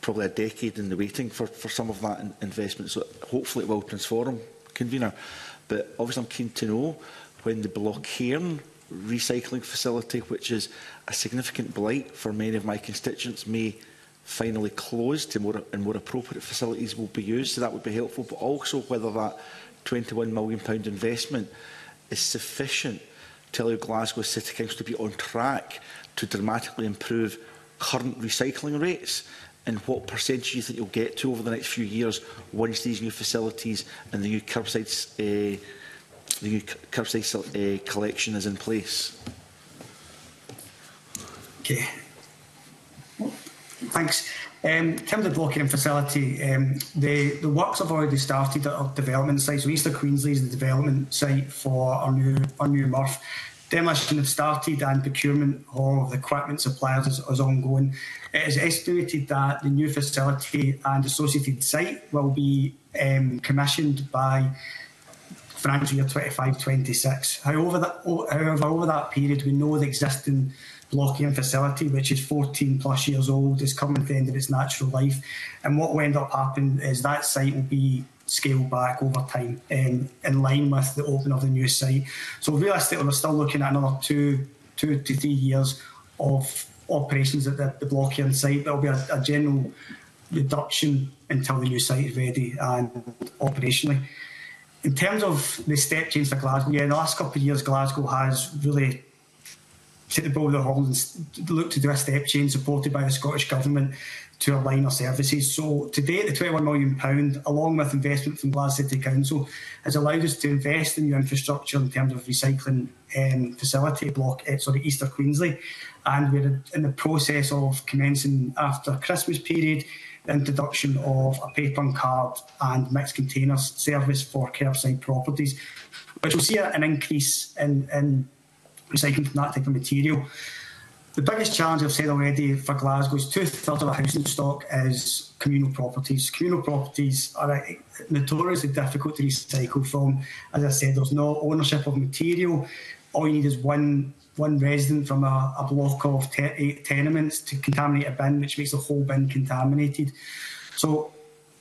Probably a decade in the waiting for, for some of that in investment, so hopefully it will transform, convener. But obviously I'm keen to know when the Blockhairn recycling facility, which is a significant blight for many of my constituents, may finally close to more and more appropriate facilities will be used. So that would be helpful, but also whether that £21 million investment is sufficient to allow Glasgow City Council to be on track to dramatically improve current recycling rates? And what percentage do you think you'll get to over the next few years once these new facilities and the new curbside, uh, the new curbside uh, collection is in place? Okay. Thanks. Um, in terms of the blocking facility, um, the, the works have already started at our development site. So Easter Queensley is the development site for our new, our new MRF. Demolition have started and procurement of equipment suppliers is, is, ongoing. It is estimated that the new facility and associated site will be um, commissioned by financial year 25-26. However, however, over that period, we know the existing blocking facility, which is 14 plus years old, is coming to the end of its natural life. And what will end up happening is that site will be scale back over time um, in line with the opening of the new site. So realistically, we're still looking at another two, two to three years of operations at the, the Blockian site. There'll be a, a, general reduction until the new site is ready and operationally. In terms of the step change for Glasgow, yeah, in the last couple of years, Glasgow has really set the ball with the horns and looked to do a step change supported by the Scottish Government to align our services. So today, the £21 million, along with investment from Glasgow City Council, has allowed us to invest in new infrastructure in terms of recycling um, facility block, uh, sorry, Easter Queensley. And we're in the process of commencing after Christmas period the introduction of a paper and card and mixed containers service for curbside properties, which will see an increase in, in recycling from that type of material. The biggest challenge I've said already for Glasgow is two thirds of our housing stock is communal properties. Communal properties are eh, notoriously difficult to recycle from. As I said, there's no ownership of material. All you need is one one resident from a, a block of te eh, tenements to contaminate a bin, which makes the whole bin contaminated. So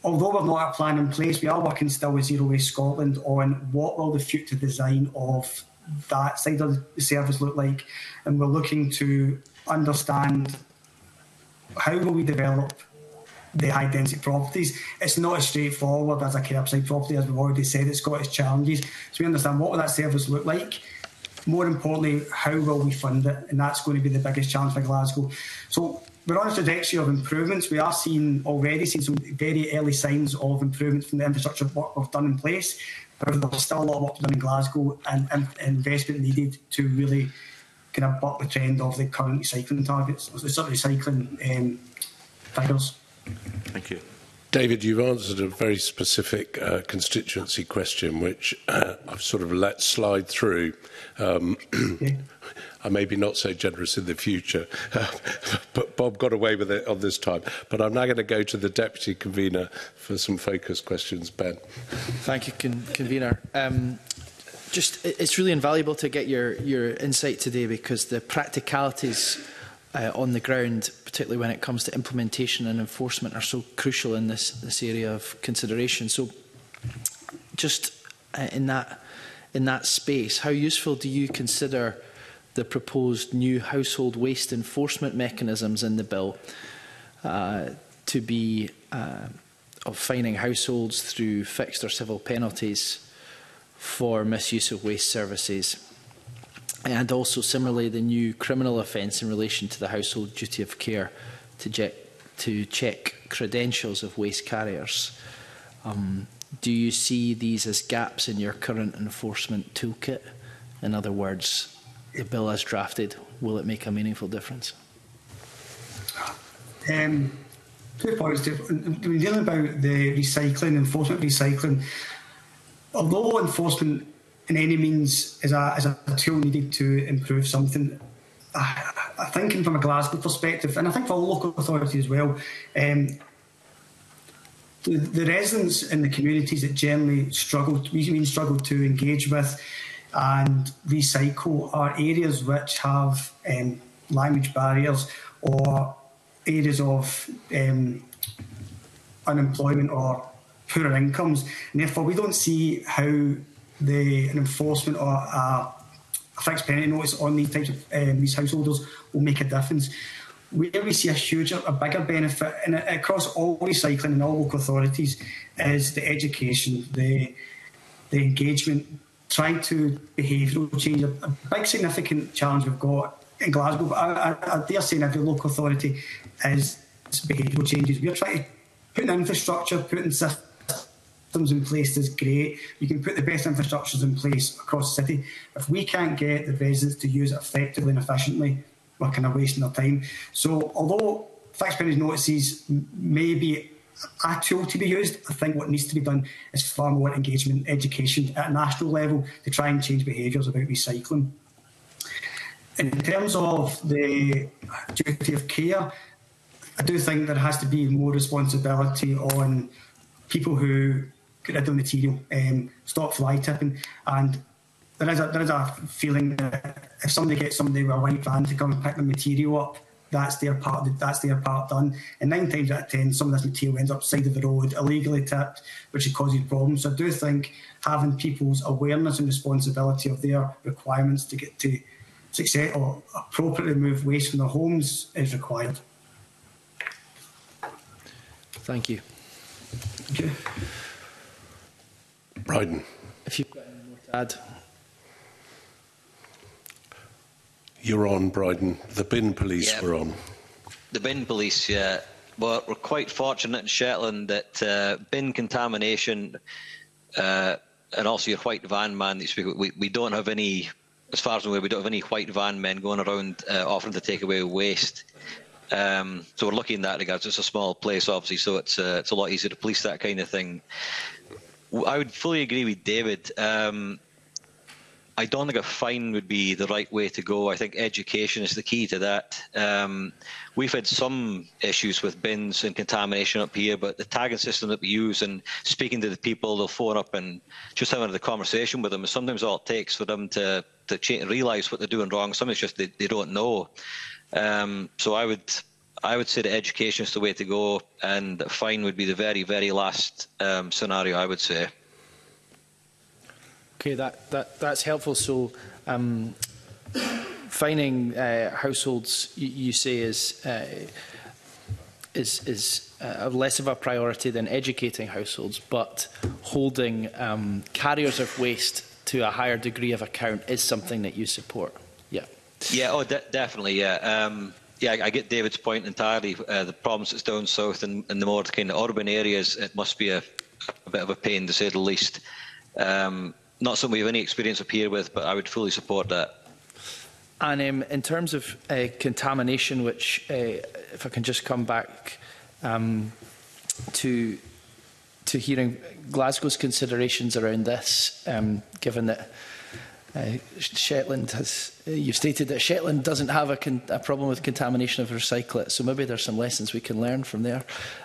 although we've not a plan in place, we are working still with Zero Waste Scotland on what will the future design of that side of the service look like, and we're looking to understand how will we develop the high density properties. It's not as straightforward as a curbside property, as we've already said. It's got its challenges. So we understand what will that service look like. More importantly, how will we fund it? And that's going to be the biggest challenge for Glasgow. So we're on a trajectory of improvements. We are seeing already seeing some very early signs of improvements from the infrastructure work we've done in place. However, there's still a lot of work done in Glasgow and, and investment needed to really kind of buck the trend of the current cycling targets, or sort of recycling um, figures. Thank you. David, you've answered a very specific uh, constituency question, which uh, I've sort of let slide through. Um, okay. and maybe not so generous in the future. but Bob got away with it on this time. But I'm now going to go to the Deputy Convener for some focus questions, Ben. Thank you, con Convener. Um, just, it's really invaluable to get your, your insight today because the practicalities uh, on the ground, particularly when it comes to implementation and enforcement, are so crucial in this, this area of consideration. So, just uh, in that in that space, how useful do you consider the proposed new household waste enforcement mechanisms in the bill uh, to be uh, of fining households through fixed or civil penalties for misuse of waste services and also similarly the new criminal offence in relation to the household duty of care to, to check credentials of waste carriers. Um, do you see these as gaps in your current enforcement toolkit? In other words, the bill as drafted, will it make a meaningful difference? Um, two positive. dealing about the recycling, enforcement recycling, although enforcement in any means is a, is a tool needed to improve something, I, I think from a Glasgow perspective, and I think for local authority as well, um, the, the residents in the communities that generally struggle, we mean struggle to engage with and recycle are areas which have um, language barriers or areas of um, unemployment or poorer incomes. And therefore, we don't see how the an enforcement or a, a fixed penalty notice on these types of um, these householders will make a difference. Where we see a huge, a bigger benefit, across all recycling and all local authorities, is the education, the the engagement Trying to behavioural change. A, a big significant challenge we've got in Glasgow, but I, I, I dare say in every local authority, is behavioural changes. We're trying to put in infrastructure, putting systems in place is great. You can put the best infrastructures in place across the city. If we can't get the residents to use it effectively and efficiently, we're kind of wasting our time. So although fixed penalties notices may be a tool to be used. I think what needs to be done is far more engagement education at a national level to try and change behaviours about recycling. In terms of the duty of care, I do think there has to be more responsibility on people who get rid of material, um, stop fly tipping, and there is a there is a feeling that if somebody gets somebody with a white van to come and pick the material up, that's their part that's their part done. And nine times out of ten, some of this material ends up side of the road, illegally tipped, which causes problems. So I do think having people's awareness and responsibility of their requirements to get to success or appropriately remove waste from their homes is required. Thank you. Okay. Bryden. If you've got any more to add. You're on, Bryden. The bin police yeah. were on. The bin police, yeah. Well, we're quite fortunate in Shetland that uh, bin contamination uh, and also your white van man, we, we don't have any, as far as I'm aware, we don't have any white van men going around uh, offering to take away waste. Um, so we're lucky in that regard. It's a small place, obviously, so it's uh, it's a lot easier to police that kind of thing. I would fully agree with David. Um, I don't think a fine would be the right way to go. I think education is the key to that. Um, we've had some issues with bins and contamination up here, but the tagging system that we use and speaking to the people, they'll phone up and just having the conversation with them is sometimes all it takes for them to to realize what they're doing wrong. Sometimes just they, they don't know. Um, so I would I would say that education is the way to go, and fine would be the very very last um, scenario I would say. Okay, that, that, that's helpful. So um, finding uh, households, you, you say, is, uh, is, is uh, less of a priority than educating households, but holding um, carriers of waste to a higher degree of account is something that you support. Yeah. Yeah, oh, de definitely, yeah. Um, yeah, I, I get David's point entirely. Uh, the problems that's down south in, in the more kind of urban areas, it must be a, a bit of a pain, to say the least. Um, not something we have any experience up here with, but I would fully support that. And um, in terms of uh, contamination, which, uh, if I can just come back um, to to hearing Glasgow's considerations around this, um, given that uh, Shetland has, uh, you've stated that Shetland doesn't have a, a problem with contamination of recyclate, so maybe there's some lessons we can learn from there.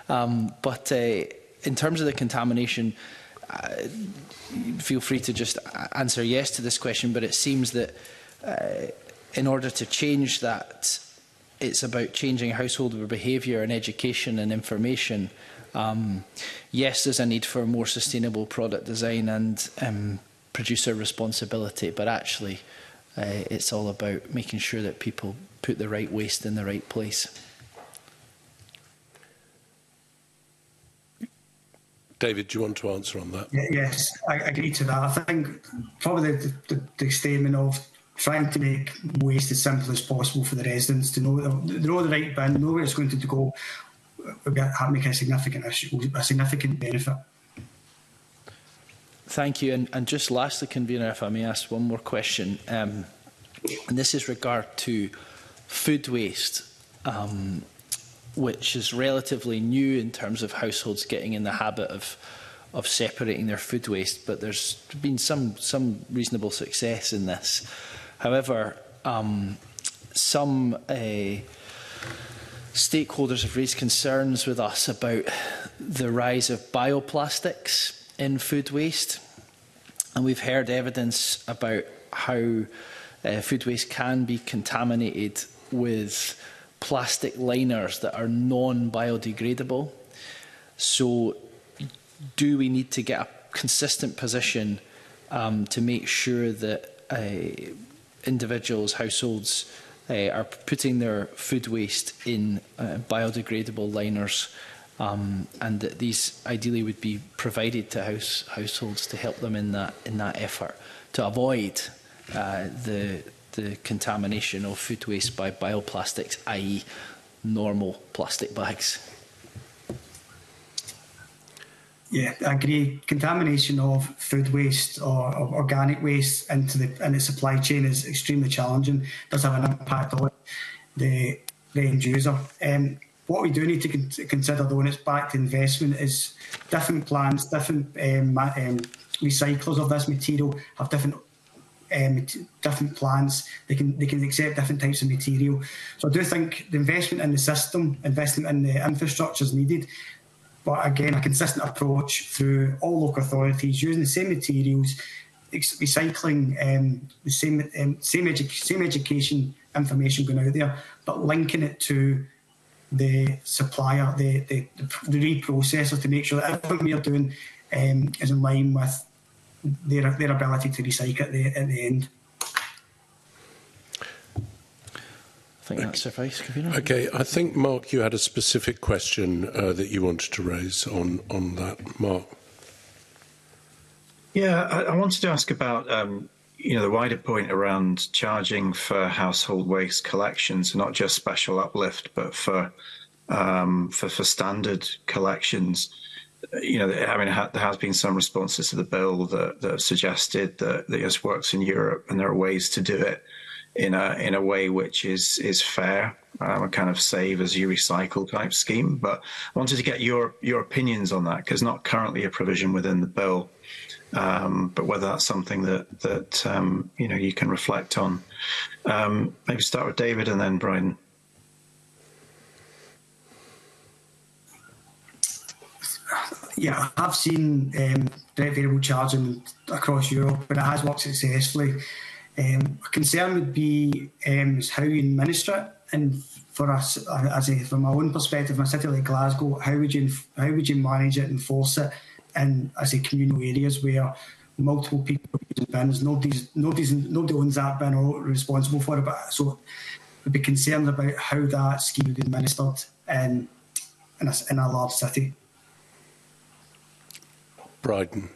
Um, but uh, in terms of the contamination, uh, Uh, feel free to just answer yes to this question, but it seems that uh, in order to change that, it's about changing household behaviour and education and information. Um, yes, there's a need for more sustainable product design and um, producer responsibility, but actually, uh, it's all about making sure that people put the right waste in the right place. David, do you want to answer on that? Yes, I agree to that. I think probably the, the, the statement of trying to make waste as simple as possible for the residents to know they know the right bin, know where it's going to go, make a significant issue, a significant benefit. Thank you. And, and just lastly, convener, if I may ask one more question, um, and this is regard to food waste. Um, which is relatively new in terms of households getting in the habit of of separating their food waste, but there's been some some reasonable success in this. However, um, some uh, stakeholders have raised concerns with us about the rise of bioplastics in food waste, and we've heard evidence about how uh, food waste can be contaminated with plastic liners that are non-biodegradable. So do we need to get a consistent position um, to make sure that uh, individuals, households uh, are putting their food waste in uh, biodegradable liners um, and that these ideally would be provided to house, households to help them in that, in that effort to avoid uh, the the contamination of food waste by bioplastics, i.e. normal plastic bags? Yeah, I agree. Contamination of food waste or, organic waste into the in the supply chain is extremely challenging. It does have an impact on the, the end user. Um, what we do need to con consider, though, when it's back to investment, is different plants, different um, um, recyclers of this material have different um, different plants. They can they can accept different types of material. So I do think the investment in the system, investment in the infrastructure is needed. But again, a consistent approach through all local authorities using the same materials, recycling um, the same um, same, edu same education information going out there, but linking it to the supplier, the the, the, reprocessor to make sure that everything we're doing um, is in line with their, their ability to recycle at the, at the end. I think that suffice. Okay, I think, Mark, you had a specific question uh, that you wanted to raise on, on that. Mark. Yeah, I, I wanted to ask about um, you know the wider point around charging for household waste collection, not just special uplift, but for um, for, for standard collections you know, I mean, there has been some responses to the bill that, that have suggested that, that this works in Europe, and there are ways to do it in a in a way which is is fair, um, a kind of save as you recycle type scheme. But I wanted to get your your opinions on that because not currently a provision within the bill, um, but whether that's something that that um, you know you can reflect on. Um, maybe start with David and then Brian. yeah, I have seen um, direct variable charging across Europe, and it has worked successfully. Um, a concern would be um, how you administer it, and for us, as a, from my own perspective, in a city like Glasgow, how would you how would you manage it, and enforce it, in as a communal areas where multiple people using bins, nobody's nobody's nobody owns that bin or responsible for it, but so we'd be concerned about how that scheme would be administered in in a, in a large city. Brighton.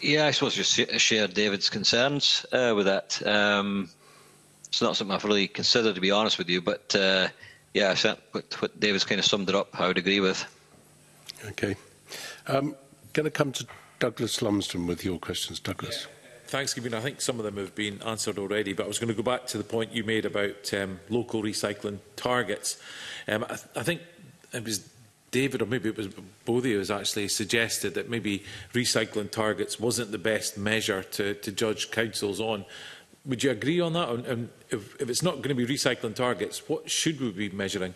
Yeah, I suppose you share David's concerns uh, with that. Um, it's not something I've really considered, to be honest with you. But uh, yeah, what, what David's kind of summed it up, I would agree with. Okay. Um, going to come to Douglas Lumsden with your questions, Douglas. Thanks, Gavin. I think some of them have been answered already, but I was going to go back to the point you made about um, local recycling targets. Um, I, th I think it was David, or maybe it was both of you, has actually suggested that maybe recycling targets wasn't the best measure to, to judge councils on. Would you agree on that? And if, if it's not going to be recycling targets, what should we be measuring?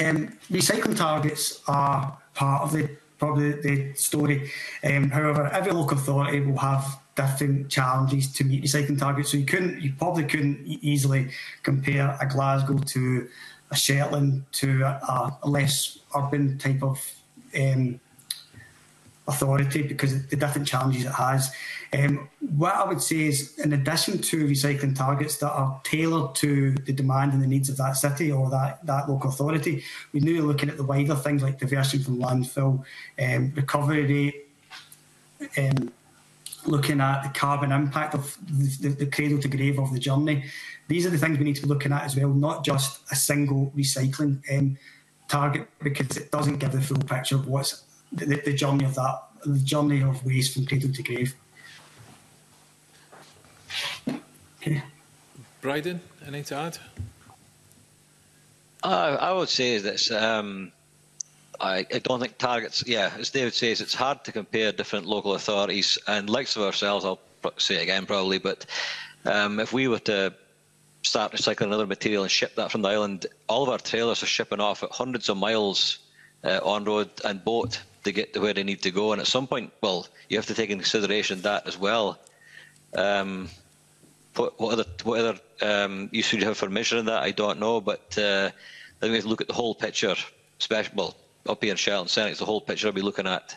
Um, recycling targets are part of the probably the story. Um, however, every local authority will have different challenges to meet recycling targets. So you couldn't, you probably couldn't easily compare a Glasgow to a Shetland to a, a less urban type of um, authority because the different challenges it has. Um, what I would say is, in addition to recycling targets that are tailored to the demand and the needs of that city or that, that local authority, we need to be looking at the wider things like diversion from landfill, um, recovery rate, um, looking at the carbon impact of the, the, the, cradle to grave of the journey. These are the things we need to be looking at as well, not just a single recycling um, target, because it doesn't give the full picture of what's the, the, journey of that, the journey of waste from cradle to grave. Okay. Bryden, anything to add? Uh, I would say that um, I, I, don't think targets, yeah, as David says, it's hard to compare different local authorities and likes of ourselves, I'll say it again probably, but um, if we were to start recycling another material and ship that from the island, all of our trailers are shipping off at hundreds of miles uh, on road and boat to get to where they need to go. And at some point, well, you have to take in consideration that as well. Um, what, what other, what other um, use would you have for measuring that? I don't know, but uh, we have to look at the whole picture. Special, well, up here in Charlotte Senate. It's the whole picture I'll be looking at.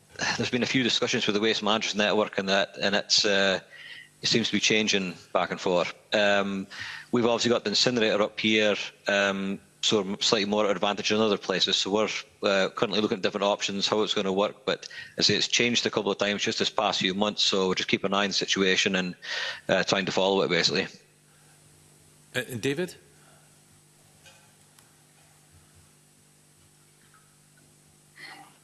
there's been a few discussions with the Waste Managers Network and that, and it's uh, it seems to be changing back and forth. Um, we've obviously got the incinerator up here, um, so we're slightly more at advantage than other places. So we're uh, currently looking at different options, how it's going to work. But as I say, it's changed a couple of times just this past few months, so we're just keeping an eye on the situation and uh, trying to follow it basically. Uh, David.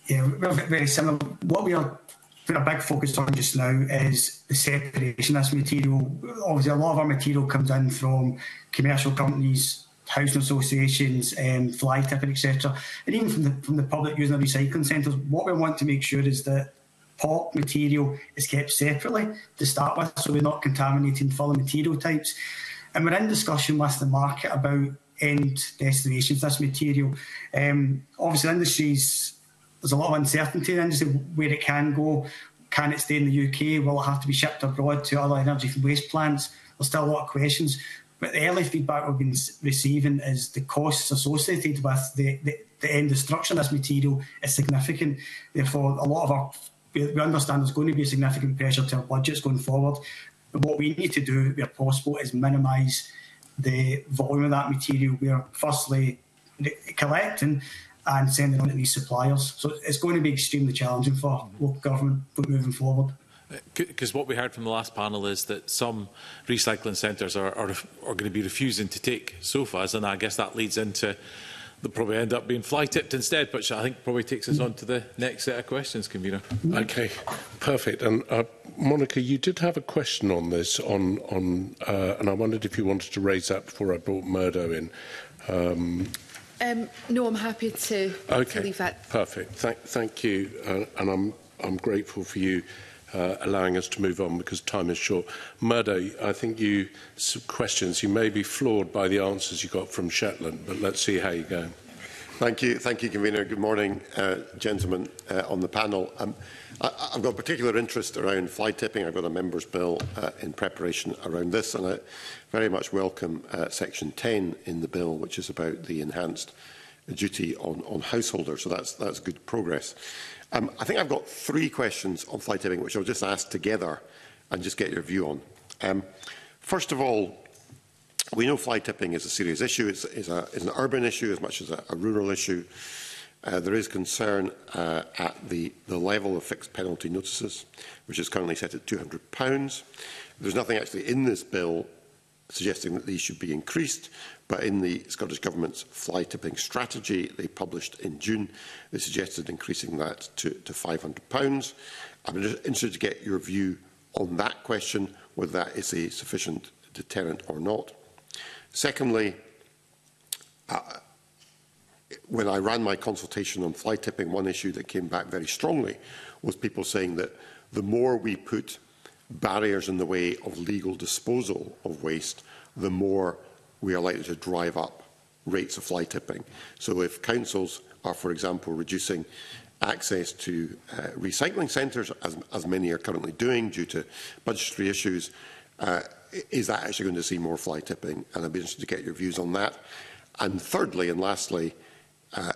Yeah, very similar. What we are putting a big focus on just now is the separation of this material. Obviously, a lot of our material comes in from commercial companies, housing associations, um, fly tipping, etc. And even from the, from the public using the recycling centres, what we want to make sure is that pot material is kept separately to start with, so we're not contaminating further material types. And we're in discussion with the market about end destinations, this material. Um, obviously, industries. industry's there's a lot of uncertainty in the industry where it can go. Can it stay in the UK? Will it have to be shipped abroad to other energy from waste plants? There's still a lot of questions. But the early feedback we've been receiving is the costs associated with the, the, the end destruction of this material is significant. Therefore, a lot of our we understand there's going to be a significant pressure to our budgets going forward. But what we need to do, where possible, is minimise the volume of that material. We are firstly collecting and sending on to these suppliers. So it's going to be extremely challenging for local government moving forward. Because what we heard from the last panel is that some recycling centres are, are, are going to be refusing to take sofas, and I guess that leads into they probably end up being fly tipped instead, which I think probably takes us on to the next set of questions, convener. Okay, perfect. And uh, Monica, you did have a question on this, on on, uh, and I wondered if you wanted to raise that before I brought Murdo in. Um, Um, no, I'm happy to, okay. to leave that. Perfect. Thank, thank you. Uh, and I'm, I'm grateful for you uh, allowing us to move on because time is short. Murdo, I think you some questions. You may be floored by the answers you got from Shetland, but let's see how you go. Thank you. Thank you, convener. Good morning, uh, gentlemen uh, on the panel. Um, I, I've got particular interest around fly tipping. I've got a member's bill uh, in preparation around this, and I very much welcome uh, Section 10 in the bill, which is about the enhanced duty on, on householders. So that's, that's good progress. Um, I think I've got three questions on fly tipping, which I'll just ask together and just get your view on. Um, first of all, we know fly tipping is a serious issue. It's, it's, a, it's an urban issue as much as a, a rural issue. Uh, there is concern uh, at the, the level of fixed penalty notices, which is currently set at £200. There's nothing actually in this bill suggesting that these should be increased, but in the Scottish Government's fly tipping strategy they published in June, they suggested increasing that to, to £500. I'm interested to get your view on that question, whether that is a sufficient deterrent or not. Secondly, uh, when I ran my consultation on fly tipping, one issue that came back very strongly was people saying that the more we put barriers in the way of legal disposal of waste, the more we are likely to drive up rates of fly tipping. So if councils are, for example, reducing access to uh, recycling centres, as, as many are currently doing due to budgetary issues, uh, is that actually going to see more fly tipping? And I'd be interested to get your views on that. And thirdly and lastly, Uh,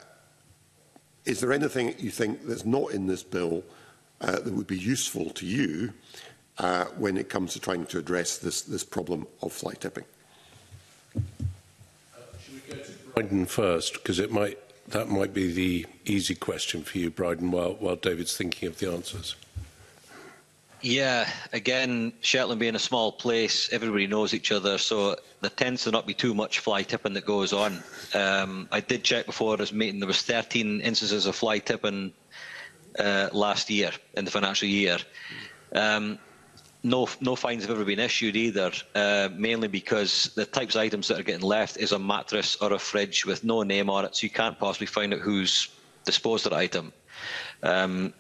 is there anything you think that's not in this bill uh, that would be useful to you uh, when it comes to trying to address this, this problem of fly tipping? Uh, Bryden first, because it might that might be the easy question for you, Bryden, while, while David's thinking of the answers. Yeah, again, Shetland being a small place, everybody knows each other, so there tends to not be too much fly tipping that goes on. Um, I did check before this meeting; there was 13 instances of fly tipping uh, last year in the financial year. Um, no, no fines have ever been issued either, uh, mainly because the types of items that are getting left is a mattress or a fridge with no name on it, so you can't possibly find out who's disposed of the item. Um,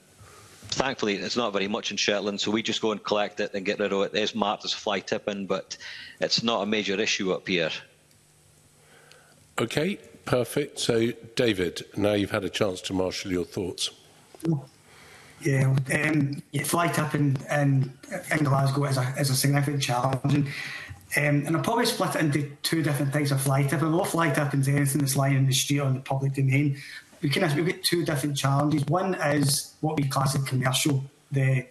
thankfully, it's not very much in Shetland, so we just go and collect it and get rid of it. There's marked as fly tipping, but it's not a major issue up here. Okay, perfect. So, David, now you've had a chance to marshal your thoughts. Yeah, um, yeah fly tipping in, in Glasgow is a, is a significant challenge. And, um, and I'll probably split it into two different types of fly tipping. What fly tipping is anything that's lying in the street on the public domain, we kind we've got two different challenges. One is what we class as commercial, the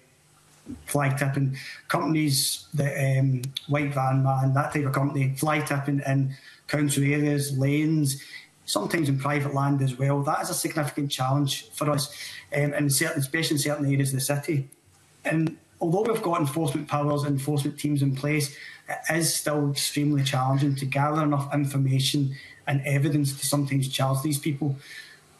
fly tipping companies, the um, white van man, that type of company, fly tipping in council areas, lanes, sometimes in private land as well. That is a significant challenge for us, um, in certain, especially in certain areas of the city. And although we've got enforcement powers and enforcement teams in place, it is still extremely challenging to gather enough information and evidence to sometimes charge these people.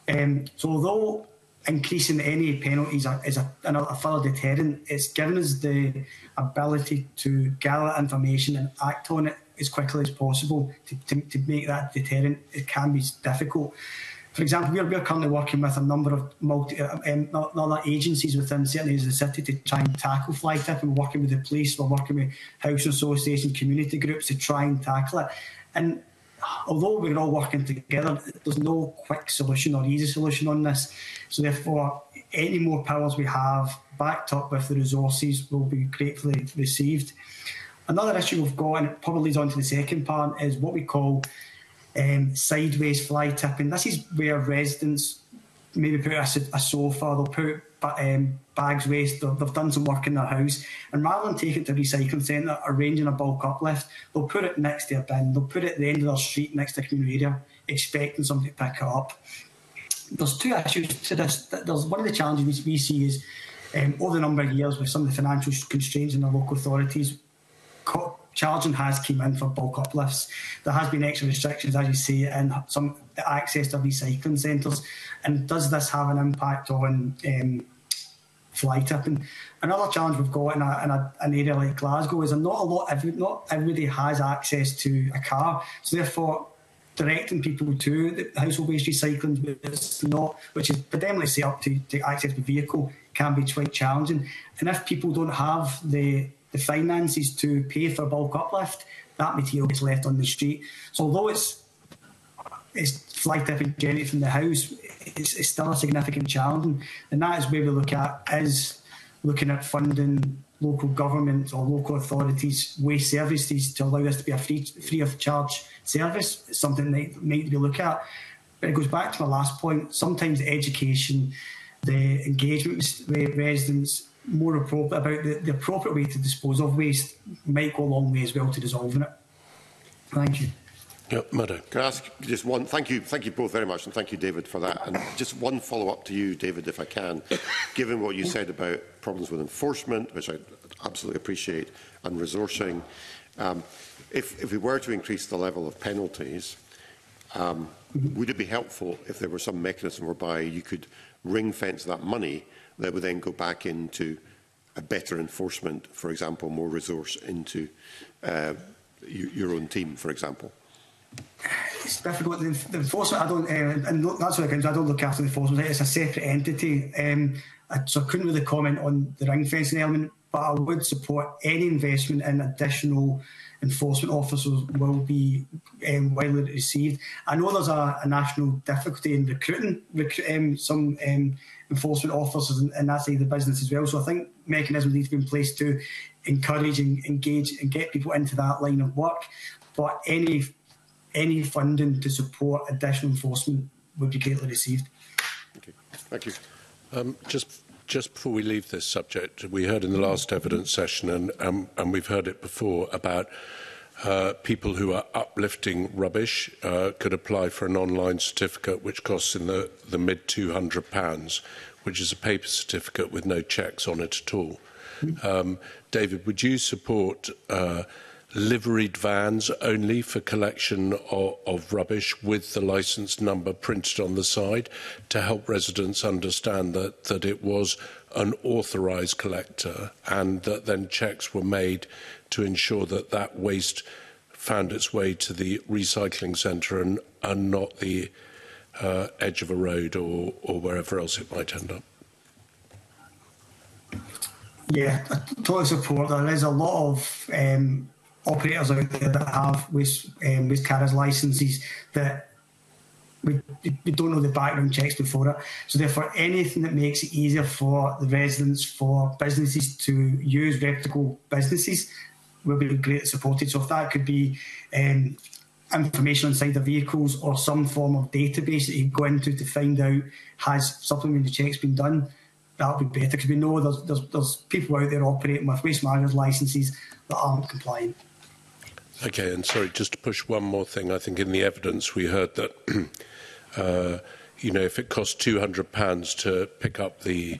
Um, so although increasing any penalties is a, a further deterrent, it's given us the ability to gather information and act on it as quickly as possible to, to, to make that deterrent. It can be difficult. For example, we're, we're currently working with a number of multi, uh, um, other agencies within certain as a city to try and tackle fly tipping. We're working with the police, we're working with housing associations, community groups to try and tackle it. And although we're all working together, there's no quick solution or easy solution on this. So therefore, any more powers we have, backed up with the resources, will be gratefully received. Another issue we've got, and it probably leads on to the second part, is what we call um, sideways fly tipping. This is where residents maybe put a, a sofa, they'll put um, bags waste, they've done some work in their house, and rather than take it to a recycling centre, arranging a bulk uplift, they'll put it next to a bin, they'll put it at the end of their street next to a community area, expecting somebody to pick it up. There's two issues to this. There's one of the challenges we see is um, over the number of years with some of the financial constraints in the local authorities, charging has came in for bulk uplifts. There has been extra restrictions, as you see, and some access to recycling centres, and does this have an impact on um, fly tipping? Another challenge we've got in, a, in a, an area like Glasgow is not a lot, every, not everybody has access to a car, so therefore directing people to the household waste recycling, which is not, which is predominantly set up to, to access the vehicle, can be quite challenging. And if people don't have the the finances to pay for bulk uplift, that material is left on the street. So although it's is flight up journey from the house, it's, it's, still a significant challenge. And, that is where we look at is looking at funding local governments or local authorities waste services to allow this to be a free, free of charge service. It's something that might be looked at. But it goes back to my last point. Sometimes education, the engagement with residents, more appropriate about the, the appropriate way to dispose of waste might go a long way as well to dissolving it. Thank you. Yep, Murdo. Can I ask just one? Thank you, thank you both very much, and thank you, David, for that. And just one follow-up to you, David, if I can. Given what you said about problems with enforcement, which I absolutely appreciate, and resourcing, um, if, if we were to increase the level of penalties, um, would it be helpful if there were some mechanism whereby you could ring fence that money that would then go back into a better enforcement, for example, more resource into uh, your own team, for example? it's difficult. The, the enforcement, I don't, uh, and that's what it comes. I don't look after the enforcement. It's a separate entity, um, I, so I couldn't really comment on the ring fencing element. But I would support any investment in additional enforcement officers will be um, widely received. I know there's a, a national difficulty in recruiting recruit, um, some um, enforcement officers and that's that the business as well. So I think mechanisms need to be in place to encourage and engage and get people into that line of work. But any any funding to support additional enforcement would be greatly received. Okay. Thank you. Um, just just before we leave this subject, we heard in the last evidence session, and, um, and we've heard it before, about uh, people who are uplifting rubbish uh, could apply for an online certificate which costs in the, the mid £200, which is a paper certificate with no checks on it at all. Hmm. Um, David, would you support uh, liveried vans only for collection of, of rubbish with the licence number printed on the side to help residents understand that, that it was an authorised collector and that then checks were made to ensure that that waste found its way to the recycling centre and, and not the uh, edge of a road or, or wherever else it might end up. Yeah, I totally support. There is a lot of um, operators out there that have waste um, waste carriers licenses that we, we don't know the background checks before it. So therefore, anything that makes it easier for the residents, for businesses to use reputable businesses, will be greatly supported. So if that could be um, information inside the vehicles or some form of database that you go into to find out has supplementary checks been done, that would be better because we know there's, there's, there's people out there operating with waste managers licences that aren't compliant. Okay, and sorry, just to push one more thing. I think in the evidence we heard that, uh, you know, if it costs £200 to pick up the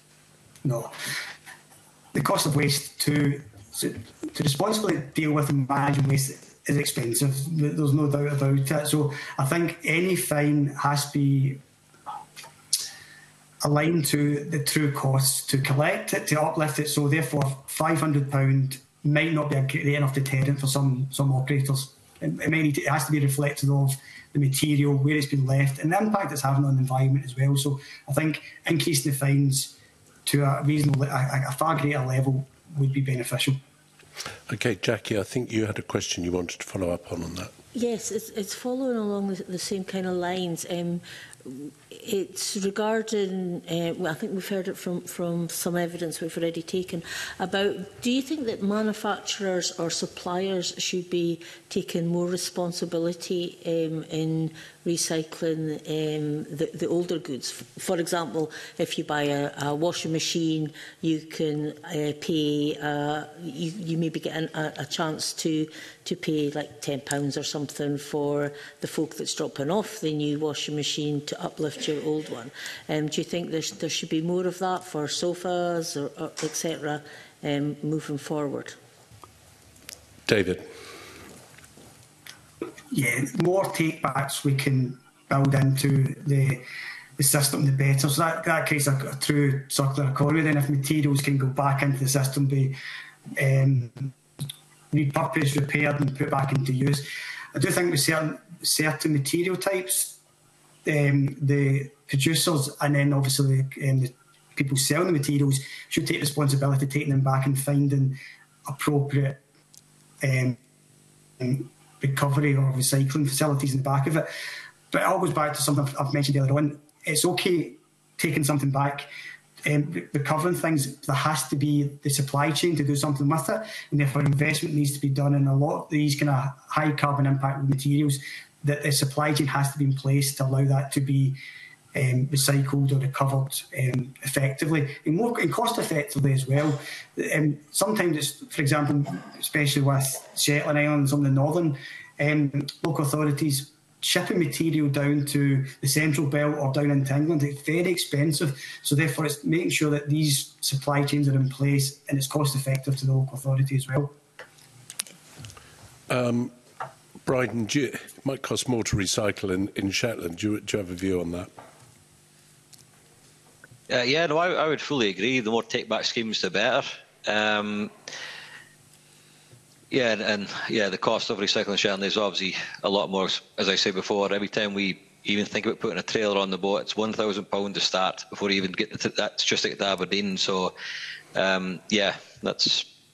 No. the cost of waste to to responsibly deal with and manage waste is expensive. There's no doubt about it. So I think any fine has to be aligned to the true costs to collect it, to uplift it. So therefore, five hundred pound might not be a great enough deterrent for some some operators. It, it, need, it has to be reflective of the material, where it's been left, and the impact it's having on the environment as well. So I think increasing the fines to a reasonable, a, a far greater level would be beneficial. Okay, Jackie, I think you had a question you wanted to follow up on on that. Yes, it's, it's following along the, the same kind of lines. Um, it's regarding, uh, well, I think we've heard it from, from some evidence we've already taken, about do you think that manufacturers or suppliers should be taking more responsibility um, in recycling um, the, the older goods? For example, if you buy a, a washing machine, you can uh, pay, uh, you, you maybe get an, a, a chance to to pay like £10 or something for the folk that's dropping off the new washing machine to uplift your old one. Um, do you think there, sh there should be more of that for sofas or, or etc. Um, moving forward? David. Yeah, more take backs we can build into the the system, the better. So that, that creates a, a true circular economy. Then if materials can go back into the system, be um, repurposed, repaired and put back into use. I do think with certain, certain material types, um, the producers and then obviously the, um, the people selling the materials should take responsibility for taking them back and finding appropriate um, recovery or recycling facilities in the back of it. But it all goes back to something I've mentioned earlier on. It's okay taking something back um, recovering things, there has to be the supply chain to do something with it, and therefore investment needs to be done in a lot of these kind of high carbon impact materials. That the supply chain has to be in place to allow that to be um, recycled or recovered um, effectively and more and cost effectively as well. Um, sometimes it's, for example, especially with Shetland Islands on the northern, um, local authorities shipping material down to the central belt or down into England. It's very expensive. So therefore it's making sure that these supply chains are in place and it's cost effective to the local authority as well. Um, Bryden, do you, it might cost more to recycle in, in Shetland. Do you, do you have a view on that? Uh, yeah, no, I, I would fully agree. The more take-back schemes, the better. Um, Yeah, and, and yeah, the cost of recycling Shanley is obviously a lot more. As I said before, every time we even think about putting a trailer on the boat, it's one thousand pound to start before you even get to that's just to get to Aberdeen. So, um, yeah, that's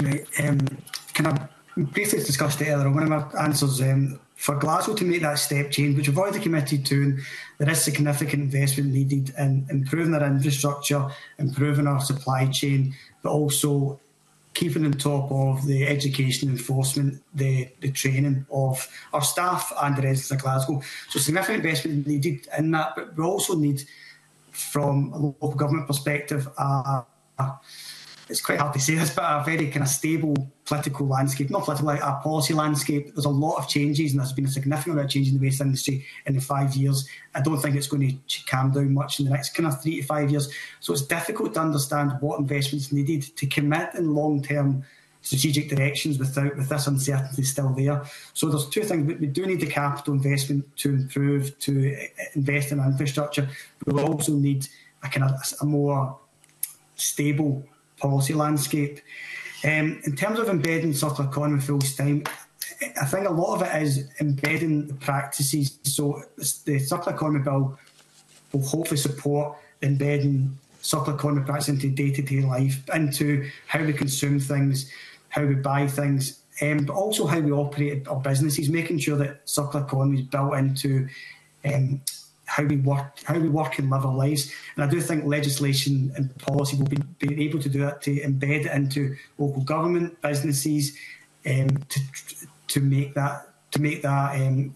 Right, um, can I briefly discuss it earlier. One of my answers um, for Glasgow to make that step change, which we've already committed to, and there is significant investment needed in improving our infrastructure, improving our supply chain, but also keeping on top of the education enforcement, the, the training of our staff and the residents of Glasgow. So significant investment needed in that, but we also need, from a local government perspective, a it's quite hard to say this, but a very kind of stable political landscape, not political, like a policy landscape. There's a lot of changes, and there's been a significant amount of change in the waste industry in the five years. I don't think it's going to calm down much in the next kind of three to five years. So it's difficult to understand what investments needed to commit in long term strategic directions without with this uncertainty still there. So there's two things. We, we do need the capital investment to improve, to eh, invest in infrastructure. We will also need a kind of a more stable policy landscape. Um, in terms of embedding circular economy full time, I think a lot of it is embedding the practices. So the circular economy bill will hopefully support embedding circular economy practices into day-to-day life, into how we consume things, how we buy things, um, but also how we operate our businesses, making sure that circular economy is built into um, how we work, how we work and live our lives. And I do think legislation and policy will be, be able to do that to embed it into local government, businesses, um, to to make that to make that um,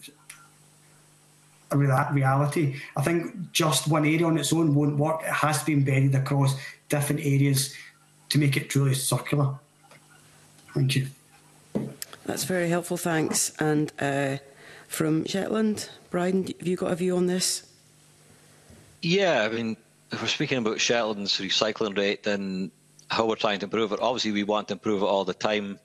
reality. I think just one area on its own won't work. It has to be embedded across different areas to make it truly circular. Thank you. That's very helpful. Thanks. And. Uh from Shetland. Brian, have you got a view on this? Yeah, I mean, if we're speaking about Shetland's recycling rate then how we're trying to improve it, obviously we want to improve it all the time.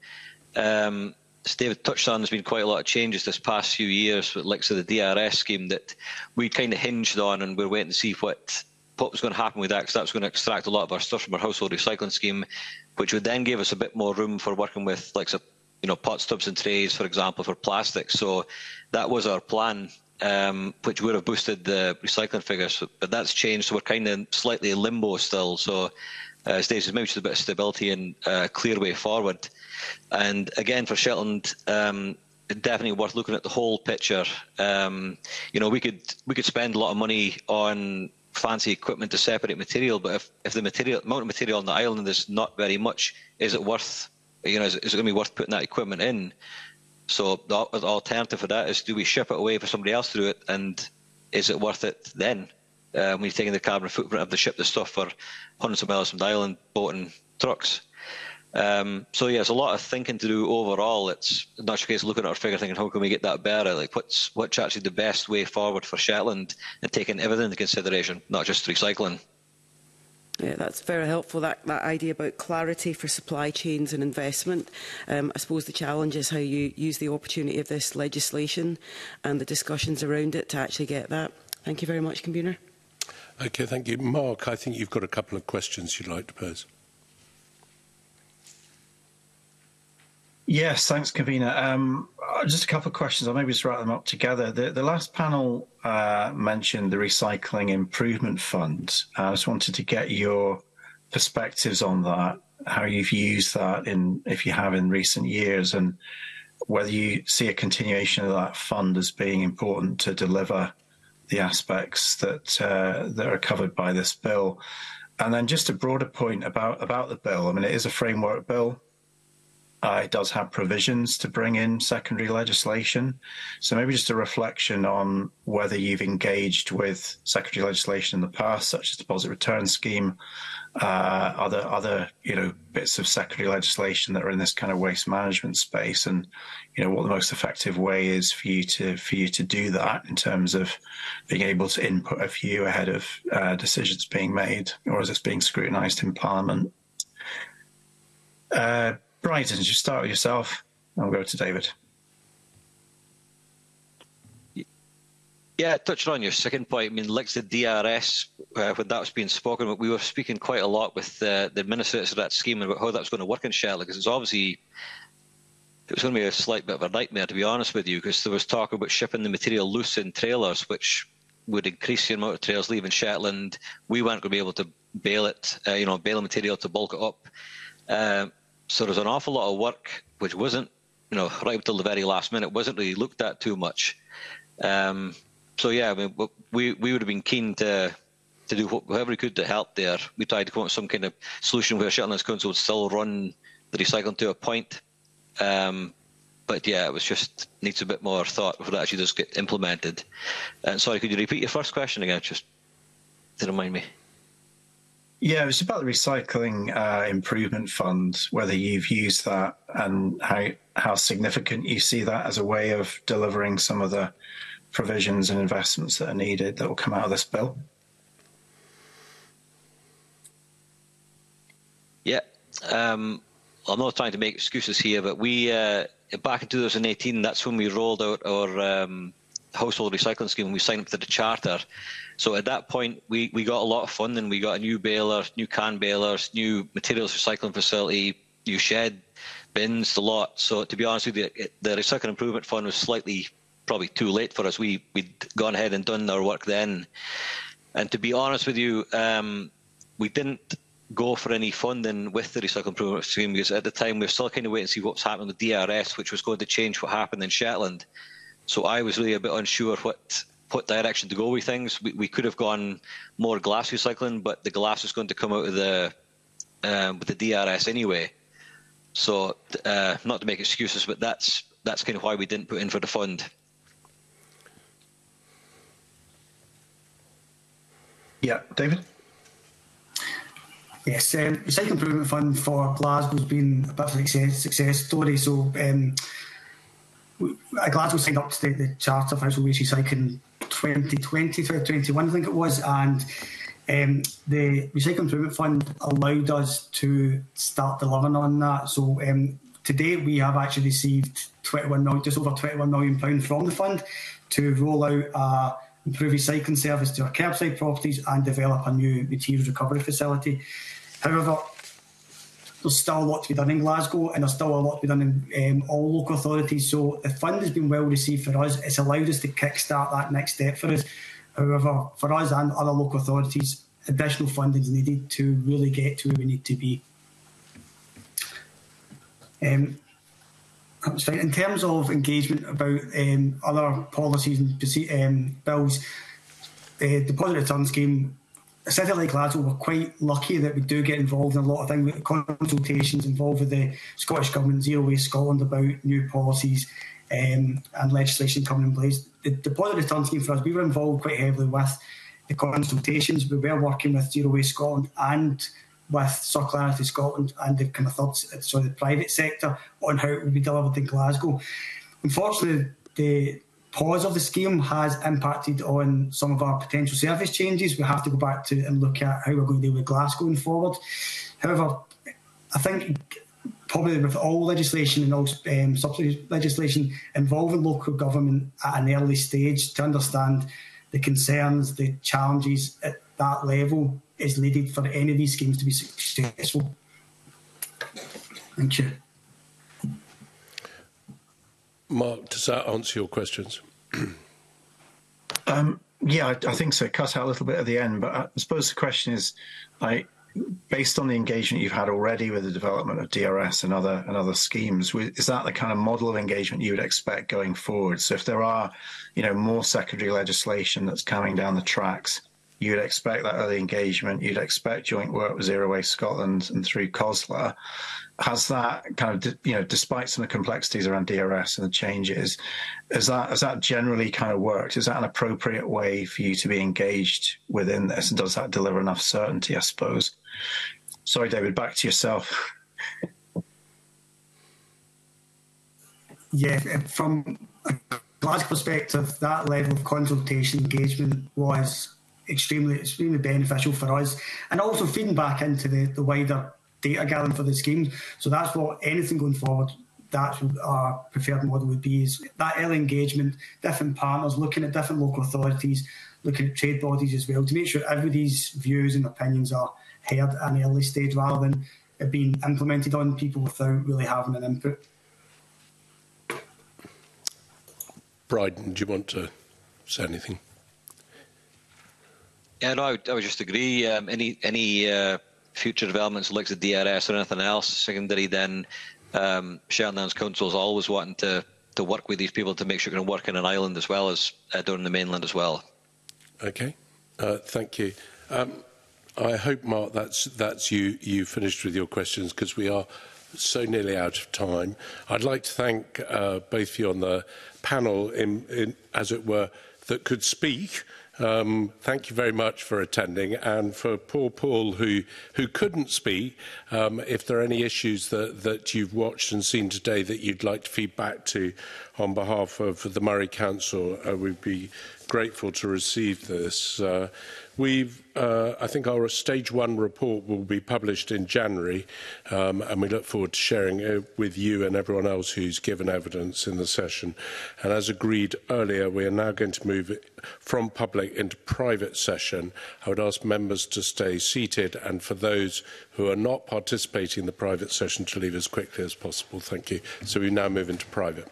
Um, as David touched on, there's been quite a lot of changes this past few years with likes of the DRS scheme that we kind of hinged on, and we're waiting to see what what was going to happen with that because that's going to extract a lot of our stuff from our household recycling scheme, which would then give us a bit more room for working with like you know, pot stubs and trays, for example, for plastic. So that was our plan, um, which would have boosted the recycling figures, but that's changed. So we're kind of slightly in limbo still. So uh, as Dave maybe just a bit of stability and a uh, clear way forward. And again, for Shetland, um, definitely worth looking at the whole picture. Um, you know, we could we could spend a lot of money on fancy equipment to separate material, but if, if the material amount of material on the island is not very much, is it worth you know, is, is it going to be worth putting that equipment in? So the, the, alternative for that is do we ship it away for somebody else to do it, and is it worth it then? Uh, when you're taking the carbon footprint of the ship, the stuff for hundreds of miles from the island, boat and trucks. Um, so yeah, it's a lot of thinking to do overall. It's not just case looking at our figure, thinking how can we get that better. Like what's what's actually the best way forward for Shetland, and taking everything into consideration, not just recycling. Yeah, that's very helpful, that, that idea about clarity for supply chains and investment. Um, I suppose the challenge is how you use the opportunity of this legislation and the discussions around it to actually get that. Thank you very much, Convener. Okay, thank you. Mark, I think you've got a couple of questions you'd like to pose. Yes, thanks, Kavina. Um, uh, just a couple of questions. I'll maybe just write them up together. The, the last panel uh, mentioned the Recycling Improvement Fund. I just wanted to get your perspectives on that, how you've used that in, if you have, in recent years, and whether you see a continuation of that fund as being important to deliver the aspects that uh, that are covered by this bill. And then just a broader point about about the bill. I mean, it is a framework bill. Uh, it does have provisions to bring in secondary legislation. So maybe just a reflection on whether you've engaged with secondary legislation in the past, such as deposit return scheme, uh, other other you know bits of secondary legislation that are in this kind of waste management space, and you know what the most effective way is for you to for you to do that in terms of being able to input a view ahead of uh, decisions being made or as it's being scrutinised in Parliament. Uh, Brighton, just start with yourself. I'll go to David. Yeah, touching on your second point, I mean, like the DRS, uh, when that was being spoken about, we were speaking quite a lot with uh, the administrators of that scheme about how that was going to work in Shetland, because it's obviously it was going to be a slight bit of a nightmare, to be honest with you, because there was talk about shipping the material loose in trailers, which would increase the amount of trailers leaving Shetland. We weren't going to be able to bail it, uh, you know, bail the material to bulk it up. Uh, so there's an awful lot of work which wasn't, you know, right up till the very last minute, wasn't really looked at too much. Um, so yeah, I mean, we we would have been keen to to do whatever we could to help there. We tried to come up with some kind of solution where Shetlands Council would still run the recycling to a point. Um, but yeah, it was just needs a bit more thought before it actually does get implemented. And sorry, could you repeat your first question again? Just to remind me. Yeah, it was about the recycling uh, improvement fund, whether you've used that and how how significant you see that as a way of delivering some of the provisions and investments that are needed that will come out of this bill. Yeah, um, I'm not trying to make excuses here, but we uh, back in 2018, that's when we rolled out our um, household recycling scheme and we signed up to the charter. So at that point, we, we got a lot of funding. We got a new baler, new can balers, new materials recycling facility, new shed, bins, the lot. So to be honest with you, the Recycling Improvement Fund was slightly probably too late for us. We, we'd gone ahead and done our work then. And to be honest with you, um, we didn't go for any funding with the recycling improvement scheme because at the time we were still kind of waiting to see what was happening with DRS, which was going to change what happened in Shetland. So I was really a bit unsure what what direction to go with things. We, we could have gone more glass recycling, but the glass is going to come out of the um, with the DRS anyway. So uh, not to make excuses, but that's that's kind of why we didn't put in for the fund. Yeah, David. Yes, um, recycling improvement fund for Glasgow's been a bit of a success, success story. So. Um, Glasgow signed up to the, the Charter for Household Waste Recycling 2020, 2021, I think it was, and um, the Recycling Improvement Fund allowed us to start delivering on that. So um, today we have actually received 21 million, just over 21 million pound from the fund to roll out a improve recycling service to our curbside properties and develop a new materials recovery facility. However, there's still a lot to be done in Glasgow and there's still a lot to be done in um, all local authorities. So the fund has been well received for us. It's allowed us to kickstart that next step for us. However, for us and other local authorities, additional funding is needed to really get to where we need to be. Um, in terms of engagement about um, other policies and um, bills, the deposit return scheme a city like Glasgow, we're quite lucky that we do get involved in a lot of things, consultations involved with the Scottish Government, Zero Waste Scotland, about new policies um, and legislation coming in place. The deposit return scheme for us, we were involved quite heavily with the consultations. We were working with Zero Waste Scotland and with Circularity Scotland and the kind of third, sorry, the private sector on how it would be delivered in Glasgow. Unfortunately, the pause of the scheme has impacted on some of our potential service changes. We have to go back to and look at how we're going to deal with glass going forward. However, I think probably with all legislation and all um, subsidy legislation involving local government at an early stage to understand the concerns, the challenges at that level is needed for any of these schemes to be successful. Thank you. Mark, does that answer your questions? um, yeah, I, I, think so. Cut out a little bit at the end, but I suppose the question is, based on the engagement you've had already with the development of DRS and other and other schemes, is that the kind of model of engagement you would expect going forward? So if there are, you know, more secondary legislation that's coming down the tracks, you'd expect that early engagement, you'd expect joint work with Zero Waste Scotland and through COSLA has that kind of you know despite some of the complexities around DRS and the changes, has that has that generally kind of worked? Is that an appropriate way for you to be engaged within this, and does that deliver enough certainty? I suppose. Sorry, David, back to yourself. yeah, from a Glasgow perspective, that level of consultation engagement was extremely extremely beneficial for us, and also feeding back into the, the wider data gathering for the schemes. So that's what anything going forward that's our preferred model would be is that early engagement, different partners, looking at different local authorities, looking at trade bodies as well to make sure everybody's views and opinions are heard at an early stage rather than it being implemented on people without really having an input. Bryden, do you want to say anything? Yeah, no, I would, I would just agree. Um, any any uh, future developments like the DRS or anything else secondary, then um, Shernan's council is always wanting to to work with these people to make sure they can work in an island as well as uh, down in the mainland as well. Okay, uh, thank you. Um, I hope, Mark, that's that's you you finished with your questions because we are so nearly out of time. I'd like to thank uh, both of you on the panel, in, in, as it were, that could speak. Um, thank you very much for attending and for poor Paul who, who couldn't speak. Um, if there are any issues that, that you've watched and seen today that you'd like to feed back to on behalf of the Murray Council, uh, we'd be grateful to receive this. Uh, We've, uh, I think our stage one report will be published in January, um, and we look forward to sharing it with you and everyone else who's given evidence in the session. And as agreed earlier, we are now going to move from public into private session. I would ask members to stay seated, and for those who are not participating in the private session to leave as quickly as possible. Thank you. So we now move into private.